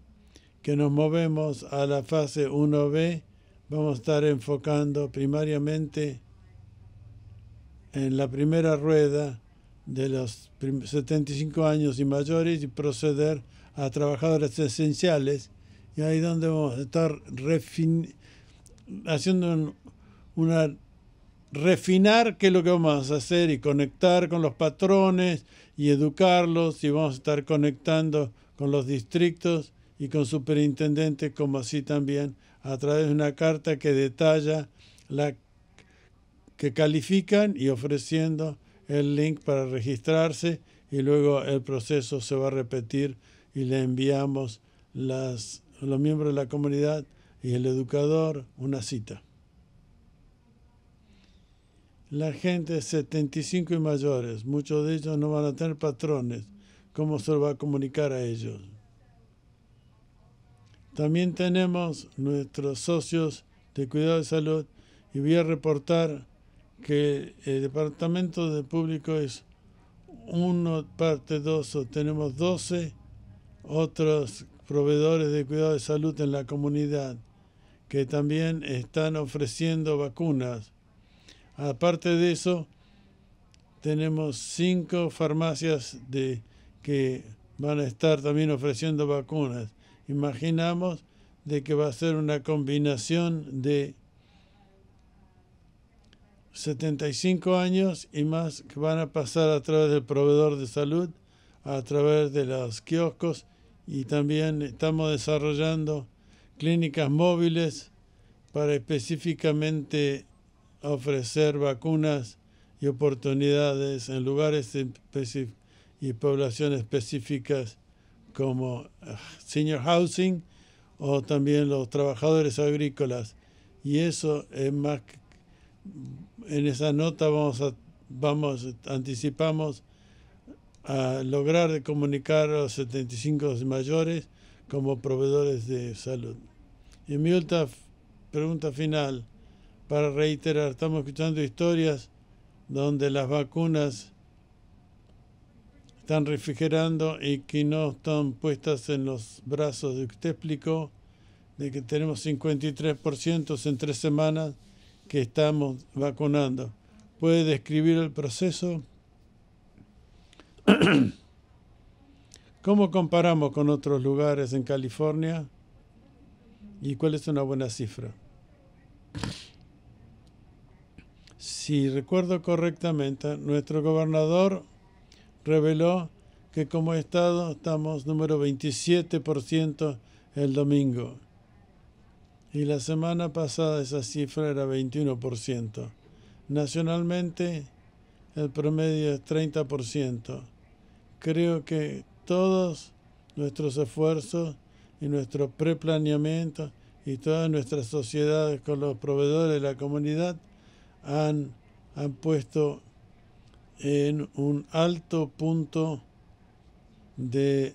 que nos movemos a la fase 1B, vamos a estar enfocando primariamente en la primera rueda de los 75 años y mayores y proceder a trabajadores esenciales. Y ahí donde vamos a estar haciendo una refinar qué es lo que vamos a hacer y conectar con los patrones y educarlos y vamos a estar conectando con los distritos y con superintendentes como así también a través de una carta que detalla la que califican y ofreciendo el link para registrarse y luego el proceso se va a repetir y le enviamos las, los miembros de la comunidad y el educador una cita. La gente de 75 y mayores, muchos de ellos no van a tener patrones. ¿Cómo se va a comunicar a ellos? También tenemos nuestros socios de cuidado de salud y voy a reportar que el departamento de público es uno parte dos tenemos 12 otros proveedores de cuidado de salud en la comunidad que también están ofreciendo vacunas Aparte de eso, tenemos cinco farmacias de, que van a estar también ofreciendo vacunas. Imaginamos de que va a ser una combinación de 75 años y más que van a pasar a través del proveedor de salud, a través de los kioscos y también estamos desarrollando clínicas móviles para específicamente ofrecer vacunas y oportunidades en lugares y poblaciones específicas como ah, senior housing o también los trabajadores agrícolas. Y eso es más en esa nota vamos anticipamos a lograr comunicar a los 75 mayores como proveedores de salud. Y mi última pregunta final para reiterar, estamos escuchando historias donde las vacunas están refrigerando y que no están puestas en los brazos de usted explicó de que tenemos 53% en tres semanas que estamos vacunando. ¿Puede describir el proceso? ¿Cómo comparamos con otros lugares en California? ¿Y cuál es una buena cifra? Si recuerdo correctamente, nuestro gobernador reveló que como Estado estamos número 27% el domingo. Y la semana pasada esa cifra era 21%. Nacionalmente el promedio es 30%. Creo que todos nuestros esfuerzos y nuestro preplaneamiento y todas nuestras sociedades con los proveedores de la comunidad han, han puesto en un alto punto de,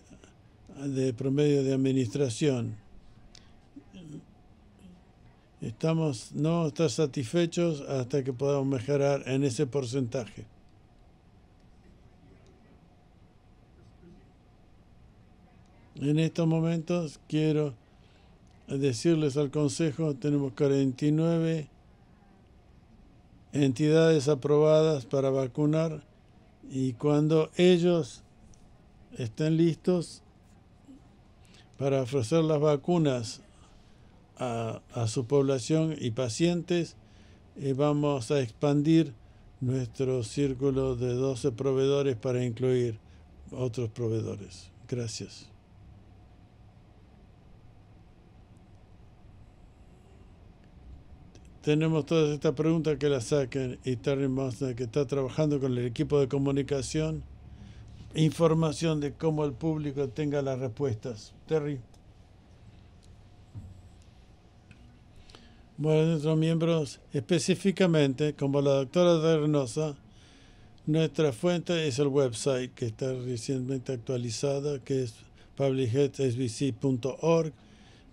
de promedio de administración. Estamos no estar satisfechos hasta que podamos mejorar en ese porcentaje. En estos momentos quiero decirles al Consejo, tenemos 49 entidades aprobadas para vacunar y cuando ellos estén listos para ofrecer las vacunas a, su población y pacientes. Y vamos a expandir nuestro círculo de 12 proveedores para incluir otros proveedores. Gracias. Tenemos todas estas preguntas que las saquen y Terry Mosner, que está trabajando con el equipo de comunicación, información de cómo el público tenga las respuestas. Terry. Bueno, nuestros miembros, específicamente, como la doctora Dernosa, nuestra fuente es el website que está recientemente actualizada, que es publichealthsbc.org,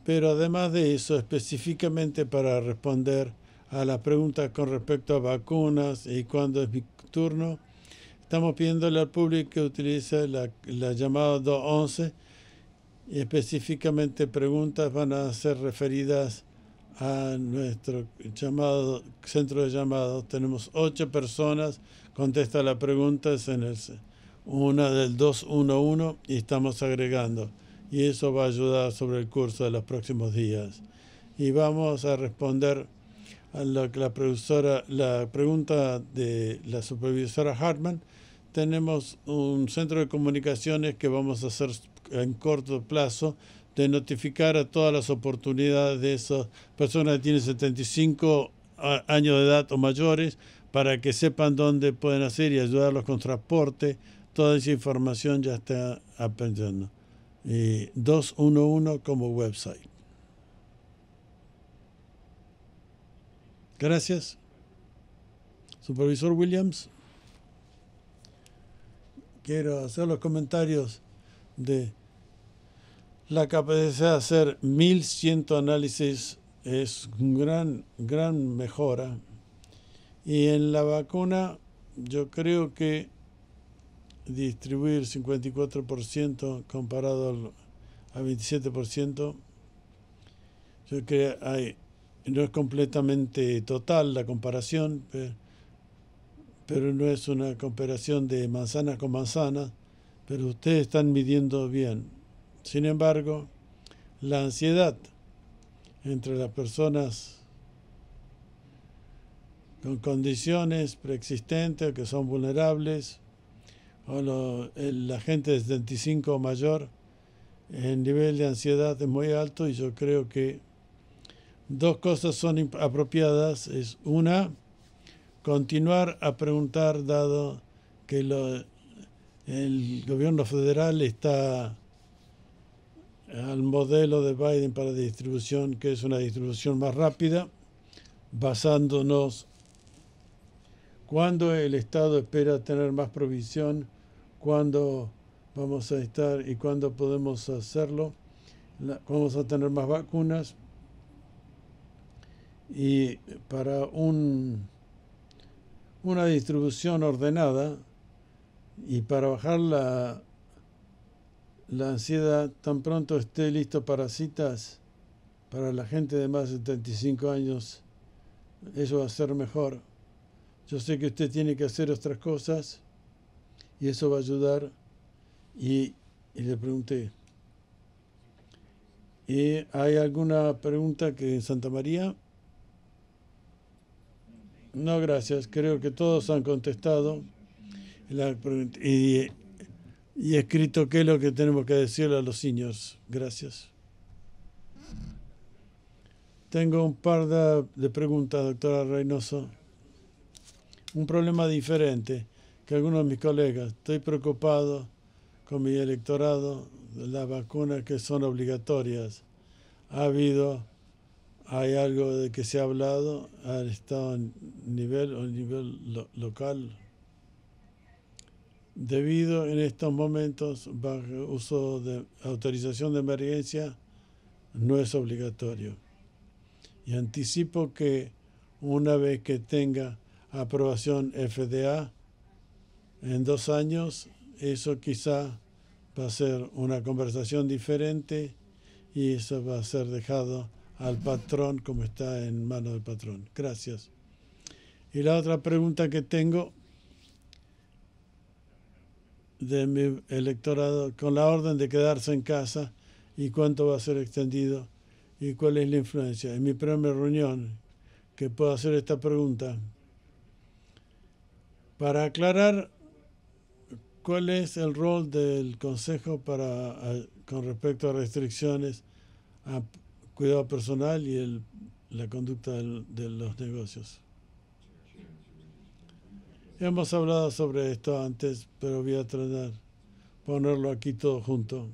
pero además de eso, específicamente para responder a las preguntas con respecto a vacunas y cuándo es mi turno, estamos pidiéndole al público que utilice la, la llamada 211 y específicamente preguntas van a ser referidas a nuestro llamado centro de llamados. Tenemos ocho personas, contesta la pregunta, es en el, una del 211 y estamos agregando. Y eso va a ayudar sobre el curso de los próximos días. Y vamos a responder a lo que la, profesora, la pregunta de la supervisora Hartman. Tenemos un centro de comunicaciones que vamos a hacer en corto plazo de notificar a todas las oportunidades de esas personas que tienen 75 años de edad o mayores para que sepan dónde pueden hacer y ayudarlos con transporte. Toda esa información ya está aprendiendo. Y 211 como website. Gracias. Supervisor Williams. Quiero hacer los comentarios de la capacidad de hacer 1100 análisis es una gran, gran mejora. Y en la vacuna, yo creo que distribuir 54% comparado al, 27%, yo creo que hay, no es completamente total la comparación, pero, no es una comparación de manzana con manzana, pero ustedes están midiendo bien. Sin embargo, la ansiedad entre las personas con condiciones preexistentes que son vulnerables o la gente de 75 o mayor, el nivel de ansiedad es muy alto y yo creo que dos cosas son apropiadas. Es una, continuar a preguntar dado que el gobierno federal está al modelo de Biden para distribución, que es una distribución más rápida, basándonos cuando el Estado espera tener más provisión, cuándo vamos a estar y cuándo podemos hacerlo, vamos a tener más vacunas y para un, una distribución ordenada y para bajar la la ansiedad tan pronto esté listo para citas para la gente de más de 75 años, eso va a ser mejor. Yo sé que usted tiene que hacer otras cosas y eso va a ayudar. Y, le pregunté, ¿y hay alguna pregunta que en Santa María? No, gracias. Creo que todos han contestado. Y escrito qué es lo que tenemos que decirle a los niños. Gracias. Tengo un par de, preguntas, doctora Reynoso. Un problema diferente que algunos de mis colegas. Estoy preocupado con mi electorado de las vacunas que son obligatorias. Ha habido, hay algo de que se ha hablado, ha estado nivel, a nivel local, debido en estos momentos bajo uso de autorización de emergencia no es obligatorio. Y anticipo que una vez que tenga aprobación FDA en dos años, eso quizá va a ser una conversación diferente y eso va a ser dejado al patrón como está en manos del patrón. Gracias. Y la otra pregunta que tengo de mi electorado con la orden de quedarse en casa y cuánto va a ser extendido. ¿Y cuál es la influencia? En mi primera reunión, que puedo hacer esta pregunta. Para aclarar cuál es el rol del Consejo para, con respecto a restricciones a cuidado personal y el, la conducta de los negocios. Hemos hablado sobre esto antes, pero voy a tratar ponerlo aquí todo junto.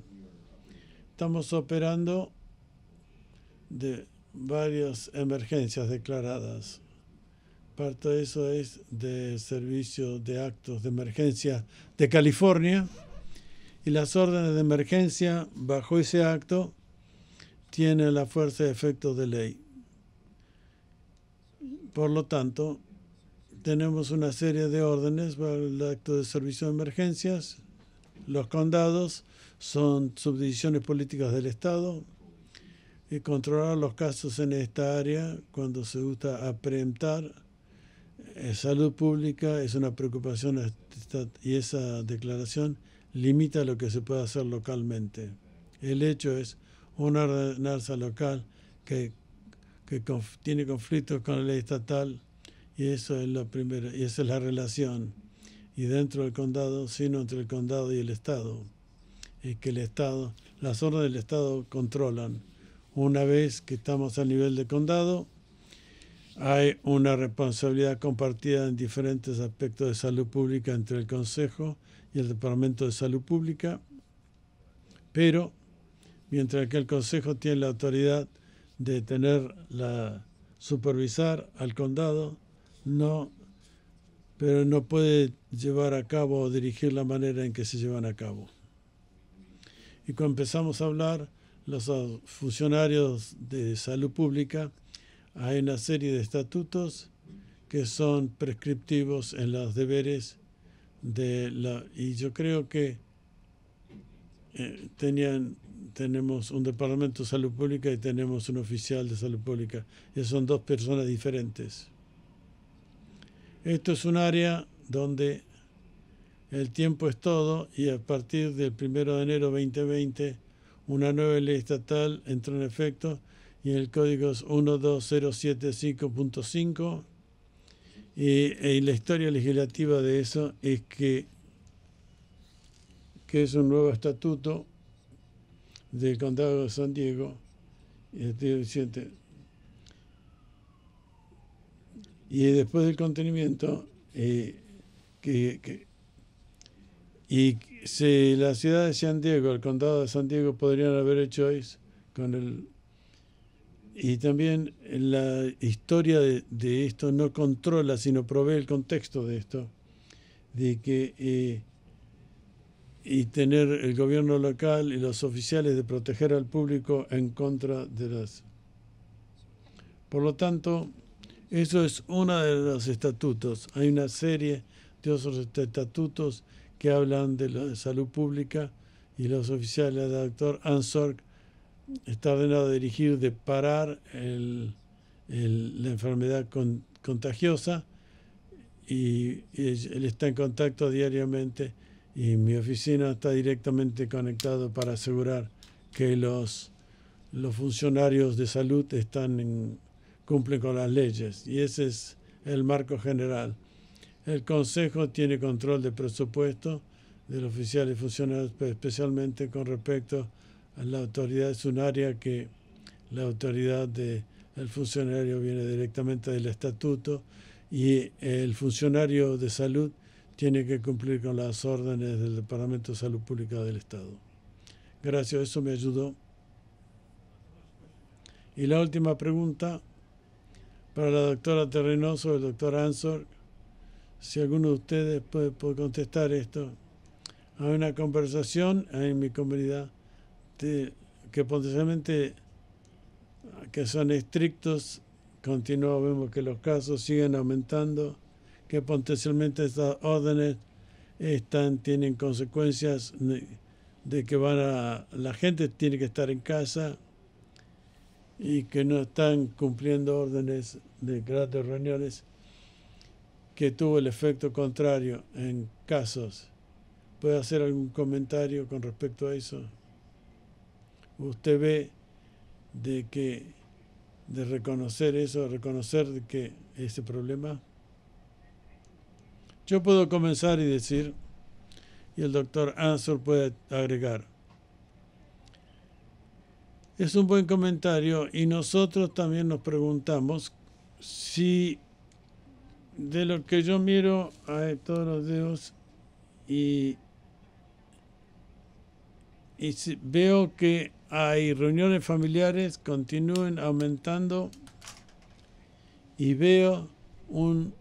Estamos operando de varias emergencias declaradas. Parte de eso es del Servicio de Actos de Emergencia de California y las órdenes de emergencia bajo ese acto tienen la fuerza de efecto de ley. Por lo tanto, tenemos una serie de órdenes para el acto de servicio de emergencias. Los condados son subdivisiones políticas del Estado y controlar los casos en esta área cuando se gusta aprehentar eh, salud pública es una preocupación y esa declaración limita lo que se puede hacer localmente. El hecho es una ordenanza local que, que tiene conflictos con la ley estatal y eso es lo primero, y esa es la relación. Y dentro del condado, sino entre el condado y el Estado. Y que el Estado, las órdenes del Estado controlan una vez que estamos a nivel de condado, hay una responsabilidad compartida en diferentes aspectos de salud pública entre el Consejo y el Departamento de Salud Pública, pero mientras que el Consejo tiene la autoridad de tener la supervisar al condado, no, pero no puede llevar a cabo o dirigir la manera en que se llevan a cabo. Y cuando empezamos a hablar los funcionarios de salud pública, hay una serie de estatutos que son prescriptivos en los deberes de la y yo creo que eh, tenían tenemos un departamento de salud pública y tenemos un oficial de salud pública. Y son dos personas diferentes. Esto es un área donde el tiempo es todo y a partir del 1 de enero 2020 una nueva ley estatal entró en efecto y el código es 12075.5 y, la historia legislativa de eso es que, que es un nuevo estatuto del condado de San Diego y y después del contenimiento eh, que y si la ciudad de San Diego, el condado de San Diego podrían haber hecho eso con el... Y también la historia de, esto no controla, sino provee el contexto de esto, de que... Eh, y tener el gobierno local y los oficiales de proteger al público en contra de las... Por lo tanto, eso es uno de los estatutos. Hay una serie de otros estatutos que hablan de la salud pública y los oficiales del doctor Ansorg está ordenado a dirigir de parar la enfermedad contagiosa y, él está en contacto diariamente y mi oficina está directamente conectado para asegurar que los, los funcionarios de salud están cumplen con las leyes y ese es el marco general. El Consejo tiene control del presupuesto del oficial y funcionarios, especialmente con respecto a la autoridad. Es un área que la autoridad del funcionario viene directamente del estatuto y el funcionario de salud tiene que cumplir con las órdenes del Departamento de Salud Pública del Estado. Gracias, eso me ayudó. Y la última pregunta para la doctora Terrenoso, el doctor Ansor si alguno de ustedes puede, contestar esto. Hay una conversación en mi comunidad que potencialmente que son estrictos, continúa, vemos que los casos siguen aumentando, que potencialmente estas órdenes están, tienen consecuencias de que van a, la gente tiene que estar en casa y que no están cumpliendo órdenes de grandes reuniones que tuvo el efecto contrario en casos. ¿Puede hacer algún comentario con respecto a eso? Usted ve de que de reconocer eso, reconocer que ese problema. Yo puedo comenzar y decir, y el doctor Answer puede agregar. Es un buen comentario y nosotros también nos preguntamos si de lo que yo miro a todos los dedos y, y veo que hay reuniones familiares, continúen aumentando y veo un,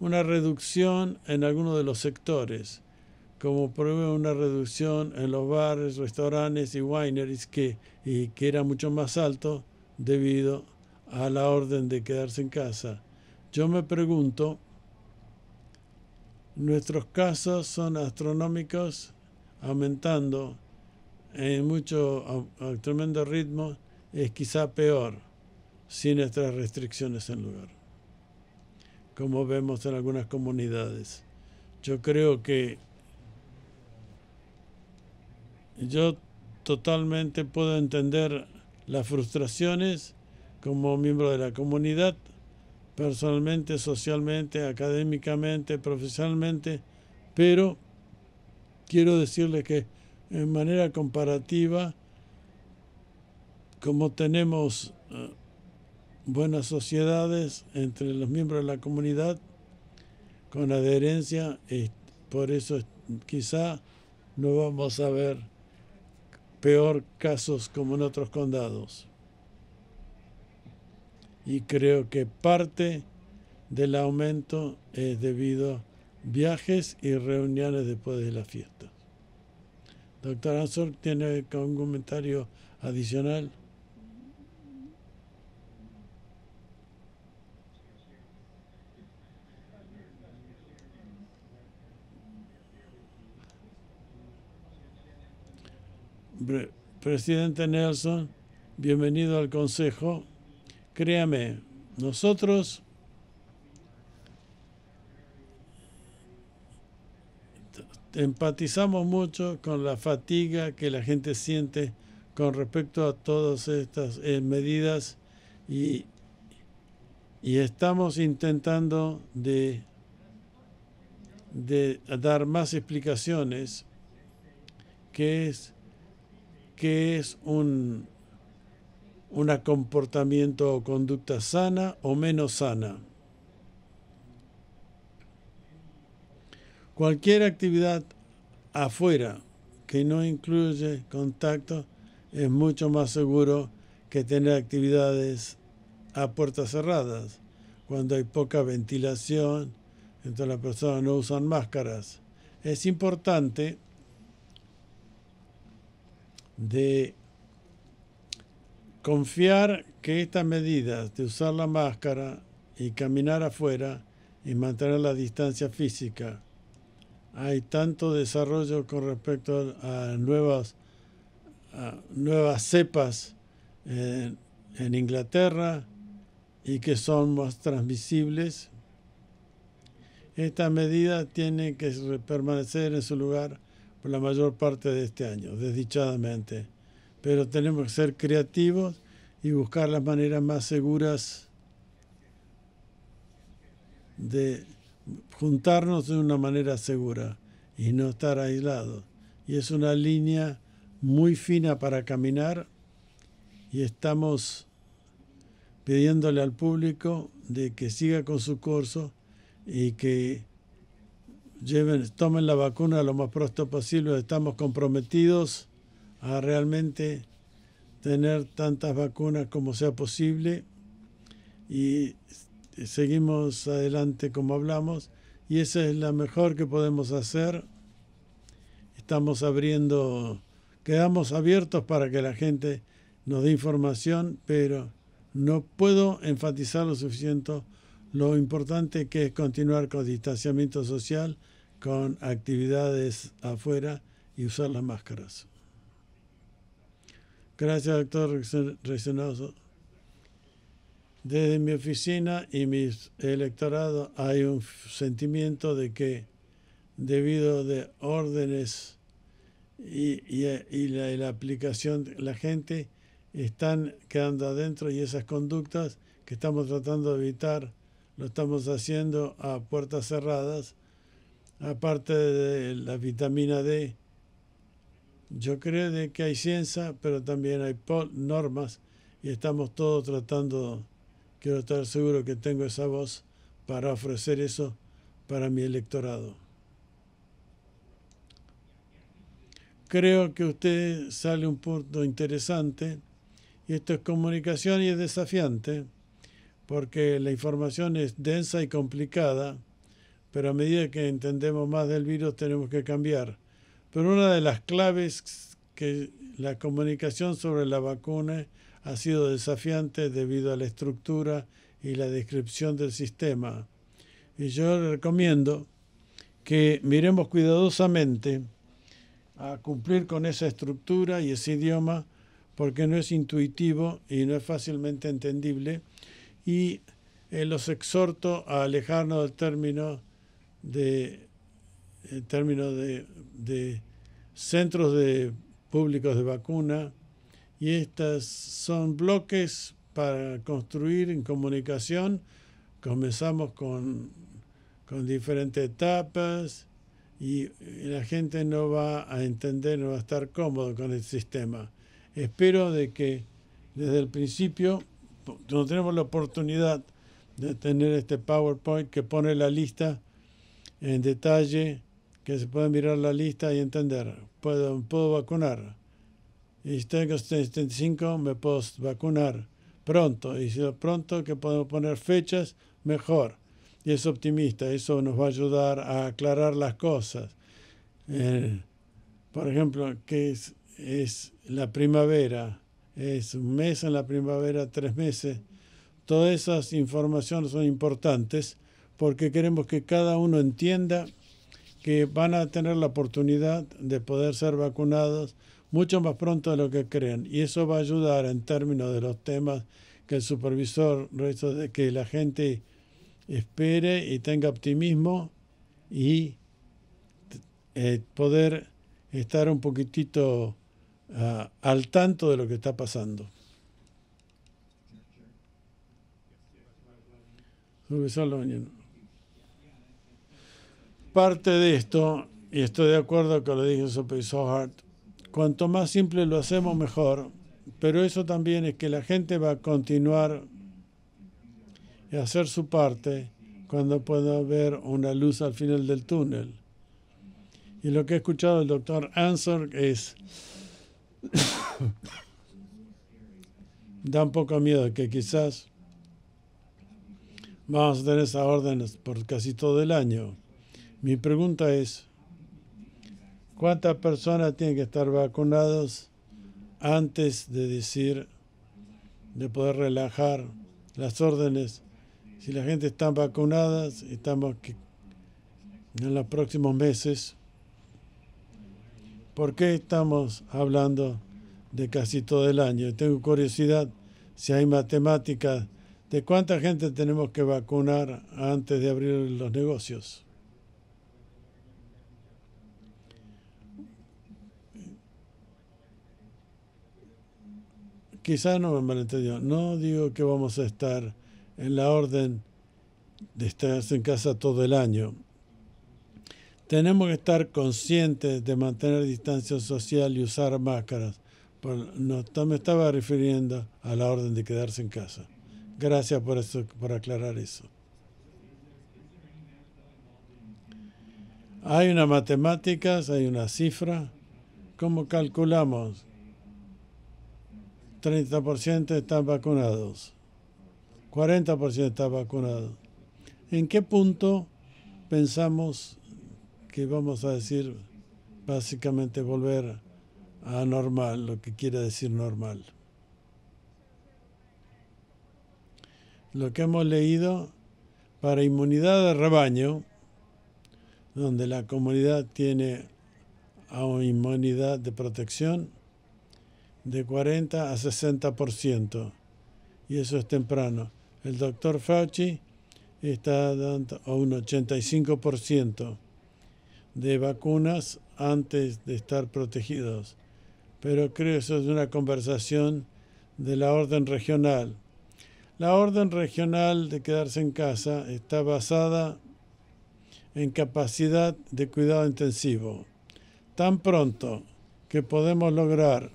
una reducción en algunos de los sectores, como ejemplo una reducción en los bares, restaurantes y wineries que, y que era mucho más alto debido a la orden de quedarse en casa. Yo me pregunto, nuestros casos son astronómicos, aumentando en mucho, a, tremendo ritmo, es quizá peor sin nuestras restricciones en lugar, como vemos en algunas comunidades. Yo creo que yo totalmente puedo entender las frustraciones como miembro de la comunidad, personalmente, socialmente, académicamente, profesionalmente, pero quiero decirle que en manera comparativa, como tenemos eh, buenas sociedades entre los miembros de la comunidad, con adherencia, por eso quizá no vamos a ver peor casos como en otros condados y creo que parte del aumento es debido a viajes y reuniones después de la fiesta. Doctor Ansor, ¿tiene algún comentario adicional? Presidente Nelson, bienvenido al Consejo. Créame, nosotros empatizamos mucho con la fatiga que la gente siente con respecto a todas estas eh, medidas y, y, estamos intentando de, de dar más explicaciones que es, que es un, un comportamiento o conducta sana o menos sana. Cualquier actividad afuera que no incluye contacto es mucho más seguro que tener actividades a puertas cerradas, cuando hay poca ventilación, entonces las personas no usan máscaras. Es importante de Confiar que estas medidas de usar la máscara y caminar afuera y mantener la distancia física, hay tanto desarrollo con respecto a nuevas, nuevas cepas en, en Inglaterra y que son más transmisibles. Esta medida tiene que permanecer en su lugar por la mayor parte de este año, desdichadamente pero tenemos que ser creativos y buscar las maneras más seguras de juntarnos de una manera segura y no estar aislados. Y es una línea muy fina para caminar y estamos pidiéndole al público de que siga con su curso y que lleven, tomen la vacuna lo más pronto posible. Estamos comprometidos a realmente tener tantas vacunas como sea posible y seguimos adelante como hablamos y esa es la mejor que podemos hacer. Estamos abriendo, quedamos abiertos para que la gente nos dé información, pero no puedo enfatizar lo suficiente lo importante que es continuar con distanciamiento social, con actividades afuera y usar las máscaras. Gracias, doctor Resonoso. Desde mi oficina y mis electorados hay un sentimiento de que debido de órdenes y, y, la, aplicación, la gente están quedando adentro y esas conductas que estamos tratando de evitar lo estamos haciendo a puertas cerradas, aparte de la vitamina D. Yo creo de que hay ciencia, pero también hay normas y estamos todos tratando, quiero estar seguro que tengo esa voz para ofrecer eso para mi electorado. Creo que usted sale un punto interesante y esto es comunicación y es desafiante porque la información es densa y complicada, pero a medida que entendemos más del virus tenemos que cambiar. Pero una de las claves que la comunicación sobre la vacuna ha sido desafiante debido a la estructura y la descripción del sistema. Y yo recomiendo que miremos cuidadosamente a cumplir con esa estructura y ese idioma porque no es intuitivo y no es fácilmente entendible y eh, los exhorto a alejarnos del término de el término de, de centros de públicos de vacuna y estas son bloques para construir en comunicación. Comenzamos con, con diferentes etapas y la gente no va a entender, no va a estar cómodo con el sistema. Espero de que desde el principio no tenemos la oportunidad de tener este PowerPoint que pone la lista en detalle, que se puede mirar la lista y entender. Puedo, puedo vacunar. Y si tengo 75, me puedo vacunar pronto. Y si pronto que podemos poner fechas, mejor. Y es optimista. Eso nos va a ayudar a aclarar las cosas. Eh, por ejemplo, que es, es la primavera es un mes en la primavera, tres meses. Todas esas informaciones son importantes porque queremos que cada uno entienda que van a tener la oportunidad de poder ser vacunados mucho más pronto de lo que creen. Y eso va a ayudar en términos de los temas que el supervisor, que la gente espere y tenga optimismo y eh, poder estar un poquitito al tanto de lo que está pasando. Parte de esto, y estoy de acuerdo con lo que dijo Sohart, cuanto más simple lo hacemos mejor, pero eso también es que la gente va a continuar y hacer su parte cuando pueda ver una luz al final del túnel. Y lo que he escuchado del doctor Answer es da un poco miedo que quizás vamos a tener esas órdenes por casi todo el año. Mi pregunta es, ¿cuántas personas tienen que estar vacunados antes de decir, de poder relajar las órdenes? Si la gente está vacunada, estamos en los próximos meses ¿Por qué estamos hablando de casi todo el año? Tengo curiosidad si hay matemáticas de cuánta gente tenemos que vacunar antes de abrir los negocios. Quizás no me malentendió. No digo que vamos a estar en la orden de estar en casa todo el año. Tenemos que estar conscientes de mantener distancia social y usar máscaras. No, me estaba refiriendo a la orden de quedarse en casa. Gracias por, eso, por aclarar eso. Hay una matemáticas, hay una cifra. ¿Cómo calculamos? 30% están vacunados. 40% están vacunados. ¿En qué punto pensamos que vamos a decir básicamente volver a normal, lo que quiere decir normal. Lo que hemos leído para inmunidad de rebaño, donde la comunidad tiene a inmunidad de protección de 40 a 60%, y eso es temprano. El doctor Fauci está dando a un 85% de vacunas antes de estar protegidos. Pero creo que eso es una conversación de la orden regional. La orden regional de quedarse en casa está basada en capacidad de cuidado intensivo. Tan pronto que podemos lograr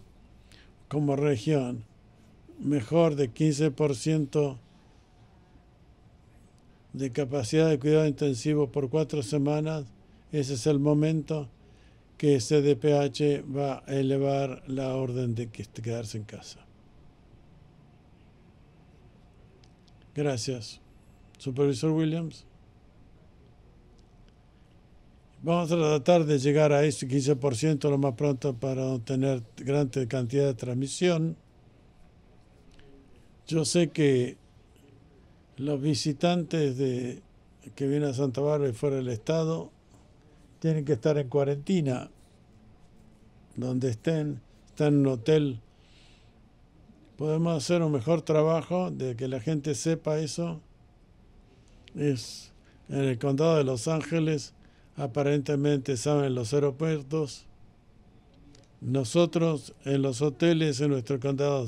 como región mejor de 15% de capacidad de cuidado intensivo por cuatro semanas, ese es el momento que CDPH va a elevar la orden de quedarse en casa. Gracias. Supervisor Williams. Vamos a tratar de llegar a ese 15% lo más pronto para obtener gran cantidad de transmisión. Yo sé que los visitantes de, que vienen a Santa Bárbara y fuera del estado tienen que estar en cuarentena, donde estén, están en un hotel. Podemos hacer un mejor trabajo de que la gente sepa eso. Es en el condado de Los Ángeles, aparentemente saben los aeropuertos. Nosotros en los hoteles en nuestro condado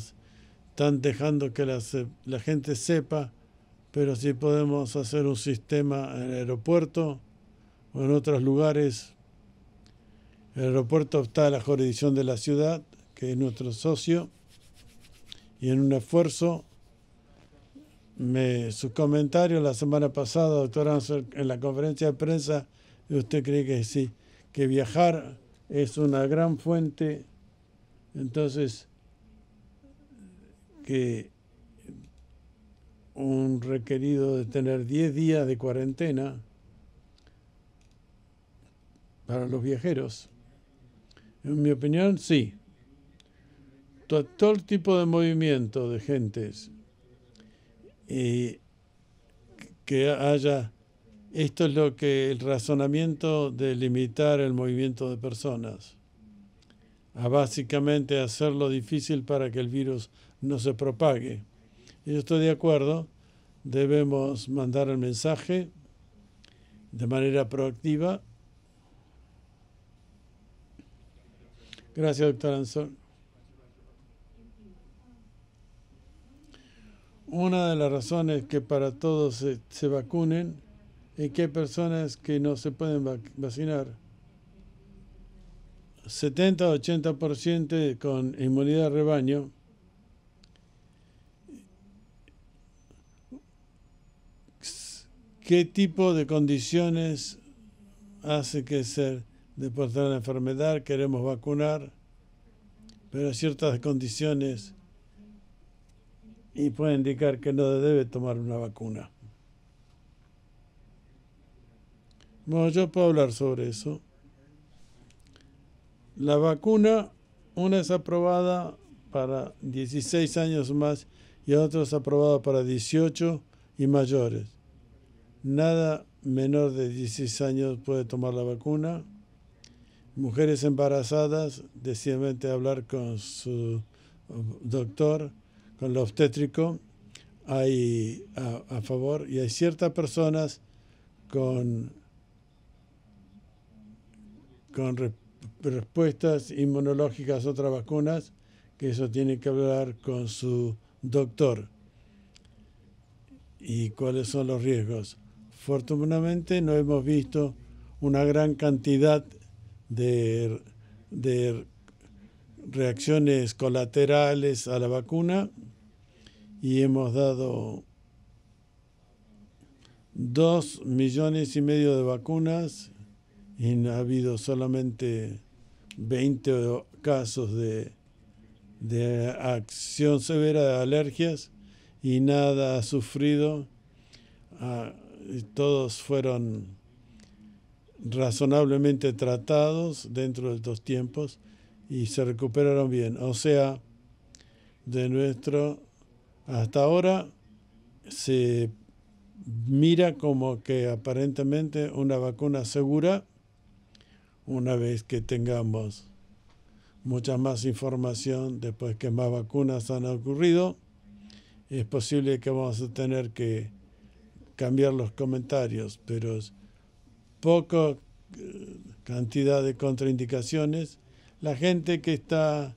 están dejando que la, gente sepa pero si podemos hacer un sistema en el aeropuerto o en otros lugares. El aeropuerto está a la jurisdicción de la ciudad, que es nuestro socio, y en un esfuerzo, me, su comentario la semana pasada, doctor Ansel, en la conferencia de prensa, usted cree que sí, que viajar es una gran fuente, entonces, que un requerido de tener 10 días de cuarentena para los viajeros. En mi opinión, sí. Todo, el tipo de movimiento de gentes y que haya esto es lo que el razonamiento de limitar el movimiento de personas a básicamente hacerlo difícil para que el virus no se propague. Yo estoy de acuerdo, debemos mandar el mensaje de manera proactiva. Gracias, doctor Anzor. Una de las razones que para todos se, se vacunen es que personas que no se pueden vacinar. 70-80% con inmunidad de rebaño ¿Qué tipo de condiciones hace que ser de portar la enfermedad? Queremos vacunar, pero ciertas condiciones y puede indicar que no debe tomar una vacuna. Bueno, yo puedo hablar sobre eso. La vacuna, una es aprobada para 16 años más y otra es aprobada para 18 y mayores. Nada menor de 16 años puede tomar la vacuna. Mujeres embarazadas, decididamente hablar con su doctor, con el obstétrico, hay a, favor y hay ciertas personas con, con respuestas inmunológicas a otras vacunas, que eso tiene que hablar con su doctor. ¿Y cuáles son los riesgos? Afortunadamente no hemos visto una gran cantidad de, reacciones colaterales a la vacuna y hemos dado dos millones y medio de vacunas y ha habido solamente 20 casos de, de acción severa de alergias y nada ha sufrido. Ah, todos fueron razonablemente tratados dentro de estos tiempos y se recuperaron bien. O sea, de nuestro, hasta ahora se mira como que aparentemente una vacuna segura, una vez que tengamos mucha más información después que más vacunas han ocurrido, es posible que vamos a tener que cambiar los comentarios, pero poca eh, cantidad de contraindicaciones. La gente que está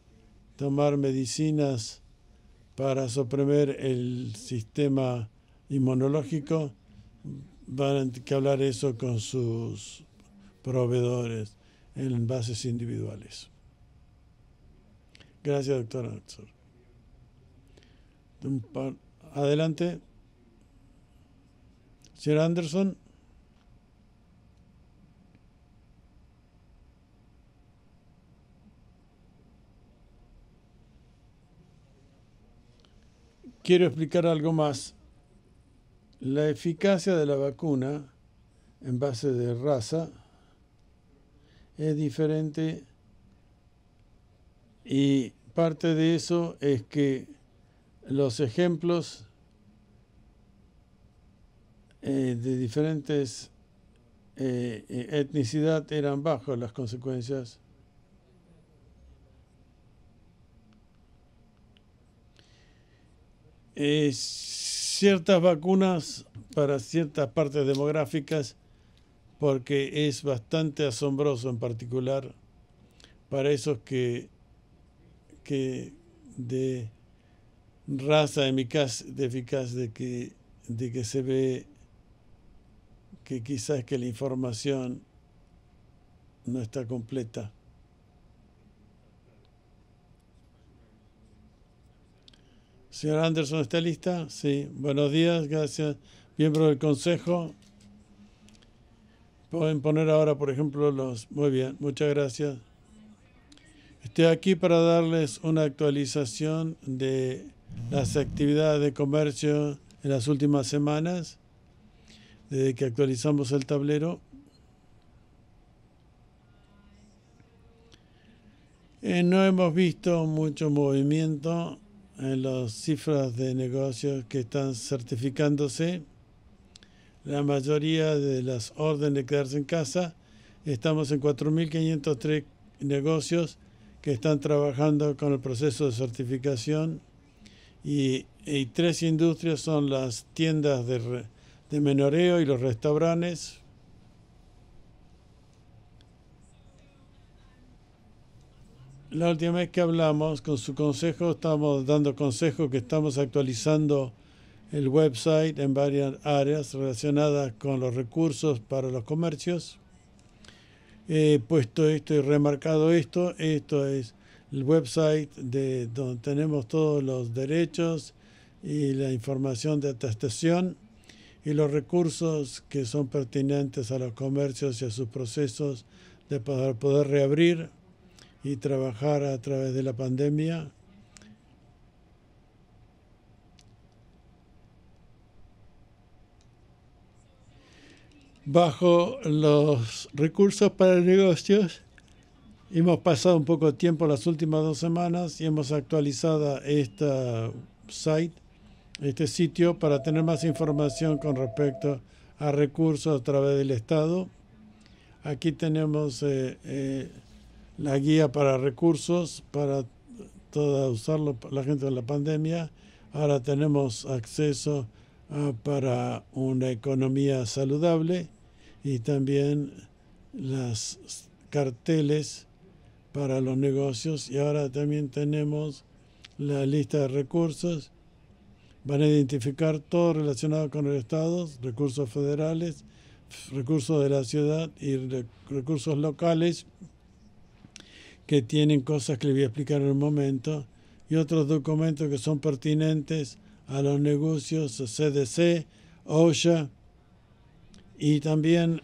tomar medicinas para suprimir el sistema inmunológico, van a que hablar eso con sus proveedores en bases individuales. Gracias, doctora. Adelante. Señor Anderson. Quiero explicar algo más. La eficacia de la vacuna en base de raza es diferente y parte de eso es que los ejemplos eh, de diferentes eh, etnicidad eran bajos las consecuencias. Eh, ciertas vacunas para ciertas partes demográficas porque es bastante asombroso en particular para esos que, que de raza eficaz, de eficaz de que, de que se ve que quizás que la información no está completa. Señor Anderson, ¿está lista? Sí. Buenos días, gracias. Miembro del Consejo. Pueden poner ahora, por ejemplo, los... Muy bien, muchas gracias. Estoy aquí para darles una actualización de las actividades de comercio en las últimas semanas, desde que actualizamos el tablero. Eh, no hemos visto mucho movimiento en las cifras de negocios que están certificándose. La mayoría de las órdenes de quedarse en casa, estamos en 4.503 negocios que están trabajando con el proceso de certificación y, tres industrias son las tiendas de, de menoreo y los restaurantes. La última vez que hablamos con su consejo, estamos dando consejo que estamos actualizando el website en varias áreas relacionadas con los recursos para los comercios. He puesto esto y remarcado esto. Esto es el website de donde tenemos todos los derechos y la información de atestación y los recursos que son pertinentes a los comercios y a sus procesos de poder, poder reabrir y trabajar a través de la pandemia. Bajo los recursos para negocios, hemos pasado un poco de tiempo las últimas dos semanas y hemos actualizado este site, este sitio, para tener más información con respecto a recursos a través del Estado. Aquí tenemos eh, eh, la guía para recursos para toda usarlo la gente de la pandemia. Ahora tenemos acceso para una economía saludable y también las carteles para los negocios y ahora también tenemos la lista de recursos. Van a identificar todo relacionado con el Estado, recursos federales, recursos de la ciudad y recursos locales que tienen cosas que le voy a explicar en un momento, y otros documentos que son pertinentes a los negocios CDC, OSHA, y también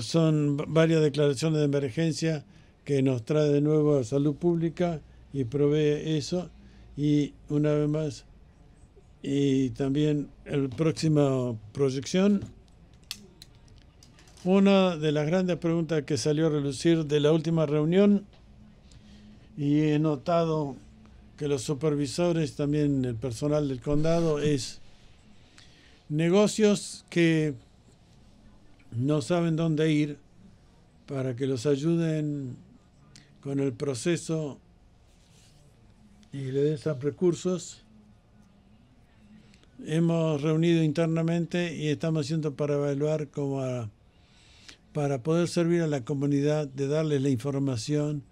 son varias declaraciones de emergencia que nos trae de nuevo a salud pública y provee eso. Y una vez más, y también el próxima proyección. Una de las grandes preguntas que salió a relucir de la última reunión y he notado que los supervisores, también el personal del condado, es negocios que no saben dónde ir para que los ayuden con el proceso y le den recursos. Hemos reunido internamente y estamos haciendo para evaluar cómo para poder servir a la comunidad, de darles la información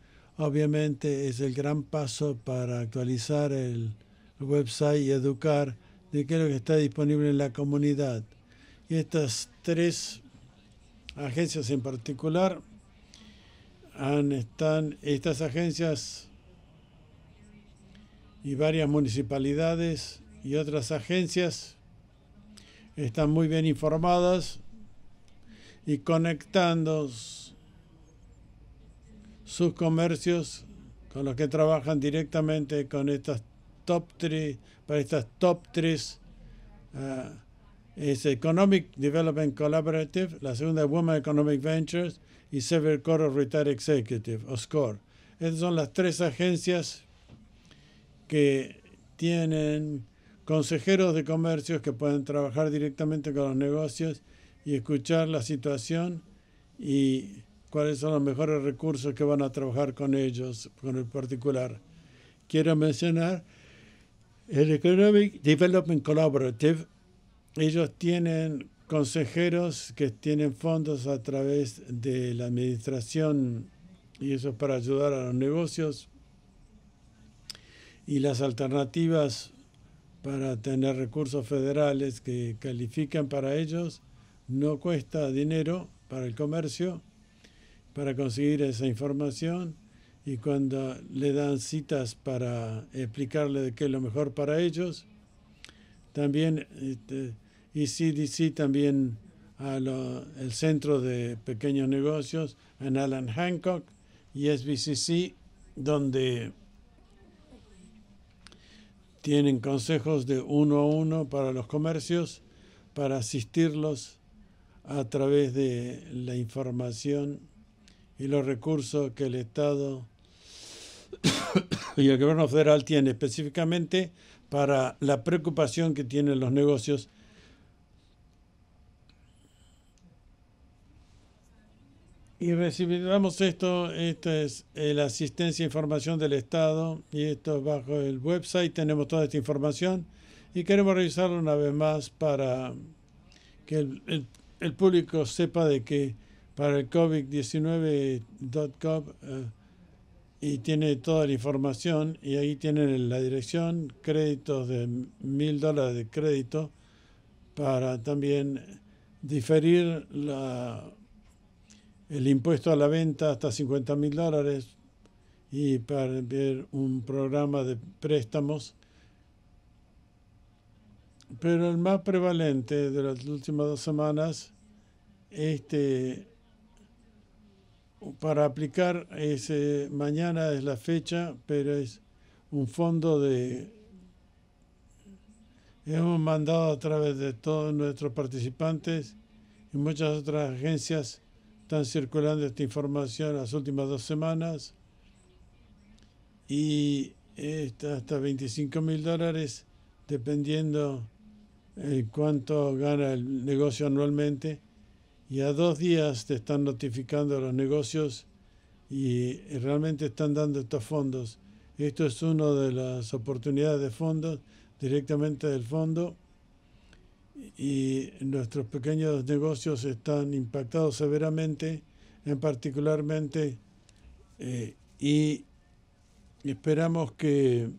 Obviamente es el gran paso para actualizar el, website y educar de qué es lo que está disponible en la comunidad. Y estas tres agencias en particular están estas agencias y varias municipalidades y otras agencias están muy bien informadas y conectando sus comercios con los que trabajan directamente con estas top 3, para estas top 3 uh, es Economic Development Collaborative, la segunda es Women Economic Ventures y Sever Core Retire Executive, o SCORE. Estas son las tres agencias que tienen consejeros de comercios que pueden trabajar directamente con los negocios y escuchar la situación y cuáles son los mejores recursos que van a trabajar con ellos, con el particular. Quiero mencionar el Economic Development Collaborative. Ellos tienen consejeros que tienen fondos a través de la administración y eso es para ayudar a los negocios y las alternativas para tener recursos federales que califican para ellos no cuesta dinero para el comercio para conseguir esa información y cuando le dan citas para explicarle qué es lo mejor para ellos. También este, y CDC también el Centro de Pequeños Negocios en Alan Hancock y SBCC donde tienen consejos de uno a uno para los comercios para asistirlos a través de la información y los recursos que el Estado y el gobierno federal tiene específicamente para la preocupación que tienen los negocios. Y recibimos esto, esta es la asistencia e información del Estado y esto bajo el website tenemos toda esta información y queremos revisarlo una vez más para que el, el, público sepa de que para el covid19.gov eh, y tiene toda la información y ahí tienen la dirección, créditos de mil dólares de crédito para también diferir la el impuesto a la venta hasta 50 mil dólares y para ver un programa de préstamos. Pero el más prevalente de las últimas dos semanas, este, para aplicar, ese, mañana es la fecha, pero es un fondo de... Hemos mandado a través de todos nuestros participantes y muchas otras agencias están circulando esta información las últimas dos semanas. Y está hasta 25 mil dólares dependiendo en cuánto gana el negocio anualmente y a dos días te están notificando los negocios y realmente están dando estos fondos. Esto es una de las oportunidades de fondos directamente del fondo y nuestros pequeños negocios están impactados severamente, en particularmente, eh, y esperamos que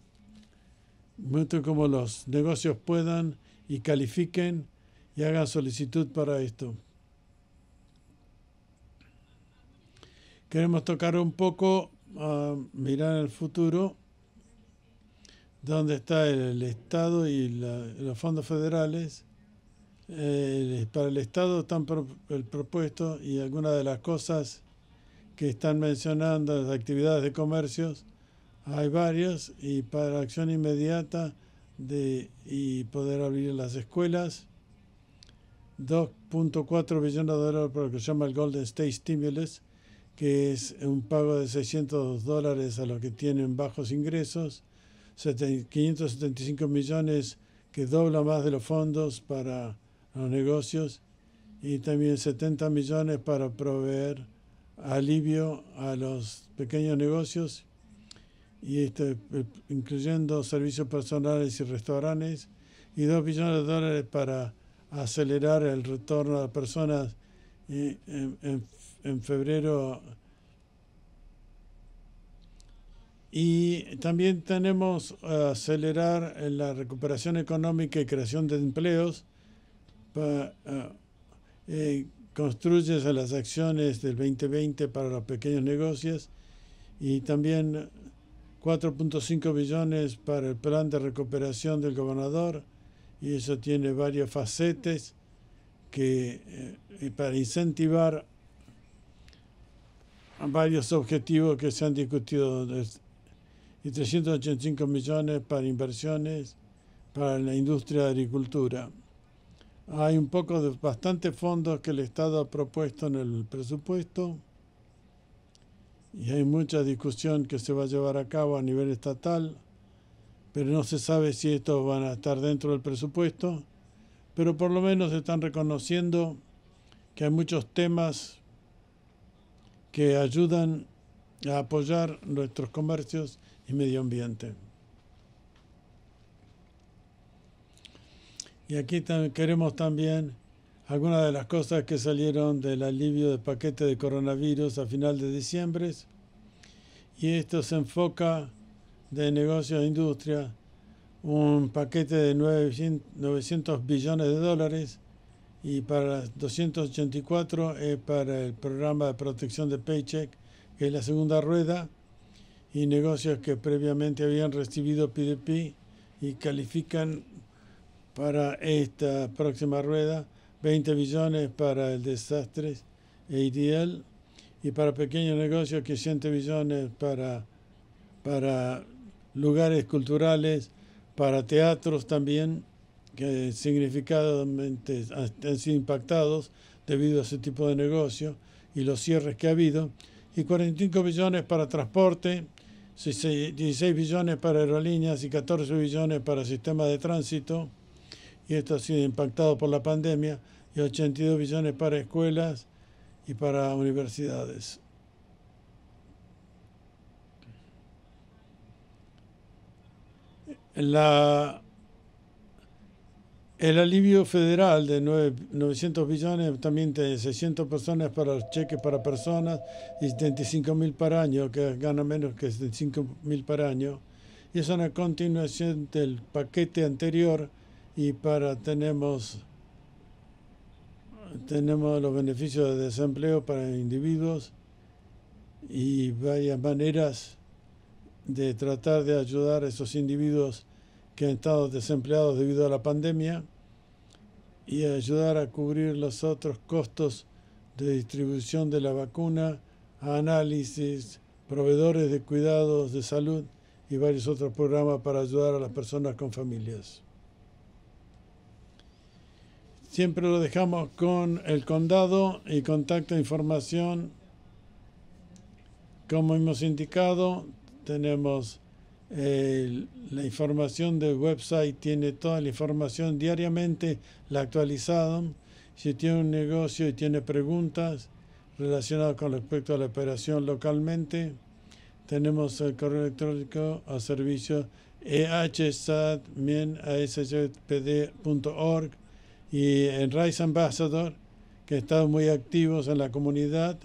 mucho como los negocios puedan y califiquen y hagan solicitud para esto. Queremos tocar un poco, a mirar el futuro, dónde está el, Estado y los fondos federales. Para el Estado están el propuesto y algunas de las cosas que están mencionando, las actividades de comercios, hay varias y para acción inmediata de, y poder abrir las escuelas, 2.4 billones de dólares para lo que se llama el Golden State Stimulus, que es un pago de 600 dólares a los que tienen bajos ingresos, 575 millones que dobla más de los fondos para los negocios y también 70 millones para proveer alivio a los pequeños negocios y este, incluyendo servicios personales y restaurantes y 2 billones de dólares para acelerar el retorno a las personas en febrero. Y también tenemos acelerar la recuperación económica y creación de empleos. Para, eh, construyes las acciones del 2020 para los pequeños negocios. Y también 4.5 billones para el plan de recuperación del gobernador. Y eso tiene varios facetes que eh, para incentivar varios objetivos que se han discutido y 385 millones para inversiones para la industria de agricultura. Hay un poco de bastante fondos que el Estado ha propuesto en el presupuesto y hay mucha discusión que se va a llevar a cabo a nivel estatal, pero no se sabe si estos van a estar dentro del presupuesto, pero por lo menos están reconociendo que hay muchos temas que ayudan a apoyar nuestros comercios y medio ambiente. Y aquí queremos también algunas de las cosas que salieron del alivio del paquete de coronavirus a final de diciembre. Y esto se enfoca de negocios e industria, un paquete de 900 billones de dólares y para 284 es para el programa de protección de Paycheck, que es la segunda rueda, y negocios que previamente habían recibido PDP y califican para esta próxima rueda, 20 billones para el desastre ADL y para pequeños negocios 500 billones para, para lugares culturales, para teatros también que significadamente han sido impactados debido a ese tipo de negocio y los cierres que ha habido, y 45 billones para transporte, 16 billones para aerolíneas y 14 billones para sistemas de tránsito, y esto ha sido impactado por la pandemia, y 82 billones para escuelas y para universidades. La el alivio federal de 900 billones, también de 600 personas para los cheques para personas y 75 mil para año, que gana menos que 75 mil para año. Y es una continuación del paquete anterior y para tenemos tenemos los beneficios de desempleo para individuos y varias maneras de tratar de ayudar a esos individuos que han estado desempleados debido a la pandemia y ayudar a cubrir los otros costos de distribución de la vacuna, análisis, proveedores de cuidados de salud y varios otros programas para ayudar a las personas con familias. Siempre lo dejamos con el condado y contacto de información. Como hemos indicado, tenemos la información del website tiene toda la información diariamente, la actualizada. Si tiene un negocio y tiene preguntas relacionadas con respecto a la operación localmente, tenemos el correo electrónico a servicio ehsat.org y en Rice Ambassador, que están muy activos en la comunidad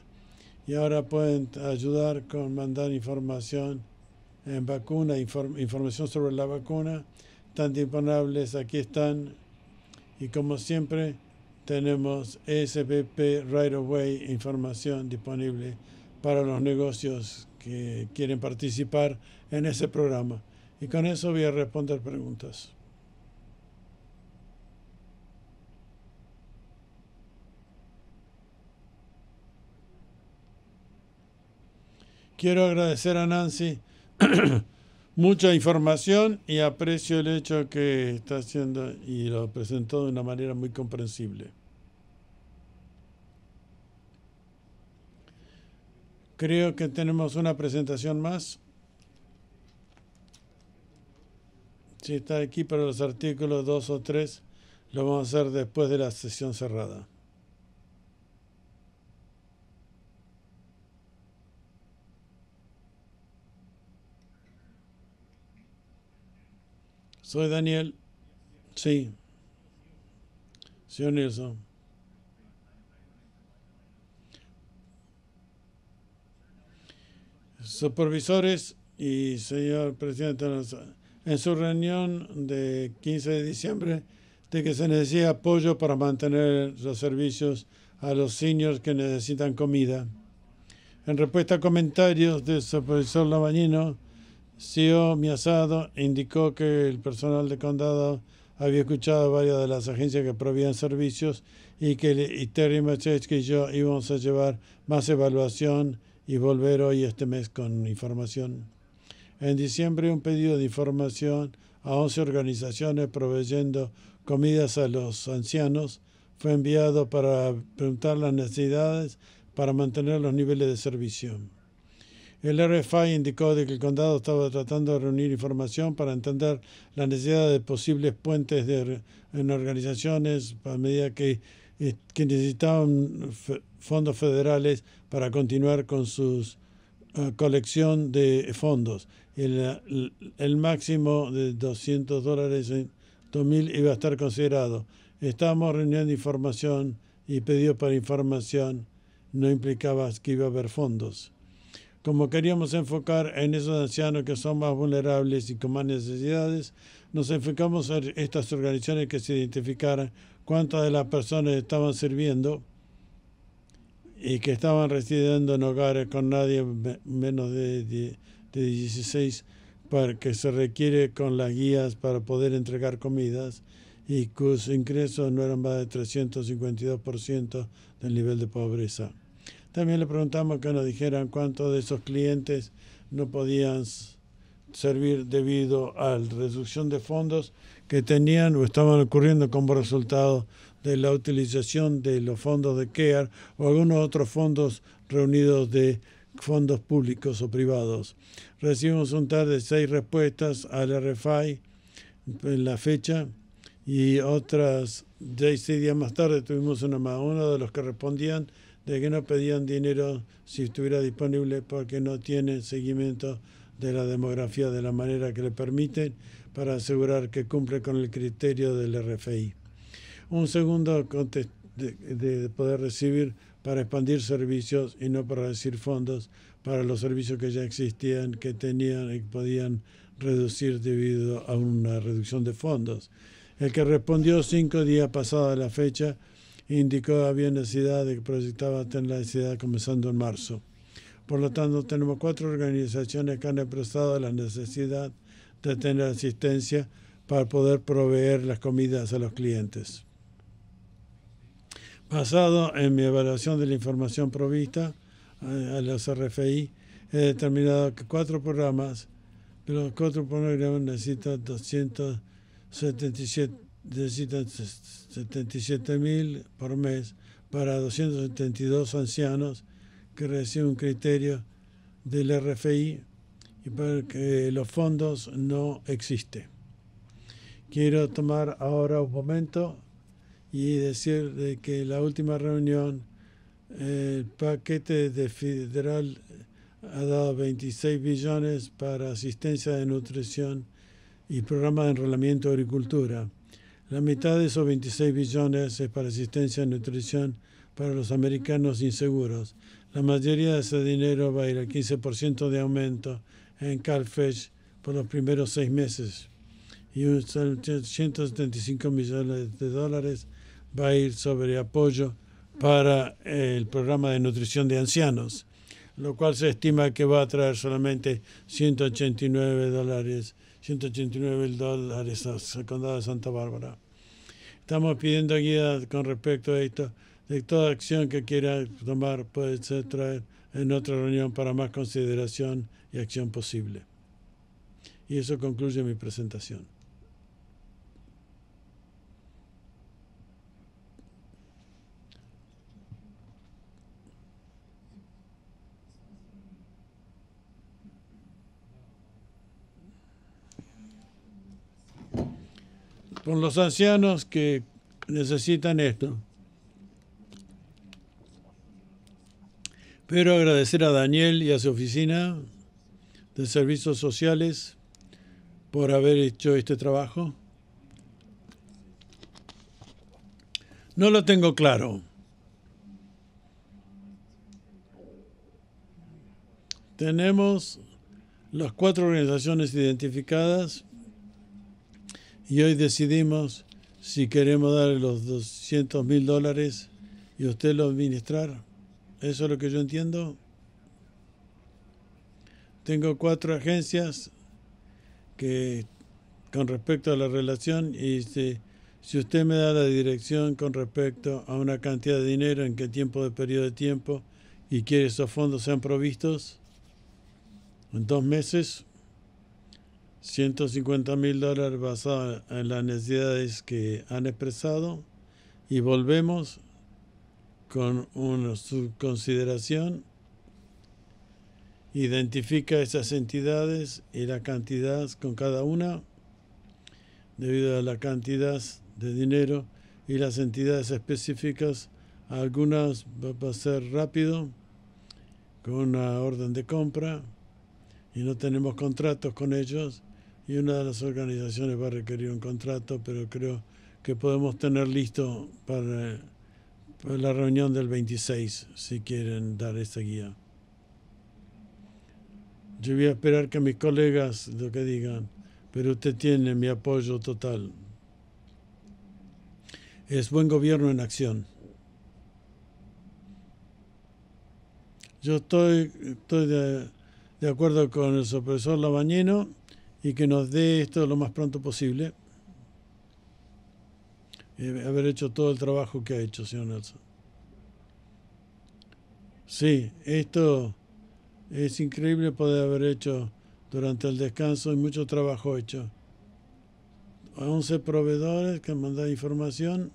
y ahora pueden ayudar con mandar información en vacuna, información sobre la vacuna, están disponibles, aquí están. Y como siempre, tenemos SPP Right Away, información disponible para los negocios que quieren participar en ese programa. Y con eso voy a responder preguntas. Quiero agradecer a Nancy mucha información y aprecio el hecho que está haciendo y lo presentó de una manera muy comprensible. Creo que tenemos una presentación más. Si está aquí para los artículos 2 o 3, lo vamos a hacer después de la sesión cerrada. Soy Daniel. Sí. Señor Nilsson. Supervisores Y señor presidente, en su reunión de 15 de diciembre, de que se necesita apoyo para mantener los servicios a los seniors que necesitan comida. En respuesta a comentarios del supervisor Lavañino, CEO Miasado indicó que el personal de condado había escuchado varias de las agencias que proveían servicios y que Terry Machetsky y yo íbamos a llevar más evaluación y volver hoy este mes con información. En diciembre un pedido de información a 11 organizaciones proveyendo comidas a los ancianos fue enviado para preguntar las necesidades para mantener los niveles de servicio. El RFI indicó de que el condado estaba tratando de reunir información para entender la necesidad de posibles puentes de, en organizaciones a medida que, eh, necesitaban fondos federales para continuar con su eh, colección de fondos. El, el, máximo de 200 dólares en 2000 iba a estar considerado. Estábamos reuniendo información y pedido para información no implicaba que iba a haber fondos. Como queríamos enfocar en esos ancianos que son más vulnerables y con más necesidades, nos enfocamos en estas organizaciones que se identificaran cuántas de las personas estaban sirviendo y que estaban residiendo en hogares con nadie menos de, de, 16 para que se requiere con las guías para poder entregar comidas y cuyos ingresos no eran más de 352% del nivel de pobreza. También le preguntamos que nos dijeran cuántos de esos clientes no podían servir debido a la reducción de fondos que tenían o estaban ocurriendo como resultado de la utilización de los fondos de CARE o algunos otros fondos reunidos de fondos públicos o privados. Recibimos un tal de seis respuestas al RFI en la fecha y otras seis días más tarde tuvimos una más. Uno de los que respondían de que no pedían dinero si estuviera disponible porque no tienen seguimiento de la demografía de la manera que le permiten para asegurar que cumple con el criterio del RFI. Un segundo de, poder recibir para expandir servicios y no para recibir fondos para los servicios que ya existían, que tenían y podían reducir debido a una reducción de fondos. El que respondió cinco días pasada la fecha indicó había necesidad de que proyectaba tener la necesidad comenzando en marzo. Por lo tanto, tenemos cuatro organizaciones que han expresado la necesidad de tener asistencia para poder proveer las comidas a los clientes. Basado en mi evaluación de la información provista eh, a los RFI, he determinado que cuatro programas, pero los cuatro programas necesitan 277 necesitan 77 mil por mes para 272 ancianos que reciben un criterio del RFI y para que los fondos no existen. Quiero tomar ahora un momento y decir de que la última reunión el paquete de federal ha dado 26 billones para asistencia de nutrición y programa de enrolamiento de agricultura. La mitad de esos 26 billones es para asistencia y nutrición para los americanos inseguros. La mayoría de ese dinero va a ir al 15% de aumento en CalFetch por los primeros seis meses y 175 millones de dólares va a ir sobre apoyo para el programa de nutrición de ancianos, lo cual se estima que va a traer solamente 189 dólares 189 dólares al condado de Santa Bárbara. Estamos pidiendo guía con respecto a esto, de toda acción que quiera tomar puede ser traer en otra reunión para más consideración y acción posible. Y eso concluye mi presentación. Con los ancianos que necesitan esto. Pero agradecer a Daniel y a su oficina de servicios sociales por haber hecho este trabajo. No lo tengo claro. Tenemos las cuatro organizaciones identificadas y hoy decidimos si queremos dar los 200 mil dólares y usted lo administrar. Eso es lo que yo entiendo. Tengo cuatro agencias que con respecto a la relación y si, usted me da la dirección con respecto a una cantidad de dinero, en qué tiempo de periodo de tiempo y quiere esos fondos sean provistos en dos meses, 150 mil dólares basados en las necesidades que han expresado y volvemos con una subconsideración, identifica esas entidades y la cantidad con cada una debido a la cantidad de dinero y las entidades específicas. Algunas va a ser rápido con una orden de compra y no tenemos contratos con ellos y una de las organizaciones va a requerir un contrato, pero creo que podemos tener listo para, la reunión del 26 si quieren dar esa guía. Yo voy a esperar que mis colegas lo que digan, pero usted tiene mi apoyo total. Es buen gobierno en acción. Yo estoy, estoy de, de acuerdo con el profesor Labañeno y que nos dé esto lo más pronto posible. Eh, haber hecho todo el trabajo que ha hecho, señor Nelson. Sí, esto es increíble poder haber hecho durante el descanso y mucho trabajo hecho. 11 proveedores que han mandado información,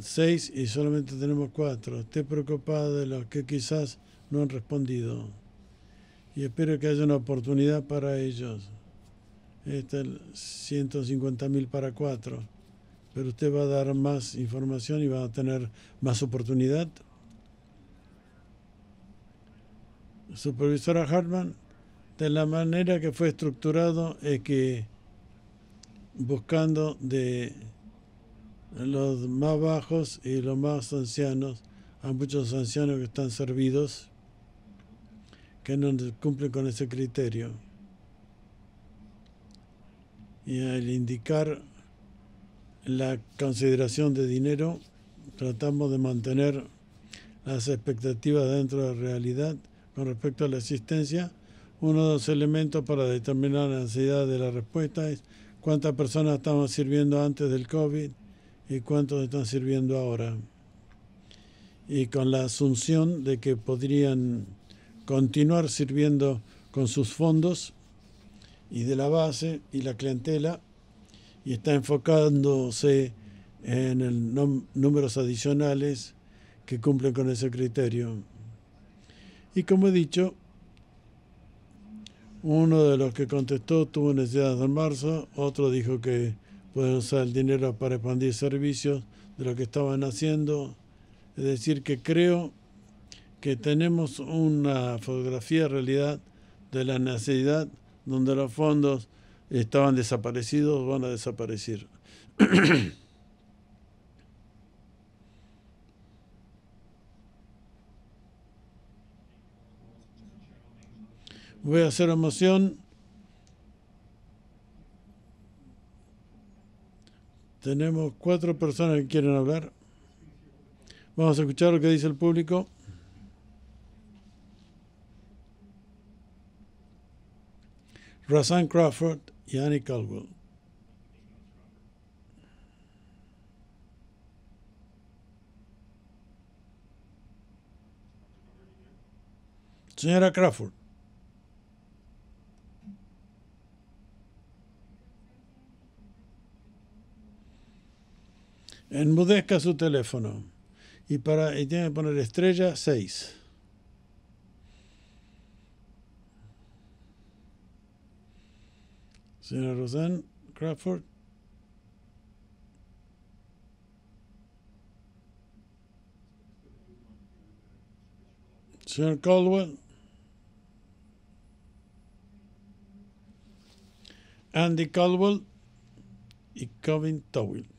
6 y solamente tenemos 4. Estoy preocupado de los que quizás no han respondido y espero que haya una oportunidad para ellos. Este es 150 mil para cuatro, pero usted va a dar más información y va a tener más oportunidad. Supervisora Hartman, de la manera que fue estructurado es que buscando de los más bajos y los más ancianos, hay muchos ancianos que están servidos que no cumplen con ese criterio. Y al indicar la consideración de dinero, tratamos de mantener las expectativas dentro de la realidad con respecto a la existencia. Uno de los elementos para determinar la ansiedad de la respuesta es cuántas personas estaban sirviendo antes del COVID y cuántos están sirviendo ahora. Y con la asunción de que podrían continuar sirviendo con sus fondos y de la base y la clientela y está enfocándose en el números adicionales que cumplen con ese criterio. Y como he dicho, uno de los que contestó tuvo necesidad en marzo, otro dijo que pueden usar el dinero para expandir servicios de lo que estaban haciendo. Es decir, que creo que tenemos una fotografía realidad de la necesidad donde los fondos estaban desaparecidos van a desaparecer. Voy a hacer emoción. Tenemos cuatro personas que quieren hablar. Vamos a escuchar lo que dice el público. Rosanne Crawford y Annie Caldwell. Señora Crawford. Enmudezca su teléfono y para y tiene que poner estrella 6. Señora Rosanne Crawford. Señor Caldwell. Andy Caldwell y Kevin Towell.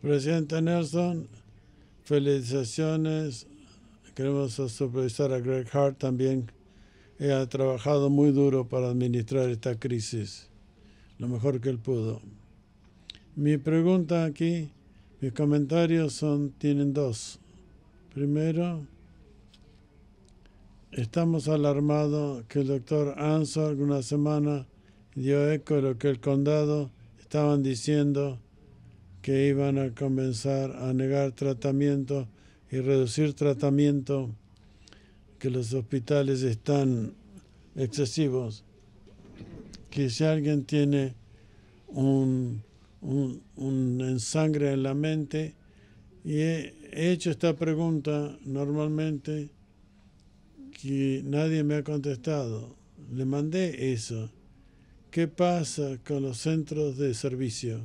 Presidente Nelson, felicitaciones. Queremos supervisar a Greg Hart también. Él ha trabajado muy duro para administrar esta crisis, lo mejor que él pudo. Mi pregunta aquí, mis comentarios son, tienen dos. Primero, estamos alarmados que el doctor Ansel alguna semana dio eco de lo que el condado estaban diciendo que iban a comenzar a negar tratamiento y reducir tratamiento, que los hospitales están excesivos, que si alguien tiene un, un, ensangre en la mente, y he hecho esta pregunta normalmente que nadie me ha contestado. Le mandé eso. ¿Qué pasa con los centros de servicio?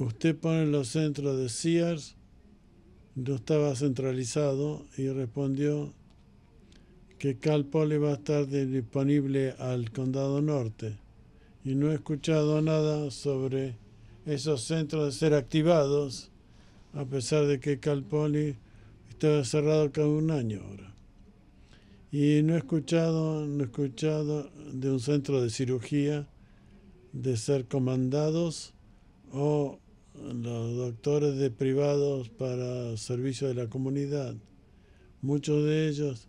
Usted pone los centros de Sears, no estaba centralizado y respondió que Cal Poly va a estar disponible al condado norte. Y no he escuchado nada sobre esos centros de ser activados, a pesar de que Cal Poly está cerrado cada un año ahora. Y no he escuchado, no he escuchado de un centro de cirugía de ser comandados o los doctores de privados para servicio de la comunidad. Muchos de ellos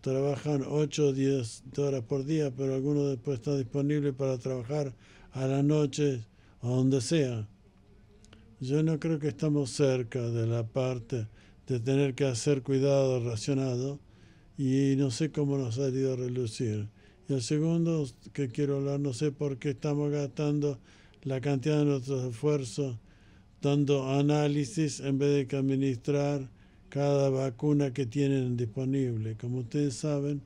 trabajan 8 o 10 horas por día, pero algunos después están disponibles para trabajar a la noche o donde sea. Yo no creo que estamos cerca de la parte de tener que hacer cuidado racionado y no sé cómo nos ha ido a relucir. Y el segundo que quiero hablar, no sé por qué estamos gastando la cantidad de nuestros esfuerzos dando análisis en vez de que administrar cada vacuna que tienen disponible. Como ustedes saben,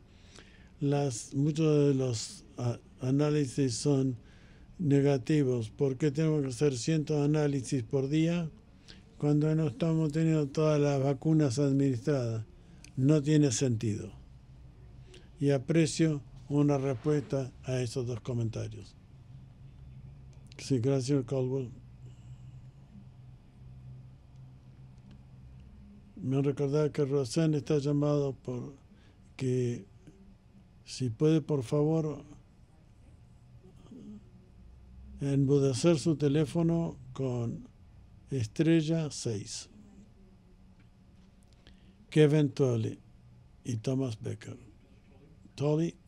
las, muchos de los análisis son negativos. ¿Por qué tenemos que hacer cientos de análisis por día cuando no estamos teniendo todas las vacunas administradas? no tiene sentido. Y aprecio una respuesta a esos dos comentarios. Sí, gracias, Caldwell. Me recordaba que Rosen está llamado por que si puede por favor embudecer su teléfono con estrella 6. Kevin Tolley y Thomas Becker. Tolley.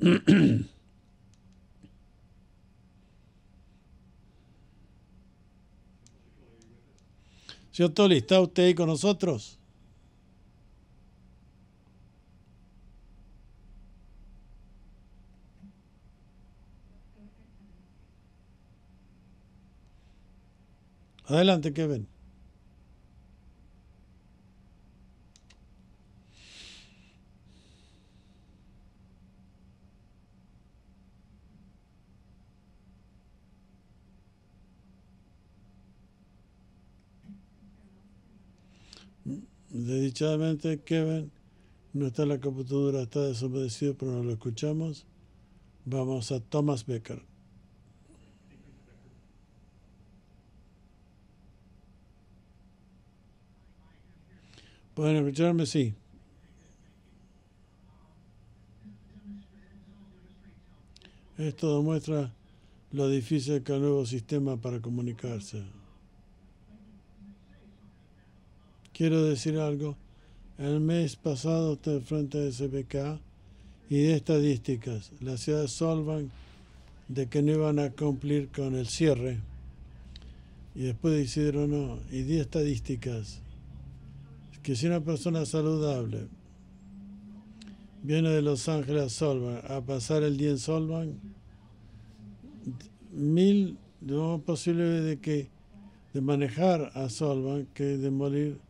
Señor Tolley, ¿está usted con nosotros? Adelante, Kevin. Desdichadamente, Kevin no está en la computadora, está desobedecido, pero no lo escuchamos. Vamos a Thomas Becker. ¿Pueden escucharme? Sí. Esto demuestra lo difícil que el nuevo sistema para comunicarse. Quiero decir algo. El mes pasado estuve frente de SBK y de estadísticas. La ciudad de Solvang de que no iban a cumplir con el cierre. Y después decidieron no. Y di estadísticas que si una persona saludable viene de Los Ángeles a Solvang a pasar el día en Solvang, mil no posible de que de manejar a Solvang que de morir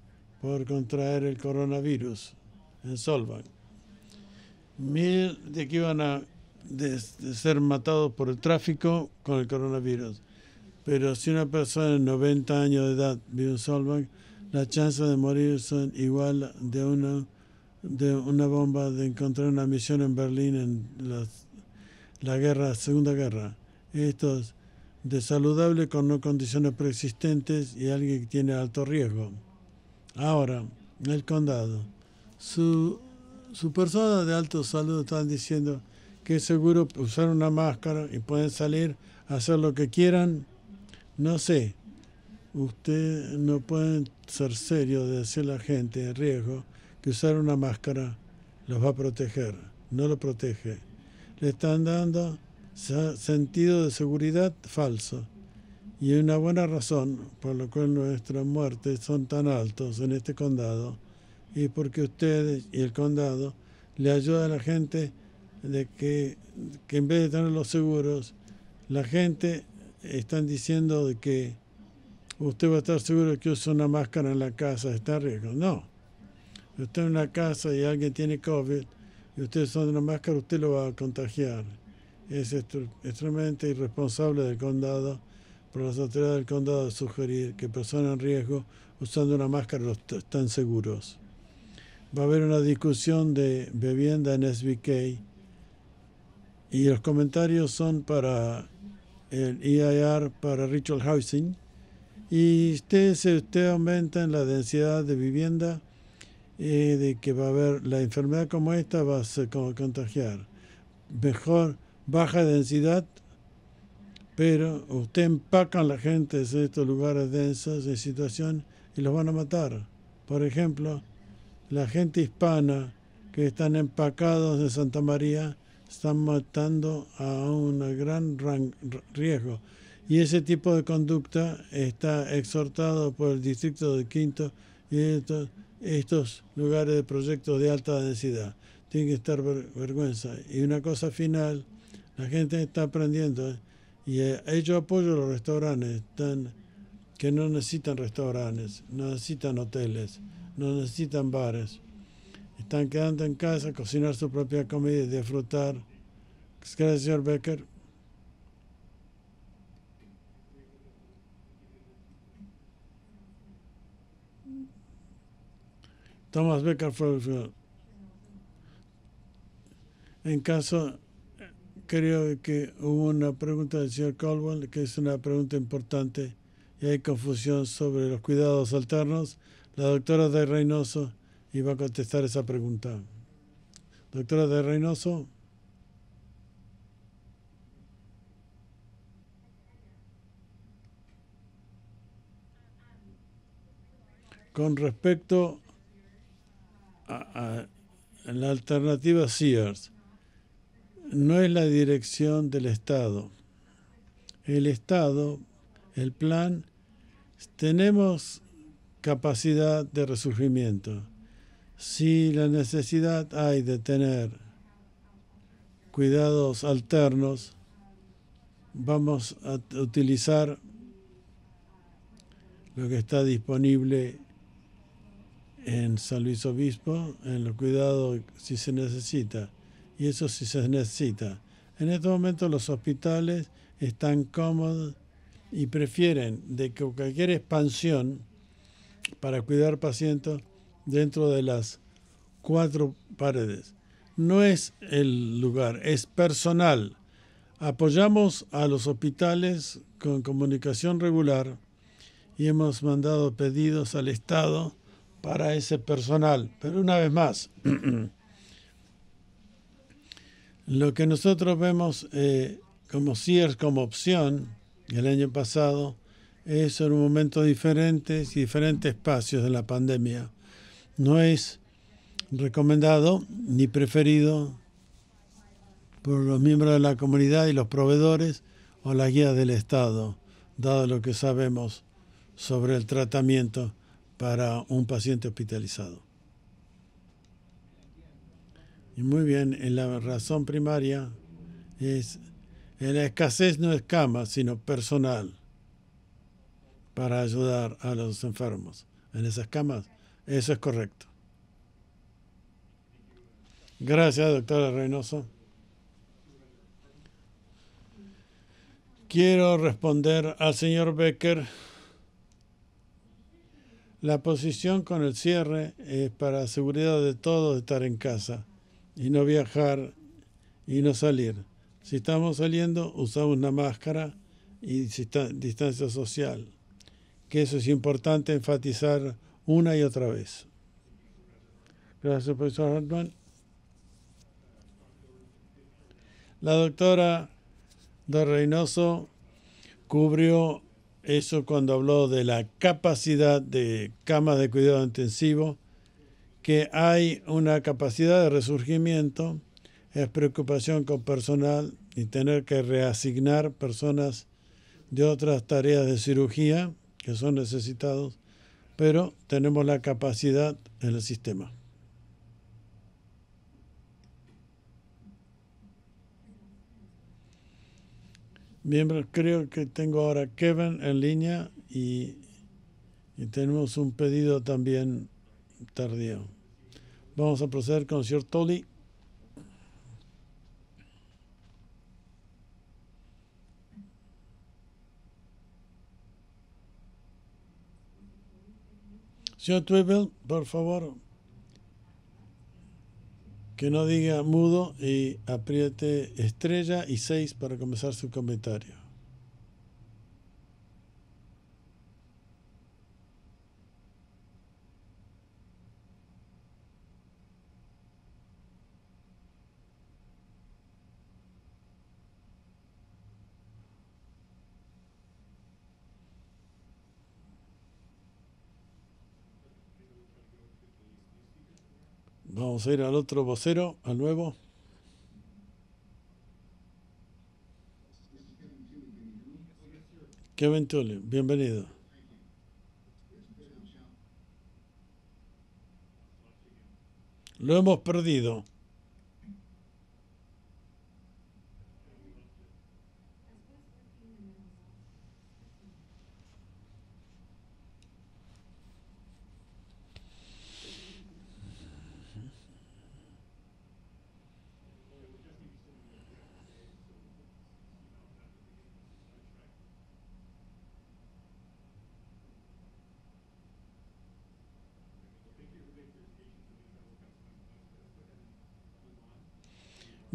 por contraer el coronavirus en Solvang. Mil de que iban a ser matados por el tráfico con el coronavirus. Pero si una persona de 90 años de edad vive en Solvang, las chances de morir son igual de una de una bomba de encontrar una misión en Berlín en las, la guerra, Segunda Guerra. Estos de saludable con no condiciones preexistentes y alguien que tiene alto riesgo. Ahora, el condado. Su, su persona de alto salud están diciendo que es seguro usar una máscara y pueden salir a hacer lo que quieran. No sé. Usted no puede ser serio de decirle a la gente en riesgo que usar una máscara los va a proteger. No lo protege. Le están dando sentido de seguridad falso. Y una buena razón por la cual nuestras muertes son tan altos en este condado y porque ustedes y el condado le ayudan a la gente de que, que en vez de tener los seguros, la gente están diciendo de que usted va a estar seguro que usa una máscara en la casa, está en riesgo. No. Usted en una casa y alguien tiene COVID y usted usa una máscara, usted lo va a contagiar es extremadamente irresponsable del condado por las autoridades del condado sugerir que personas en riesgo usando una máscara están seguros. Va a haber una discusión de vivienda en SBK y los comentarios son para el EIR, para Ritual Housing. Y usted, si usted aumenta en la densidad de vivienda, eh, de que va a haber la enfermedad como esta, va a contagiar. Mejor baja densidad, pero usted empaca a la gente de estos lugares densos, de situación, y los van a matar. Por ejemplo, la gente hispana que están empacados de Santa María están matando a un gran riesgo. Y ese tipo de conducta está exhortado por el distrito de Quinto y estos, estos lugares de proyectos de alta densidad. Tiene que estar vergüenza. Y una cosa final, la gente está aprendiendo y eh, yo apoyo los restaurantes que no necesitan restaurantes, no necesitan hoteles, no necesitan bares. Están quedando en casa, cocinar su propia comida y disfrutar. Gracias, señor Becker. Thomas Becker fue en caso creo que hubo una pregunta del señor Caldwell, que es una pregunta importante y hay confusión sobre los cuidados alternos. La doctora de Reynoso iba a contestar esa pregunta. Doctora de Reynoso. Con respecto a, a la alternativa Sears, no es la dirección del Estado. El Estado, el plan, tenemos capacidad de resurgimiento. Si la necesidad hay de tener cuidados alternos, vamos a utilizar lo que está disponible en San Luis Obispo, en los cuidados si se necesita y eso sí se necesita. En estos momentos los hospitales están cómodos y prefieren de que cualquier expansión para cuidar pacientes dentro de las cuatro paredes. No es el lugar, es personal. Apoyamos a los hospitales con comunicación regular y hemos mandado pedidos al Estado para ese personal. Pero una vez más, Lo que nosotros vemos eh, como CIERS como opción el año pasado es en un momento diferente y diferentes espacios de la pandemia. No es recomendado ni preferido por los miembros de la comunidad y los proveedores o la guía del Estado, dado lo que sabemos sobre el tratamiento para un paciente hospitalizado. Y muy bien, en la razón primaria es, en la escasez no es cama, sino personal para ayudar a los enfermos. En esas camas, eso es correcto. Gracias, doctora Reynoso. Quiero responder al señor Becker. La posición con el cierre es para seguridad de todos estar en casa y no viajar y no salir. Si estamos saliendo, usamos una máscara y distancia social. Que eso es importante enfatizar una y otra vez. Gracias, profesor Hartman. La doctora de Reynoso cubrió eso cuando habló de la capacidad de camas de cuidado intensivo, que hay una capacidad de resurgimiento, es preocupación con personal y tener que reasignar personas de otras tareas de cirugía que son necesitados, pero tenemos la capacidad en el sistema. Miembros, creo que tengo ahora Kevin en línea y, y tenemos un pedido también tardío. Vamos a proceder con el señor Tolly. Señor Twibbel, por favor, que no diga mudo y apriete estrella y 6 para comenzar su comentario. Vamos a ir al otro vocero, al nuevo. Kevin Tully, bienvenido. Lo hemos perdido.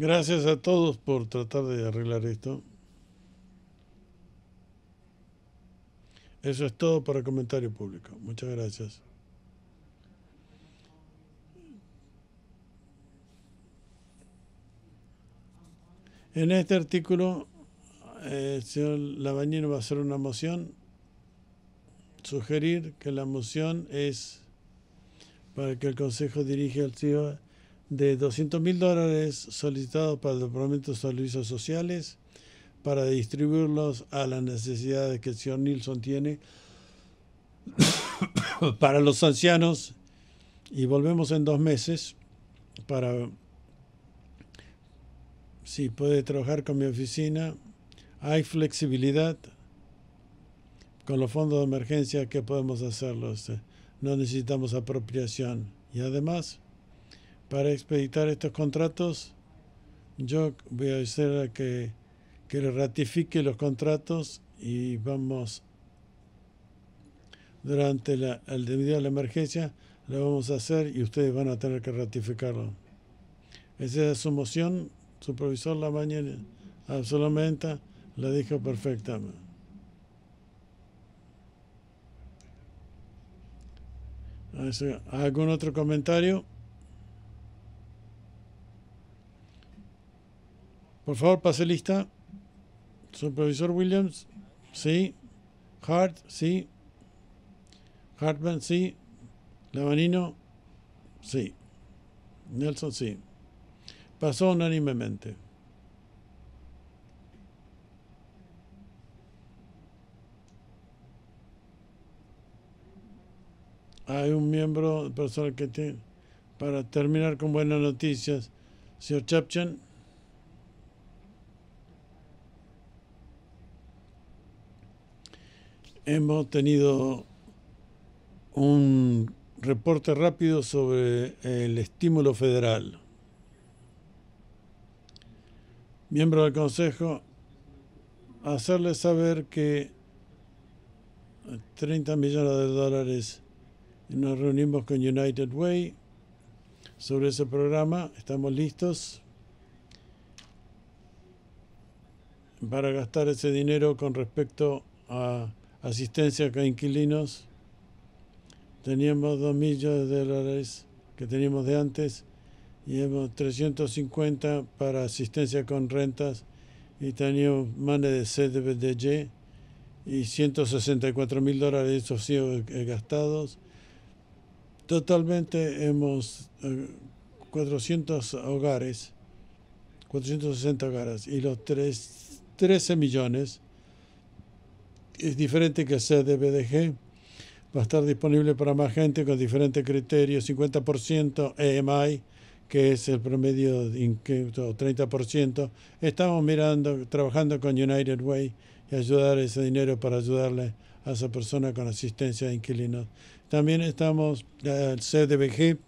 Gracias a todos por tratar de arreglar esto. Eso es todo para comentario público. Muchas gracias. En este artículo, eh, el señor Labañino va a hacer una moción, sugerir que la moción es para que el Consejo dirija al señor de 200 mil dólares solicitados para el Departamento de Servicios Sociales para distribuirlos a las necesidades que el señor Nilsson tiene. Para los ancianos y volvemos en dos meses para si puede trabajar con mi oficina hay flexibilidad con los fondos de emergencia que podemos hacerlo no necesitamos apropiación. Y además para expeditar estos contratos, yo voy a decir que, que le ratifique los contratos y vamos, durante la, el debido a la emergencia, lo vamos a hacer y ustedes van a tener que ratificarlo. Esa es su moción, supervisor la mañana, absolutamente, la dijo perfectamente. ¿Algún otro comentario? Por favor, pase lista. Supervisor Williams, sí. Hart, sí. Hartman, sí. Lavanino, sí. Nelson, sí. Pasó unánimemente. Hay un miembro personal que tiene, para terminar con buenas noticias, señor Chapchan. Hemos tenido un reporte rápido sobre el estímulo federal. Miembro del Consejo, hacerles saber que 30 millones de dólares nos reunimos con United Way sobre ese programa, estamos listos. para gastar ese dinero con respecto a asistencia a inquilinos. Teníamos 2 millones de dólares que teníamos de antes y hemos 350 para asistencia con rentas y teníamos más de CDBDG y 164 mil dólares esos sido gastados. Totalmente hemos 400 hogares, 460 hogares y los 3, 13 millones es diferente que el CDBDG. Va a estar disponible para más gente con diferentes criterios, 50% EMI, que es el promedio de 30%. Estamos mirando, trabajando con United Way y ayudar ese dinero para ayudarle a esa persona con asistencia de inquilinos. También estamos, el CDBG,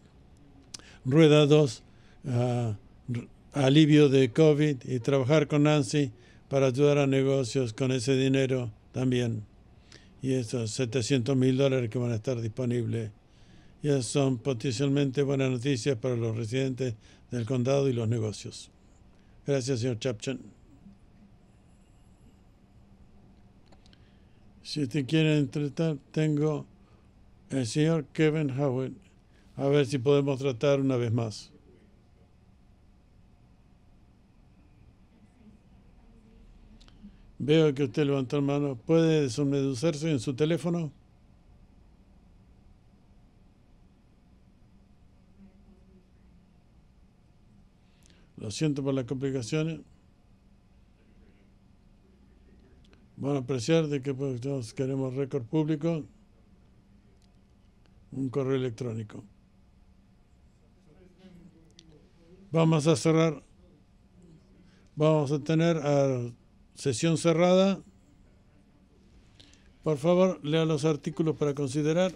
Rueda 2, alivio de COVID y trabajar con Nancy para ayudar a negocios con ese dinero también. Y esos 700 mil dólares que van a estar disponibles. Ya son potencialmente buenas noticias para los residentes del condado y los negocios. Gracias, señor Chapchan. Si usted quiere entretar, tengo el señor Kevin Howard. A ver si podemos tratar una vez más. Veo que usted levantó la mano. ¿Puede desmeducerse en su teléfono? Lo siento por las complicaciones. A apreciar de que pues, queremos récord público. Un correo electrónico. Vamos a cerrar. Vamos a tener a Sesión cerrada. Por favor, lea los artículos para considerar.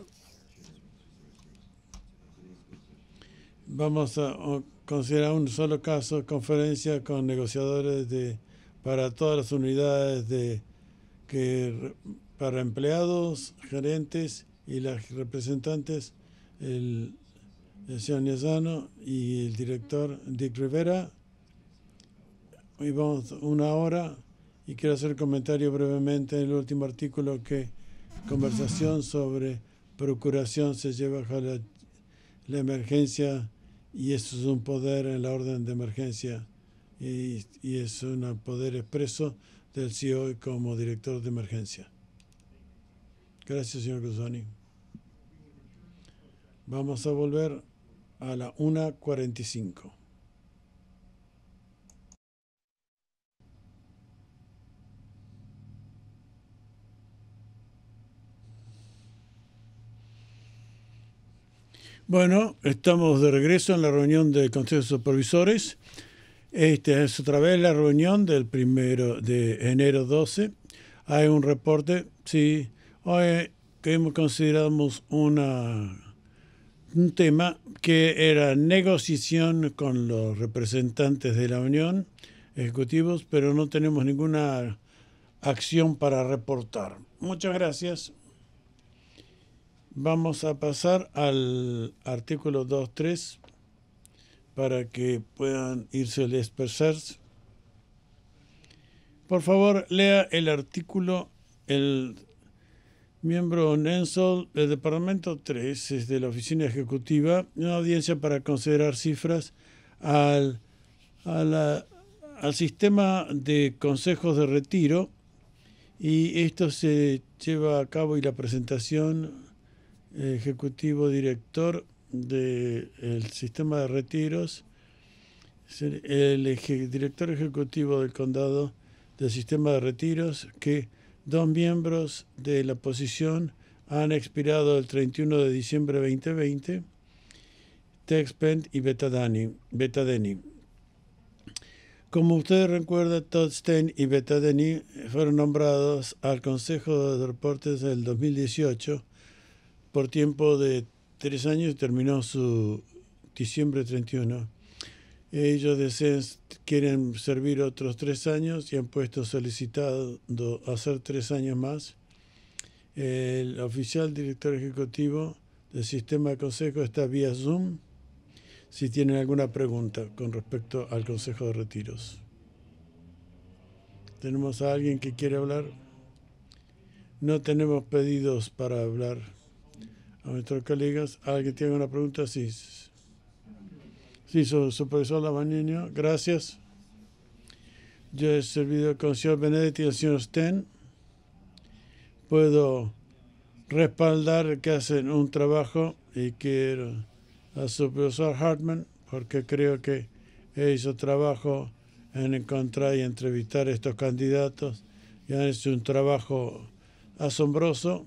Vamos a considerar un solo caso, conferencia con negociadores de para todas las unidades de que para empleados, gerentes y las representantes, el, el señor Niazano y el director Dick Rivera. Hoy vamos una hora y quiero hacer comentario brevemente en el último artículo que conversación sobre procuración se lleva a la, emergencia y eso es un poder en la orden de emergencia y, y es un poder expreso del CEO como director de emergencia. Gracias, señor Guzoni. Vamos a volver a la 1.45. Bueno, estamos de regreso en la reunión del Consejo de Supervisores. Esta es otra vez la reunión del primero de enero 12. Hay un reporte, sí, hoy que consideramos una, un tema que era negociación con los representantes de la Unión, ejecutivos, pero no tenemos ninguna acción para reportar. Muchas gracias. Vamos a pasar al artículo 2.3 para que puedan irse a dispersarse. Por favor, lea el artículo, el miembro Nensol del Departamento 3 es de la Oficina Ejecutiva, una audiencia para considerar cifras al, al sistema de consejos de retiro. Y esto se lleva a cabo y la presentación ejecutivo director del sistema de retiros, el director ejecutivo del condado del sistema de retiros, que dos miembros de la posición han expirado el 31 de diciembre de 2020, Texpent y Betadani, Betadeni. Como ustedes recuerdan, Todd Stein y Betadeni fueron nombrados al Consejo de Reportes del 2018 por tiempo de tres años y terminó su diciembre 31. Ellos desean, quieren servir otros tres años y han puesto solicitado hacer tres años más. El oficial director ejecutivo del sistema de consejo está vía Zoom. Si tienen alguna pregunta con respecto al consejo de retiros. ¿Tenemos a alguien que quiere hablar? No tenemos pedidos para hablar a nuestros colegas. ¿Alguien tiene una pregunta? Sí. Sí, su supervisor Lavaniño. Gracias. Yo he servido con el señor Benedetti y el señor Sten. Puedo respaldar que hacen un trabajo y quiero al supervisor Hartman porque creo que hizo trabajo en encontrar y entrevistar a estos candidatos y han hecho un trabajo asombroso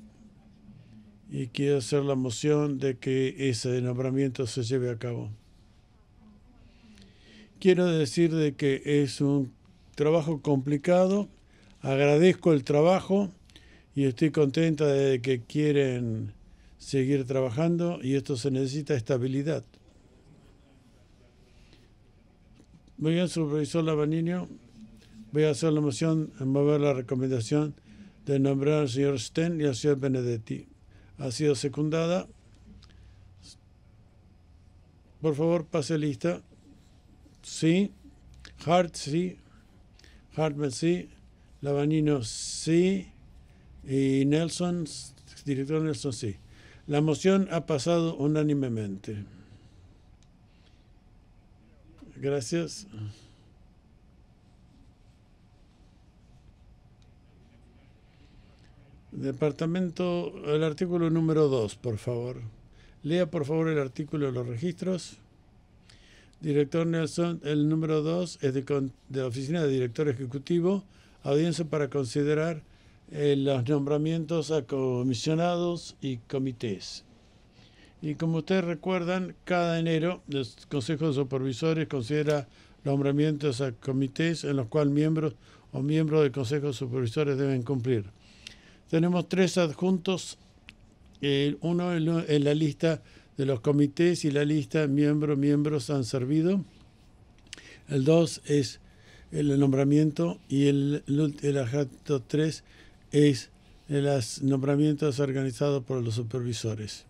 y quiero hacer la moción de que ese nombramiento se lleve a cabo. Quiero decir de que es un trabajo complicado, agradezco el trabajo y estoy contenta de que quieren seguir trabajando y esto se necesita estabilidad. Muy bien, supervisor Lavaniño. Voy a hacer la moción, mover la recomendación de nombrar al señor Sten y al señor Benedetti. Ha sido secundada. Por favor, pase lista. Sí. Hart, sí. Hartman, sí. Lavanino, sí. Y Nelson, director Nelson, sí. La moción ha pasado unánimemente. Gracias. Departamento, el artículo número 2, por favor. Lea, por favor, el artículo de los registros. Director Nelson, el número 2 es de, la Oficina de Director Ejecutivo, audiencia para considerar eh, los nombramientos a comisionados y comités. Y como ustedes recuerdan, cada enero el Consejo de Supervisores considera nombramientos a comités en los cuales miembros o miembros del Consejo de Supervisores deben cumplir. Tenemos tres adjuntos, uno en la lista de los comités y la lista miembros, miembros han servido. El dos es el nombramiento y el, el adjunto tres es los nombramientos organizados por los supervisores.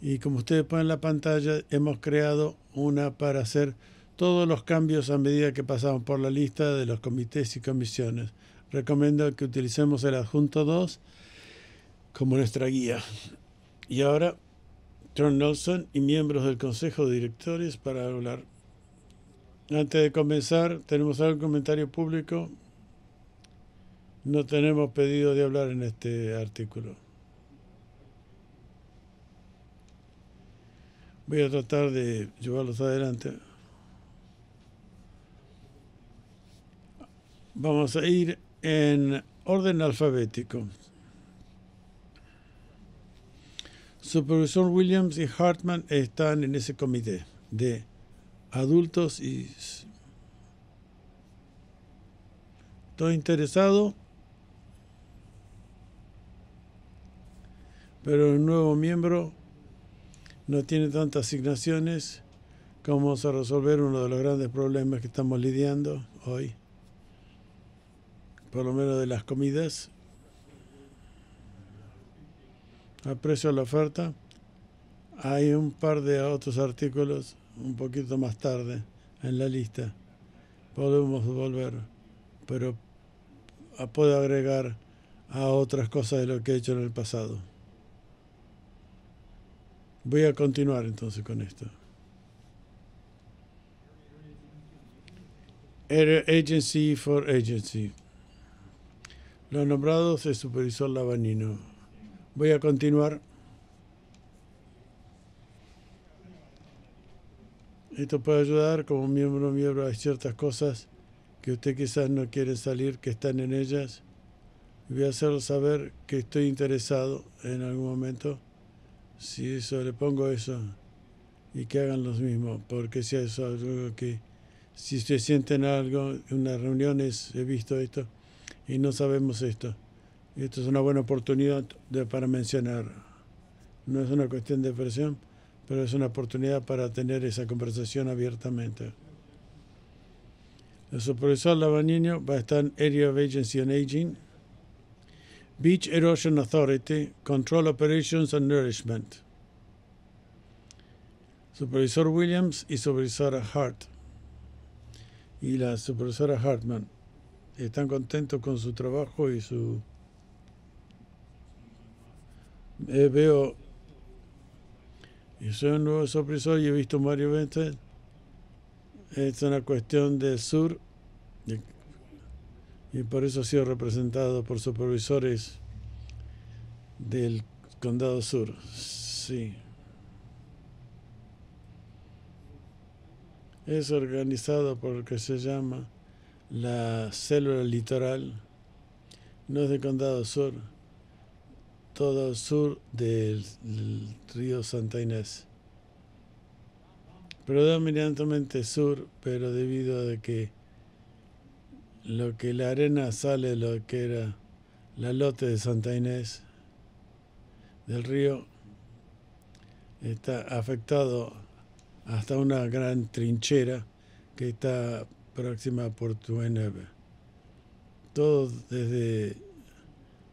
Y como ustedes pueden en la pantalla, hemos creado una para hacer todos los cambios a medida que pasamos por la lista de los comités y comisiones. Recomiendo que utilicemos el adjunto 2 como nuestra guía. Y ahora, John Nelson y miembros del Consejo de Directores para hablar. Antes de comenzar, ¿tenemos algún comentario público? No tenemos pedido de hablar en este artículo. Voy a tratar de llevarlos adelante. Vamos a ir en orden alfabético. Supervisor Williams y Hartman están en ese comité de adultos y... Estoy interesado, pero el nuevo miembro no tiene tantas asignaciones. ¿Cómo vamos a resolver uno de los grandes problemas que estamos lidiando hoy? Por lo menos de las comidas. Aprecio la oferta. Hay un par de otros artículos un poquito más tarde en la lista. Podemos volver, pero puedo agregar a otras cosas de lo que he hecho en el pasado. Voy a continuar entonces con esto. Agency for Agency. Los nombrados es supervisor Lavanino. Voy a continuar. Esto puede ayudar como miembro miembro a ciertas cosas que usted quizás no quiere salir, que están en ellas. Voy a hacerlo saber que estoy interesado en algún momento si eso le pongo eso y que hagan los mismos, porque si eso algo que si se sienten algo, en unas reuniones he visto esto y no sabemos esto. Esto es una buena oportunidad para mencionar. No es una cuestión de presión, pero es una oportunidad para tener esa conversación abiertamente. El supervisor Lavaniño va a estar en Area of Agency on Aging. Beach Erosion Authority, Control Operations and Nourishment. Supervisor Williams y supervisora Hart. Y la supervisora Hartman. Están contentos con su trabajo y su... Eh, veo... Y soy un nuevo supervisor y he visto Mario Benton. Es una cuestión del sur y por eso ha sido representado por supervisores del Condado Sur. Sí. Es organizado por lo que se llama la célula litoral. No es del Condado Sur, todo el sur del, río Santa Inés. Predominantemente sur, pero debido a que lo que la arena sale lo que era la lote de Santa Inés del río está afectado hasta una gran trinchera que está próxima a Puerto Neve. Todo desde,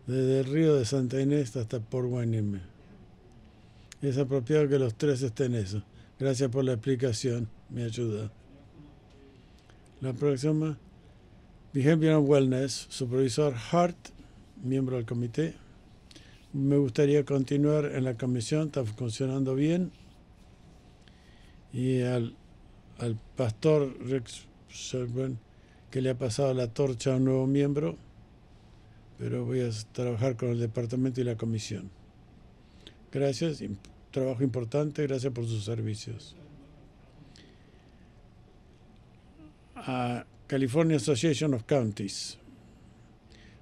desde el río de Santa Inés hasta Port Neve. Es apropiado que los tres estén eso. Gracias por la explicación, me ayuda. La próxima, Behavior Wellness, supervisor Hart, miembro del comité. Me gustaría continuar en la comisión, está funcionando bien. Y al, al pastor Rex Sherburne, que le ha pasado la torcha a un nuevo miembro, pero voy a trabajar con el departamento y la comisión. Gracias, trabajo importante, gracias por sus servicios. A California Association of Counties.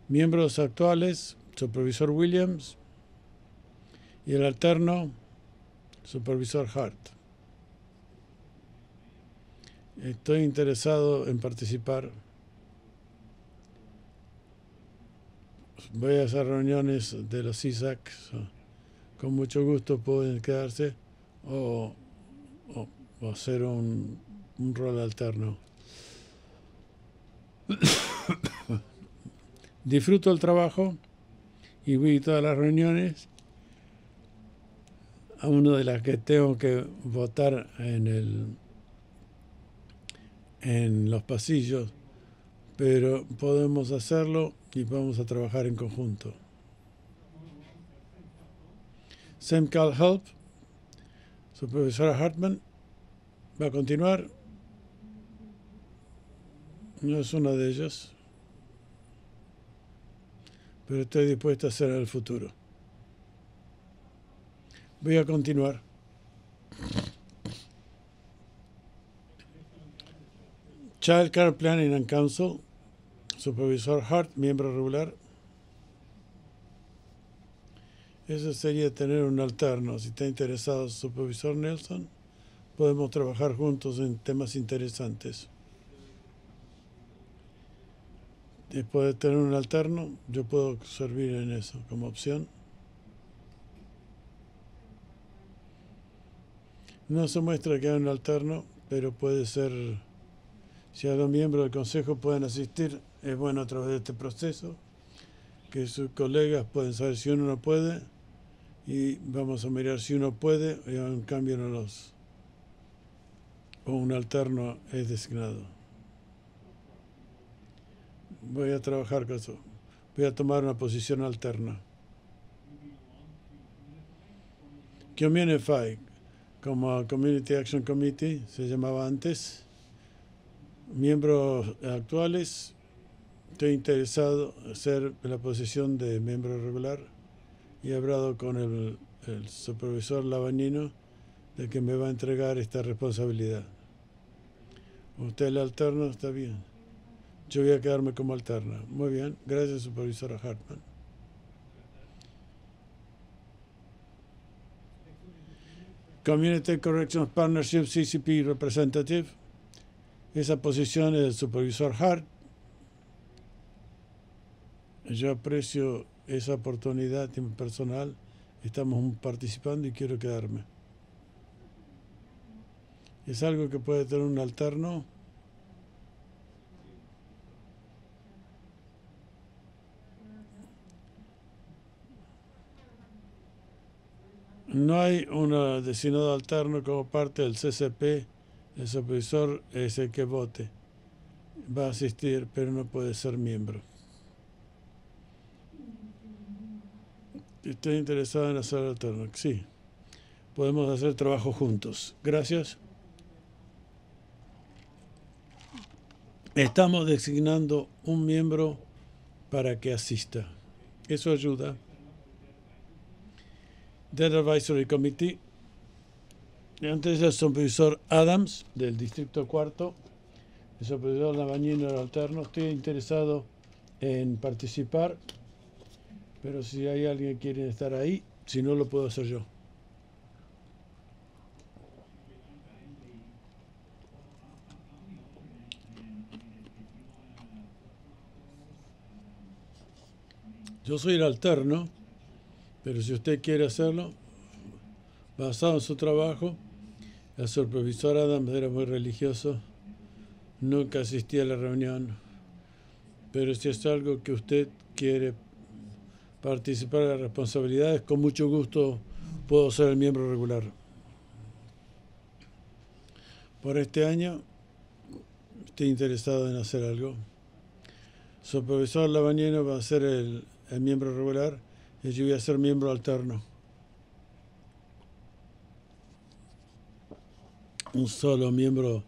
Miembros actuales, Supervisor Williams y el alterno, Supervisor Hart. Estoy interesado en participar. Voy a hacer reuniones de los CISAC. Con mucho gusto pueden quedarse o, hacer un, un rol alterno. Disfruto el trabajo y voy a todas las reuniones. A una de las que tengo que votar en el en los pasillos, pero podemos hacerlo y vamos a trabajar en conjunto. Semcal Help, su profesora Hartman, va a continuar. No es una de ellas pero estoy dispuesto a hacer en el futuro. Voy a continuar. Child Care Planning and Council, Supervisor Hart, miembro regular. Eso sería tener un alterno. Si está interesado Supervisor Nelson, podemos trabajar juntos en temas interesantes. Después de tener un alterno, yo puedo servir en eso como opción. No se muestra que hay un alterno, pero puede ser, si los miembros del consejo pueden asistir, es bueno a través de este proceso, que sus colegas pueden saber si uno no puede y vamos a mirar si uno puede y en cambio no los o un alterno es designado voy a trabajar con eso. Voy a tomar una posición alterna. Communify, como Community Action Committee se llamaba antes, miembros actuales, estoy interesado en en la posición de miembro regular y he hablado con el, el supervisor Lavanino de que me va a entregar esta responsabilidad. Usted el alterno está bien. Yo voy a quedarme como alterna. Muy bien. Gracias, supervisora Hartman. Community Corrections Partnership CCP Representative. Esa posición es el supervisor Hart. Yo aprecio esa oportunidad personal. Estamos participando y quiero quedarme. Es algo que puede tener un alterno No hay un designado alterno como parte del CCP. El supervisor es el que vote. va a asistir, pero no puede ser miembro. Estoy interesado en hacer alterno. Sí, podemos hacer trabajo juntos. Gracias. Estamos designando un miembro para que asista. Eso ayuda. Del Advisory Committee. Antes el supervisor Adams, del Distrito Cuarto, el supervisor Lavañino del Alterno. Estoy interesado en participar pero si hay alguien que quiere estar ahí, si no lo puedo hacer yo. Yo soy el alterno, pero si usted quiere hacerlo, basado en su trabajo, el supervisor Adams era muy religioso, nunca asistía a la reunión, pero si es algo que usted quiere participar en las responsabilidades, con mucho gusto puedo ser el miembro regular. Por este año estoy interesado en hacer algo. Su profesor Lavanieno va a ser el miembro regular y yo voy a ser miembro alterno. Un solo miembro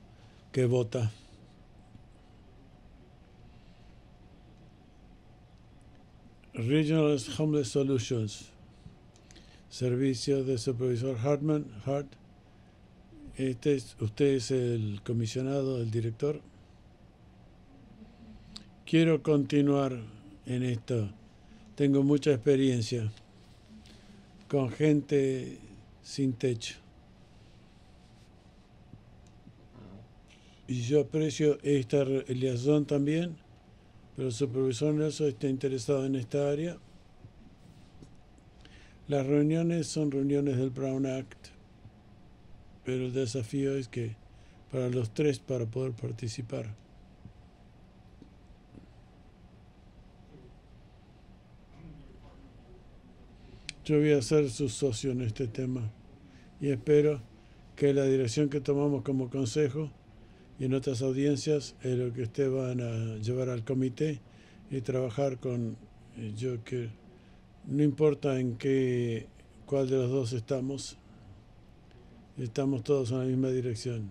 que vota. Regional Homeless Solutions, servicio de supervisor Hartman, Hart. Este es, usted es el comisionado, el director. Quiero continuar en esto. Tengo mucha experiencia con gente sin techo. Y yo aprecio esta liaison también pero el supervisor Nelson está interesado en esta área. Las reuniones son reuniones del Brown Act, pero el desafío es que para los tres para poder participar. Yo voy a ser su socio en este tema y espero que la dirección que tomamos como consejo y en otras audiencias es lo que ustedes van a llevar al comité y trabajar con eh, yo que no importa en qué cuál de los dos estamos, estamos todos en la misma dirección.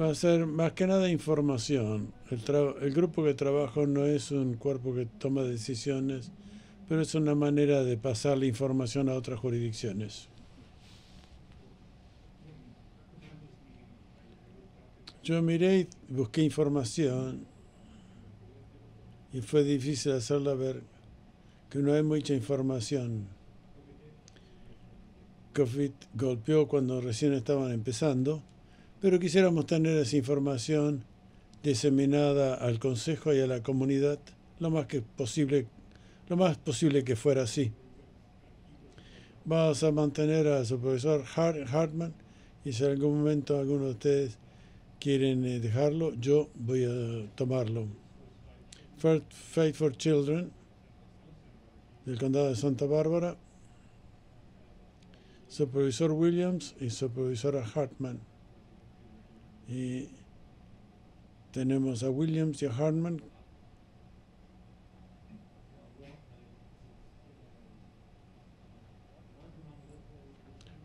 Va a ser más que nada información. El, el grupo que trabajo no es un cuerpo que toma decisiones, pero es una manera de pasar la información a otras jurisdicciones. Yo miré y busqué información y fue difícil hacerla ver que no hay mucha información. COVID golpeó cuando recién estaban empezando, pero quisiéramos tener esa información diseminada al Consejo y a la comunidad lo más que posible, lo más posible que fuera así. Vamos a mantener a su profesor Hartman y si en algún momento alguno de ustedes quieren eh, dejarlo, yo voy a tomarlo. Faith for Children, del condado de Santa Bárbara, supervisor Williams y supervisora Hartman. Y tenemos a Williams y a Hartman.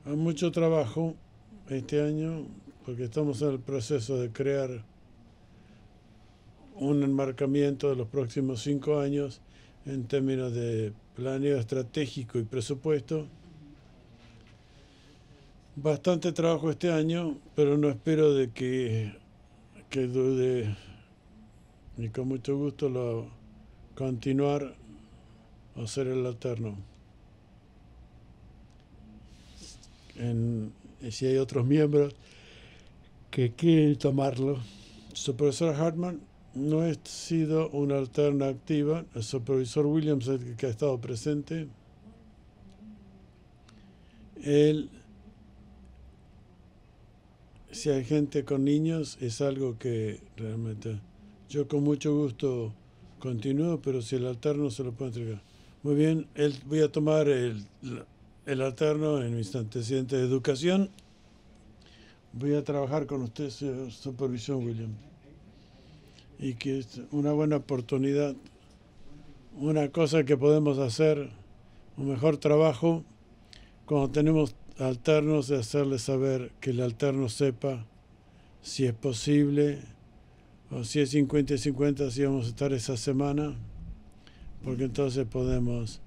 Hay mucho trabajo este año porque estamos en el proceso de crear un enmarcamiento de los próximos cinco años en términos de planeo estratégico y presupuesto. Bastante trabajo este año, pero no espero de que, que dude y con mucho gusto lo continuar o ser el alterno. En, si hay otros miembros que quiere tomarlo. Su profesor Hartman no ha sido una alternativa. El supervisor Williams, el que ha estado presente, él, si hay gente con niños, es algo que realmente yo con mucho gusto continúo, pero si el alterno se lo puedo entregar. Muy bien, él, voy a tomar el, el alterno en mis antecedentes de educación voy a trabajar con usted, Supervisión William. Y que es una buena oportunidad, una cosa que podemos hacer, un mejor trabajo, cuando tenemos alternos, de hacerle saber que el alterno sepa si es posible o si es 50 y 50 si vamos a estar esa semana, porque entonces podemos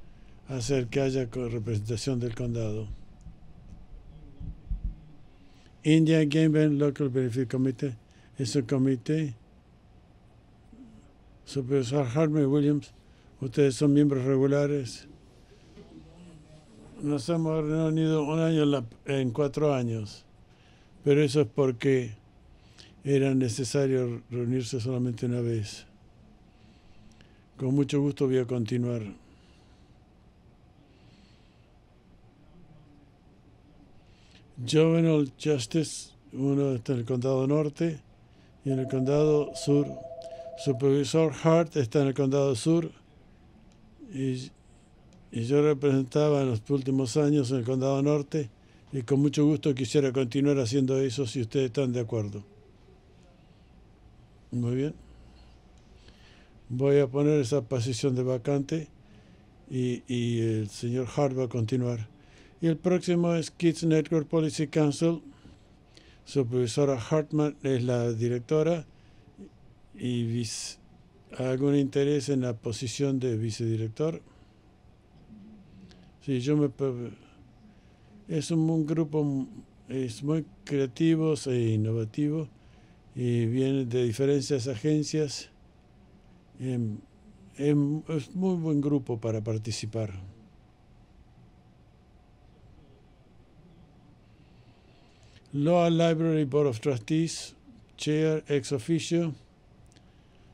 hacer que haya representación del condado. India Game Local Benefit Committee es un comité. Supervisor Hartman Williams, ustedes son miembros regulares. Nos hemos reunido un año en cuatro años, pero eso es porque era necesario reunirse solamente una vez. Con mucho gusto voy a continuar. Juvenile Justice, uno está en el condado norte y en el condado sur. Supervisor Hart está en el condado sur y, y, yo representaba en los últimos años en el condado norte y con mucho gusto quisiera continuar haciendo eso si ustedes están de acuerdo. Muy bien. Voy a poner esa posición de vacante y, y el señor Hart va a continuar. Y el próximo es Kids Network Policy Council. Su profesora Hartman es la directora y algún interés en la posición de vicedirector. Sí, yo me es un, grupo es muy creativo e innovativo y viene de diferentes agencias. Em, es muy buen grupo para participar. Law Library Board of Trustees, Chair ex officio.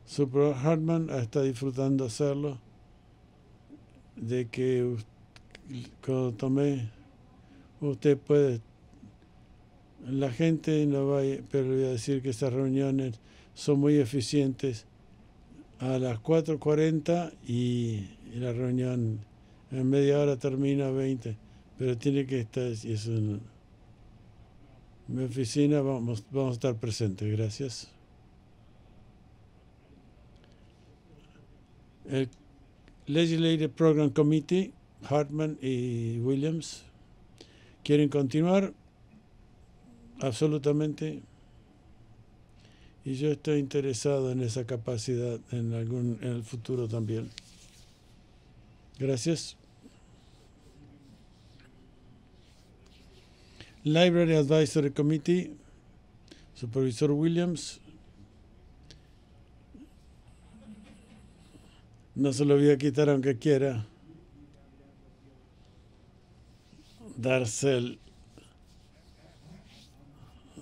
Super Hartman está disfrutando hacerlo. De que cuando tomé, usted puede. La gente no va, pero voy a decir que estas reuniones son muy eficientes. A las 4.40 y, y la reunión en media hora termina a 20, pero tiene que estar, es un, mi oficina vamos, vamos a estar presentes, gracias. El Legislative Program Committee, Hartman y Williams, ¿quieren continuar? Absolutamente. Y yo estoy interesado en esa capacidad en algún en el futuro también. Gracias. Library Advisory Committee, Supervisor Williams. No se lo voy a quitar aunque quiera. Darcel.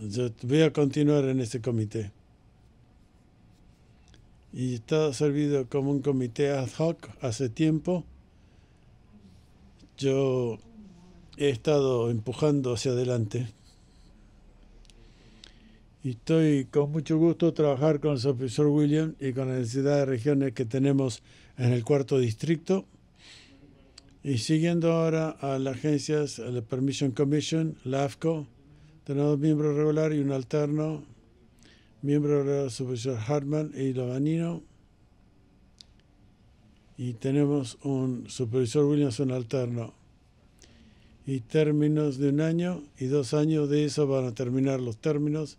Yo voy a continuar en ese comité. Y está servido como un comité ad hoc hace tiempo. Yo he estado empujando hacia adelante. Y estoy con mucho gusto trabajar con el profesor William y con la necesidad de regiones que tenemos en el cuarto distrito. Y siguiendo ahora a las agencias, a la Permission Commission, la AFCO, tenemos miembro regular y un alterno, miembro regular supervisor Hartman y Lovanino. Y tenemos un supervisor Williams, un alterno y términos de un año y dos años de eso van a terminar los términos.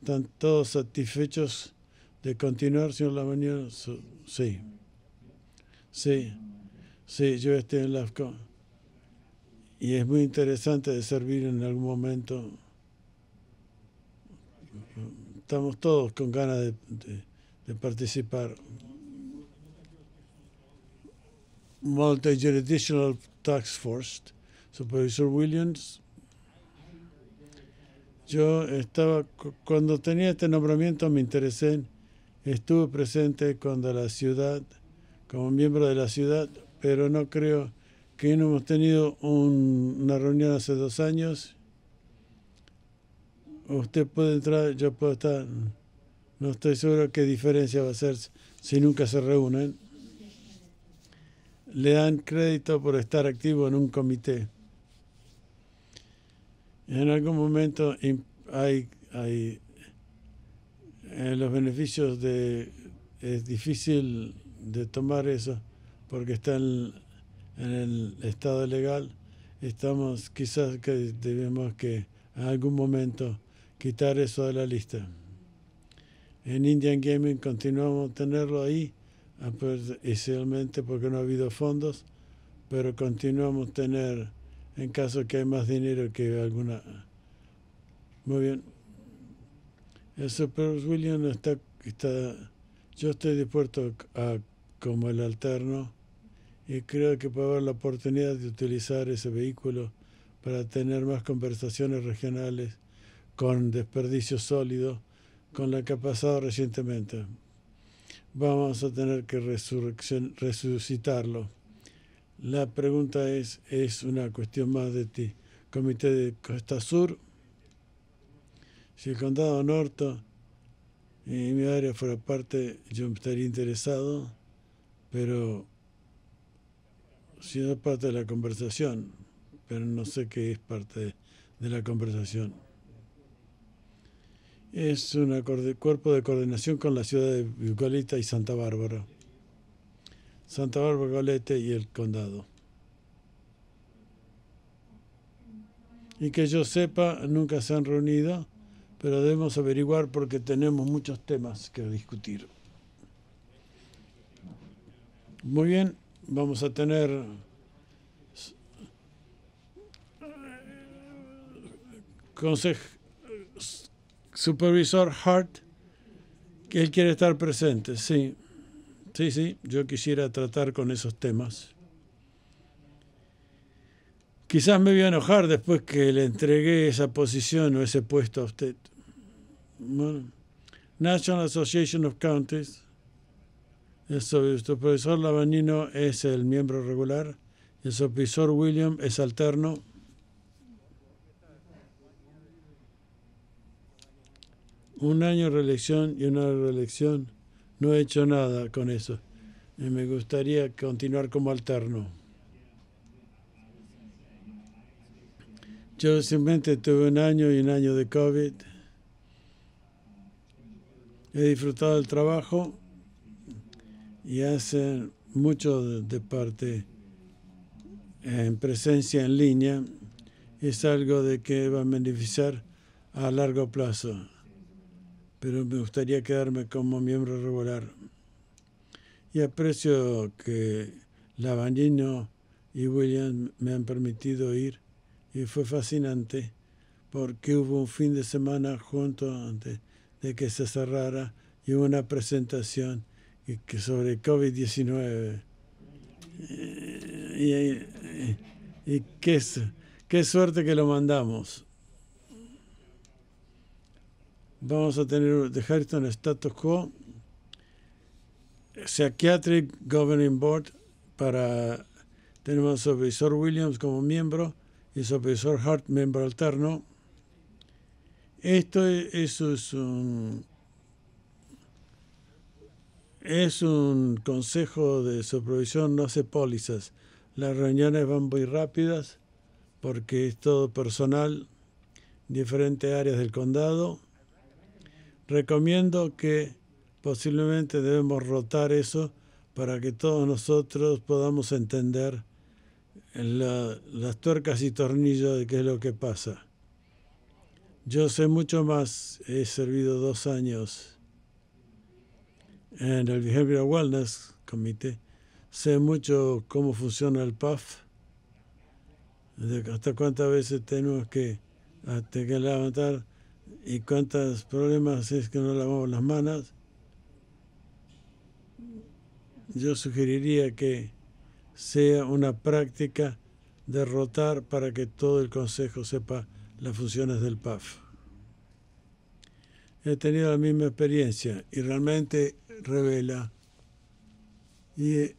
¿Están todos satisfechos de continuar, señor Lamaño? Sí. Sí. Sí, yo estoy en LAFCO. Y es muy interesante de servir en algún momento. Estamos todos con ganas de, de, de participar. Multi-jurisdictional Tax Force Supervisor Williams. Yo estaba, cuando tenía este nombramiento me interesé, estuve presente cuando la ciudad, como miembro de la ciudad, pero no creo que no hemos tenido una reunión hace dos años. Usted puede entrar, yo puedo estar, no estoy seguro qué diferencia va a ser si nunca se reúnen. Le dan crédito por estar activo en un comité en algún momento hay, hay en los beneficios de es difícil de tomar eso porque está en, en el estado legal. Estamos quizás que debemos que en algún momento quitar eso de la lista. En Indian Gaming continuamos a tenerlo ahí, especialmente porque no ha habido fondos, pero continuamos a tener en caso que hay más dinero que alguna. Muy bien. El Super William está, está. Yo estoy dispuesto a como el alterno y creo que puede haber la oportunidad de utilizar ese vehículo para tener más conversaciones regionales con desperdicio sólido, con la que ha pasado recientemente. Vamos a tener que resucitarlo. La pregunta es, es una cuestión más de ti. Comité de Costa Sur, si el condado norte y mi área fuera parte, yo estaría interesado, pero si no es parte de la conversación, pero no sé qué es parte de la conversación. Es un cuerpo de coordinación con la ciudad de Goleta y Santa Bárbara. Santa Bárbara, Goleta y el condado. Y que yo sepa, nunca se han reunido, pero debemos averiguar porque tenemos muchos temas que discutir. Muy bien, vamos a tener consejo supervisor Hart, que él quiere estar presente, sí. Sí, sí, yo quisiera tratar con esos temas. Quizás me voy a enojar después que le entregué esa posición o ese puesto a usted. National Association of Counties. El supervisor Lavanino es el miembro regular. El supervisor William es alterno. un año de reelección y una reelección, no he hecho nada con eso. Me gustaría continuar como alterno. Yo simplemente tuve un año y un año de COVID. He disfrutado del trabajo y hacen mucho de parte en presencia en línea. Es algo de que va a beneficiar a largo plazo pero me gustaría quedarme como miembro regular. Y aprecio que Lavandino y William me han permitido ir y fue fascinante porque hubo un fin de semana junto antes de que se cerrara y hubo una presentación sobre COVID-19. Y, y, qué, qué suerte que lo mandamos vamos a tener dejar esto en status quo. Psychiatric Governing Board para tenemos al supervisor Williams como miembro y supervisor Hart miembro alterno. Esto es, es un es un consejo de supervisión, no hace pólizas. Las reuniones van muy rápidas porque es todo personal, diferentes áreas del condado Recomiendo que posiblemente debemos rotar eso para que todos nosotros podamos entender las tuercas y tornillos de qué es lo que pasa. Yo sé mucho más, he servido dos años en el Behavioral Wellness Committee, sé mucho cómo funciona el PAF, hasta cuántas veces tenemos que, que levantar y cuántos problemas es que no lavamos las manos, yo sugeriría que sea una práctica de rotar para que todo el Consejo sepa las funciones del PAF. He tenido la misma experiencia y realmente revela y,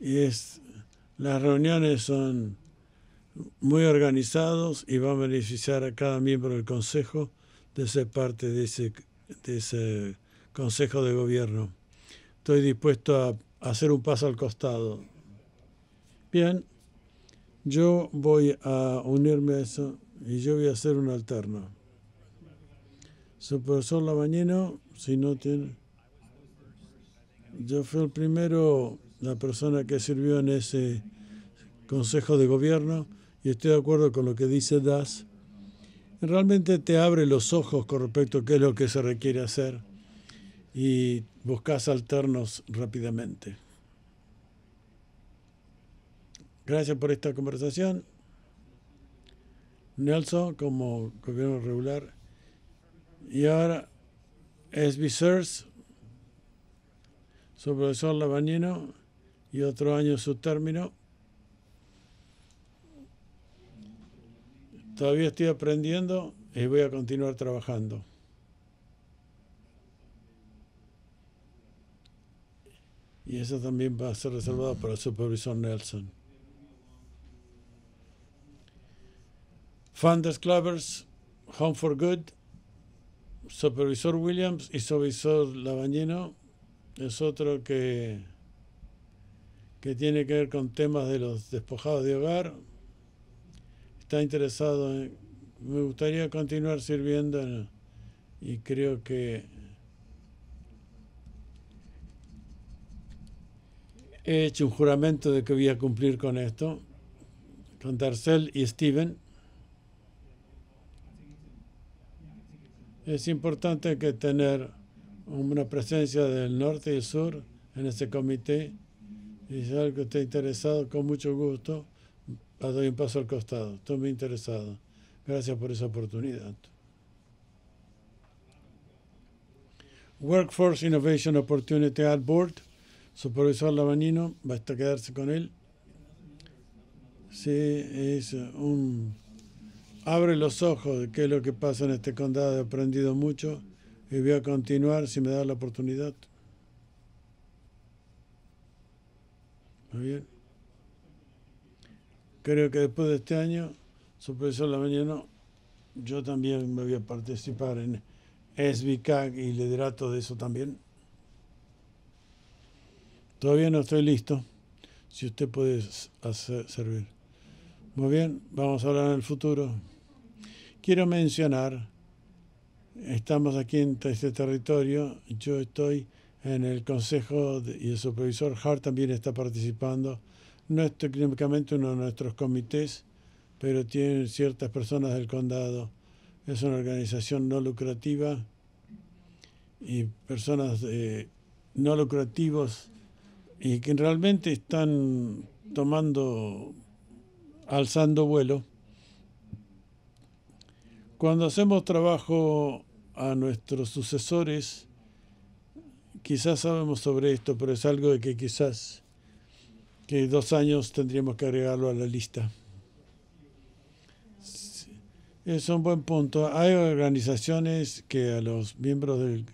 y es las reuniones son muy organizados y va a beneficiar a cada miembro del Consejo de ser parte de ese, de ese Consejo de Gobierno. Estoy dispuesto a hacer un paso al costado. Bien, yo voy a unirme a eso y yo voy a hacer un alterno. Supervisor Labañino, si no tiene... Yo fui el primero, la persona que sirvió en ese consejo de gobierno y estoy de acuerdo con lo que dice Das. Realmente te abre los ojos con respecto a qué es lo que se requiere hacer y buscas alternos rápidamente. Gracias por esta conversación. Nelson como gobierno regular. Y ahora SB SERS, profesor Labañino, y otro año su término. Todavía estoy aprendiendo y voy a continuar trabajando. Y eso también va a ser reservado para el supervisor Nelson. Funders Clovers, Home for Good, Supervisor Williams y Supervisor Labañino es otro que, que tiene que ver con temas de los despojados de hogar. Está interesado en, me gustaría continuar sirviendo y creo que he hecho un juramento de que voy a cumplir con esto, con Darcel y Steven. Es importante que tener una presencia del norte y el sur en ese comité. Y si algo que esté interesado, con mucho gusto, doy un paso al costado. Estoy muy interesado. Gracias por esa oportunidad. Workforce Innovation Opportunity Ad Board, supervisor Lavanino, va a quedarse con él. Sí, es un abre los ojos de qué es lo que pasa en este condado. He aprendido mucho y voy a continuar si me da la oportunidad. Muy bien. Creo que después de este año, supervisor la mañana, yo también me voy a participar en SBCAG y liderato de eso también. Todavía no estoy listo. Si usted puede servir. Muy bien, vamos a hablar en el futuro. Quiero mencionar, estamos aquí en este territorio, yo estoy en el consejo y el supervisor Hart también está participando. No es técnicamente uno de nuestros comités, pero tiene ciertas personas del condado. Es una organización no lucrativa y personas no lucrativos y que realmente están tomando, alzando vuelo cuando hacemos trabajo a nuestros sucesores, quizás sabemos sobre esto, pero es algo de que quizás que dos años tendríamos que agregarlo a la lista. Es un buen punto. Hay organizaciones que a los miembros del,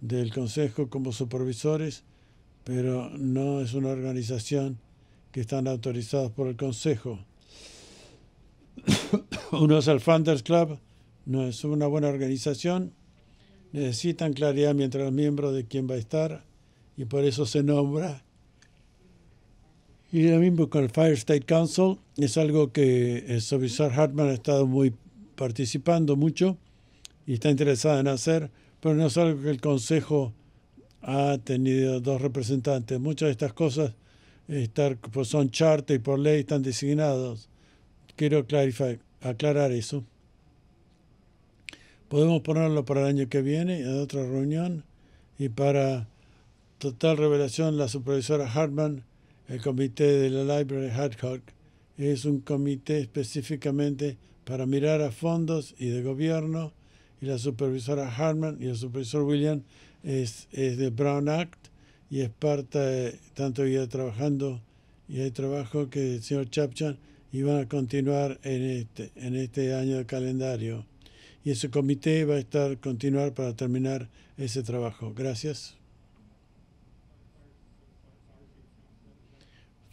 del Consejo como supervisores, pero no es una organización que están autorizados por el Consejo. Uno es el Funders Club, no es una buena organización, necesitan claridad mientras los miembros de quién va a estar y por eso se nombra. Y lo mismo con el Fire State Council, es algo que el supervisor Hartman ha estado muy participando mucho y está interesado en hacer, pero no es algo que el Consejo ha tenido dos representantes. Muchas de estas cosas estar, pues son charter y por ley están designados. Quiero aclarar eso. Podemos ponerlo para el año que viene, en otra reunión, y para total revelación, la supervisora Hartman, el comité de la Library Hadcock, es un comité específicamente para mirar a fondos y de gobierno, y la supervisora Hartman y el supervisor William es, es de Brown Act y es parte, tanto ya trabajando, y hay trabajo que el señor Chapchan y van a continuar en este, en este año de calendario y ese comité va a estar continuar para terminar ese trabajo. Gracias.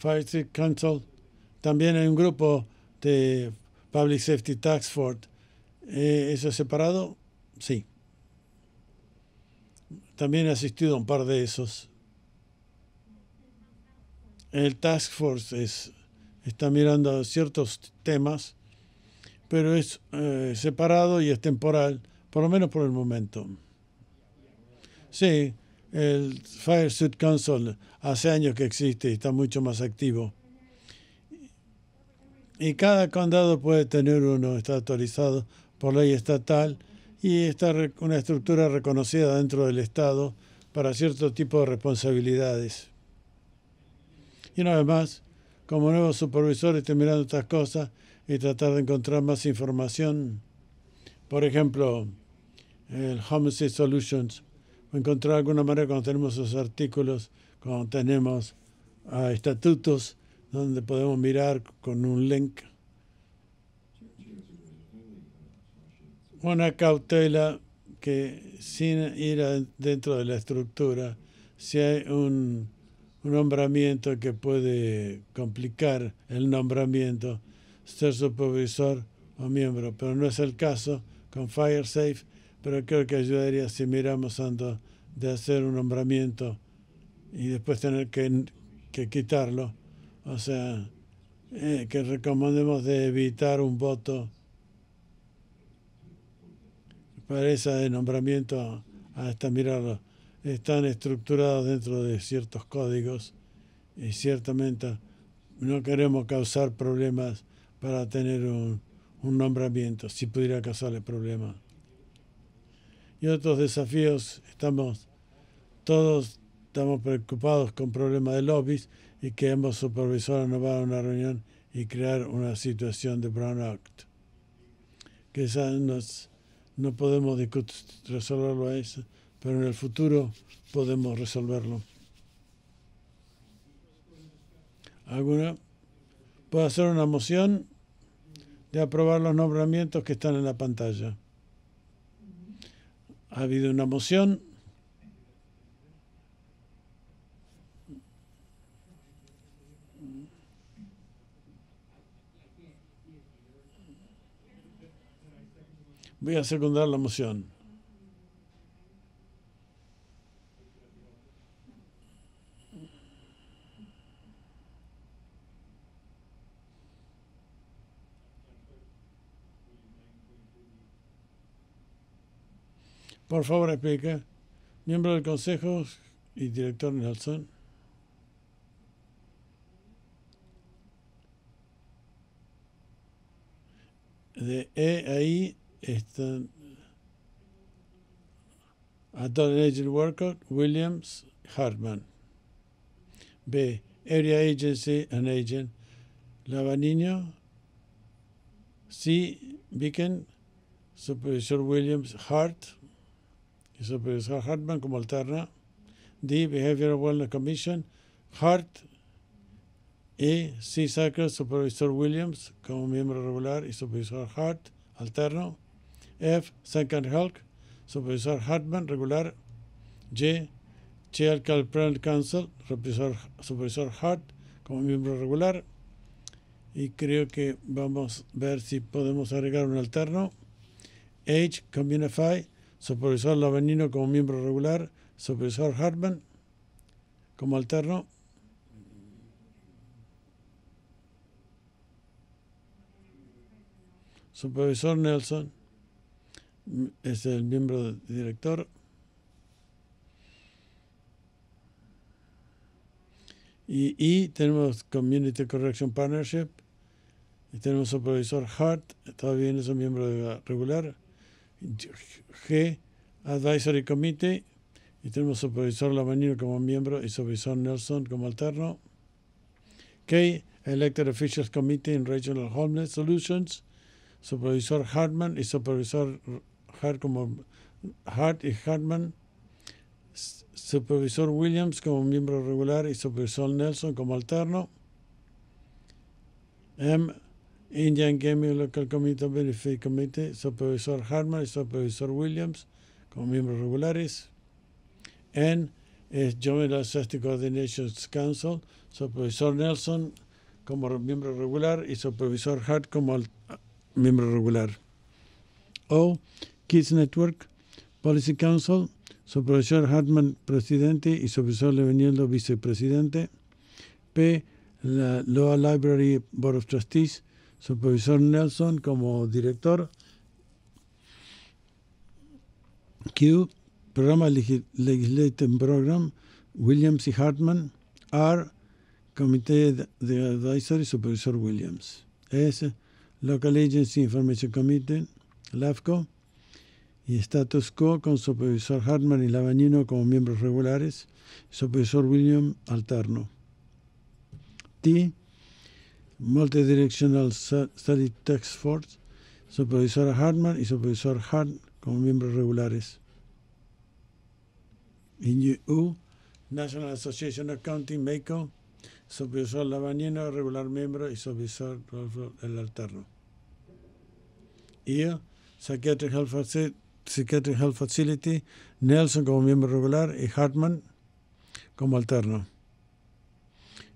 Fire Street Council. También hay un grupo de Public Safety Task Force. Eh, ¿Eso es separado? Sí. También he asistido a un par de esos. El Task Force es, está mirando ciertos temas pero es eh, separado y es temporal, por lo menos por el momento. Sí, el Fire Suit Council hace años que existe y está mucho más activo. Y cada condado puede tener uno, está autorizado por ley estatal y está una estructura reconocida dentro del Estado para cierto tipo de responsabilidades. Y una vez más, como nuevo supervisor estoy mirando estas cosas y tratar de encontrar más información. Por ejemplo, el Homicide Solutions. Encontrar alguna manera cuando tenemos esos artículos, cuando tenemos ah, estatutos donde podemos mirar con un link. Una cautela que sin ir dentro de la estructura, si hay un nombramiento que puede complicar el nombramiento, ser supervisor o miembro, pero no es el caso con FireSafe, pero creo que ayudaría si miramos antes de hacer un nombramiento y después tener que, que quitarlo. O sea, eh, que recomendemos de evitar un voto para ese nombramiento hasta mirarlo. Están estructurados dentro de ciertos códigos y ciertamente no queremos causar problemas para tener un, un nombramiento, si pudiera causarle problemas. Y otros desafíos, estamos todos estamos preocupados con problemas de lobbies y queremos supervisores no va a una reunión y crear una situación de Brown Act. Quizás nos, no podemos resolverlo eso, pero en el futuro podemos resolverlo. ¿Alguna? ¿Puedo hacer una moción de aprobar los nombramientos que están en la pantalla? Ha habido una moción. Voy a secundar la moción. Por favor, explique. Miembro del Consejo y director Nelson. De E ahí están Attorney Agent Worker Williams Hartman. B. Area Agency and Agent Lavanino. C. Beacon Supervisor Williams Hart y Supervisor Hartman como alterna. D. Behavioral Wellness Commission Hart E. C. Sacre Supervisor Williams como miembro regular y Supervisor Hart alterno. F. Second Hulk, Supervisor Hartman, regular. J. Chair Calpern Council, Supervisor, Supervisor Hart, como miembro regular. Y creo que vamos a ver si podemos agregar un alterno. H. Communify, Supervisor Lavanino como miembro regular. Supervisor Hartman como alterno. Supervisor Nelson es el miembro director. Y, y, tenemos Community Correction Partnership. Y tenemos supervisor Hart, todavía es un miembro regular. G, Advisory Committee. Y tenemos supervisor Lavanino como miembro y supervisor Nelson como alterno. K, Elected Officials Committee in Regional Homeless Solutions. Supervisor Hartman y supervisor Hart como Hart y Hartman, supervisor Williams como miembro regular y supervisor Nelson como alterno. M. Indian Gaming Local Committee Benefit Committee, supervisor Hartman y supervisor Williams como miembros regulares. N es Joint Safety Coordination Council, supervisor Nelson como miembro regular y supervisor Hart como miembro regular. O Kids Network, Policy Council, supervisor Hartman, presidente, y supervisor Leveniendo, vicepresidente. P. La Law Library Board of Trustees, Supervisor Nelson como director. Q, Programa Legislative Program, Williams y Hartman. R, Comité de Advisory, Supervisor Williams. S, Local Agency Information Committee, LAFCO. Y status quo con Supervisor Hartman y Lavañino como miembros regulares, Supervisor William alterno. T, Multidirectional Study Task Force, Supervisora Hartman y Supervisor Hart como miembros regulares. Y U, National Association of Accounting, MACO, Supervisor Lavañino, regular miembro y Supervisor el alterno. Y Psychiatric Health Psychiatric Health Facility, Nelson como miembro regular y Hartman como alterno.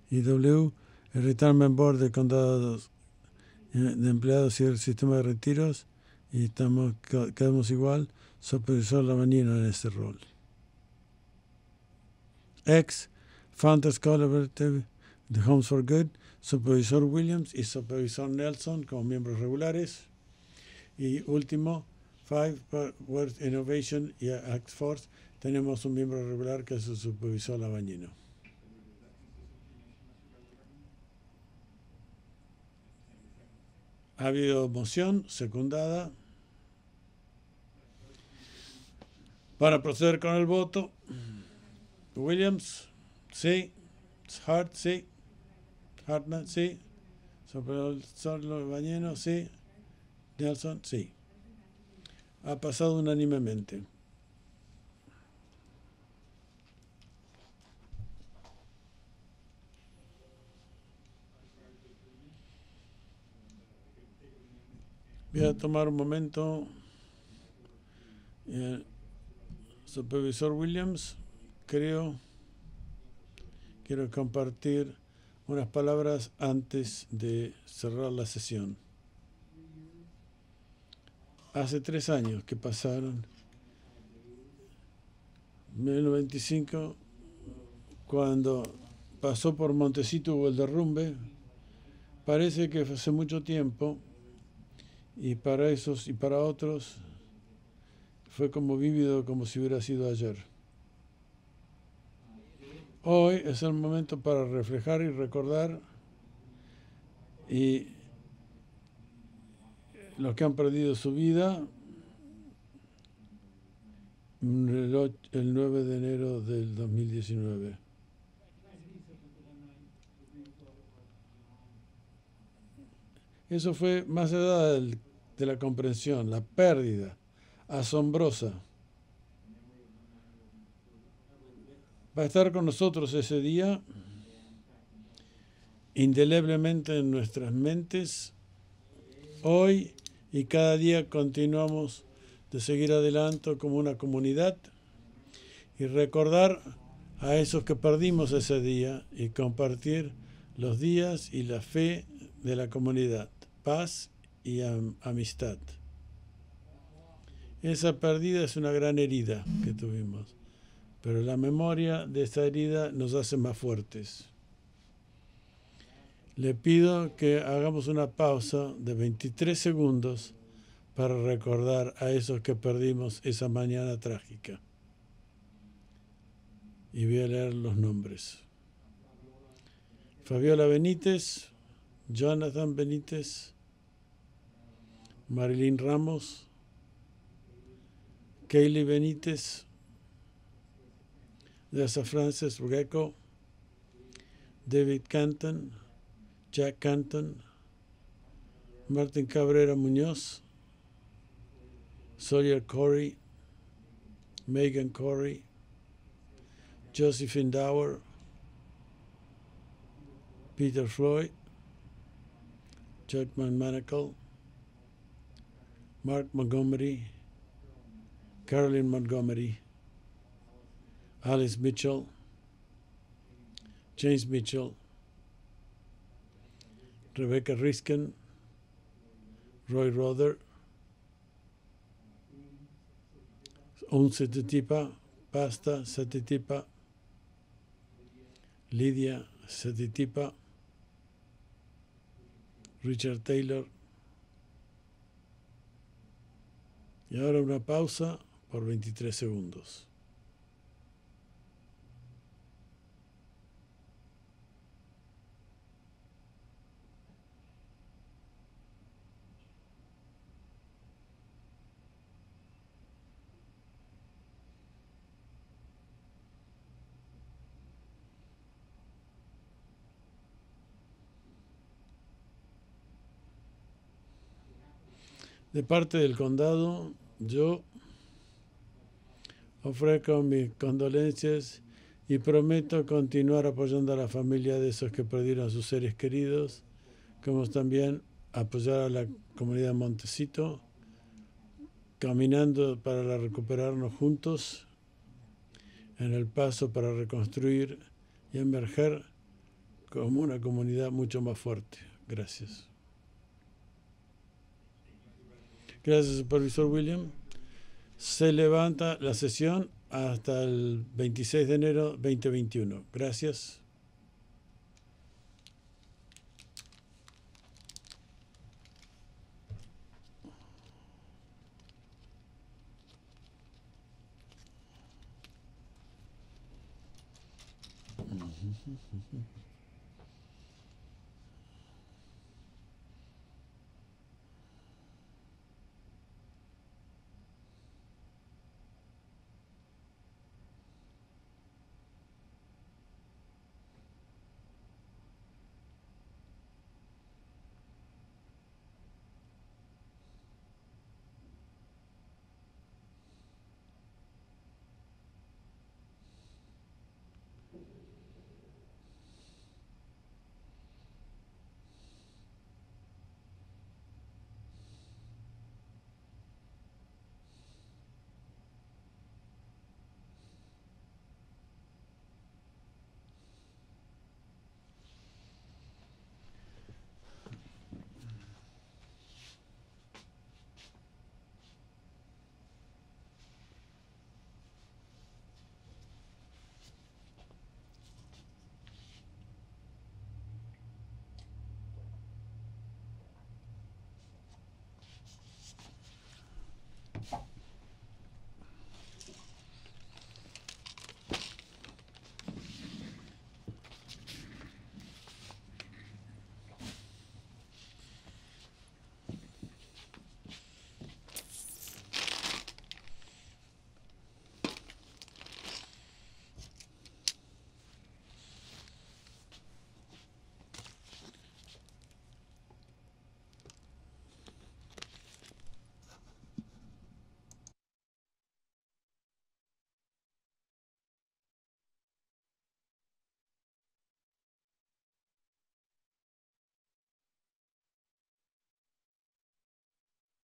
Y W, el Retirement Board de Condados de Empleados y el Sistema de Retiros, y estamos, quedamos igual, supervisor Lavanino en este rol. X, Founders Collaborative de Homes for Good, supervisor Williams y supervisor Nelson como miembros regulares. Y último, Five World Innovation y Act Force, tenemos un miembro regular que es el supervisor Lavañino. Ha habido moción secundada para proceder con el voto. Williams, sí. Hart, sí. Hartman, sí. Supervisor Lavañino, sí. Nelson, sí. Ha pasado unánimemente. Voy a tomar un momento. Eh, supervisor Williams, creo, quiero compartir unas palabras antes de cerrar la sesión. Hace tres años que pasaron, 1995, cuando pasó por Montecito hubo el derrumbe, parece que hace mucho tiempo, y para esos y para otros fue como vívido como si hubiera sido ayer. Hoy es el momento para reflejar y recordar y los que han perdido su vida el 9 de enero del 2019. Eso fue más allá de la comprensión, la pérdida asombrosa. Va a estar con nosotros ese día, indeleblemente en nuestras mentes. Hoy y cada día continuamos de seguir adelante como una comunidad y recordar a esos que perdimos ese día y compartir los días y la fe de la comunidad, paz y amistad. Esa pérdida es una gran herida que tuvimos, pero la memoria de esa herida nos hace más fuertes. Le pido que hagamos una pausa de 23 segundos para recordar a esos que perdimos esa mañana trágica. Y voy a leer los nombres. Fabiola Benítez, Jonathan Benítez, Marilyn Ramos, Kaylee Benítez, Lessa Francis Rugeco, David Canton, Jack Canton, Martin Cabrera Muñoz, Sawyer Corey, Megan Corey, Josephine Dower, Peter Floyd, Chuck McManacle, Mark Montgomery, Carolyn Montgomery, Alice Mitchell, James Mitchell, Rebecca Riskin, Roy Rother, Un Setitipa, Pasta Setitipa, Lydia Setitipa, Richard Taylor. Y ahora una pausa por 23 segundos. De parte del condado, yo ofrezco mis condolencias y prometo continuar apoyando a la familia de esos que perdieron a sus seres queridos, como también apoyar a la comunidad Montecito, caminando para recuperarnos juntos en el paso para reconstruir y emerger como una comunidad mucho más fuerte. Gracias. Gracias, supervisor William. Se levanta la sesión hasta el 26 de enero 2021. Gracias.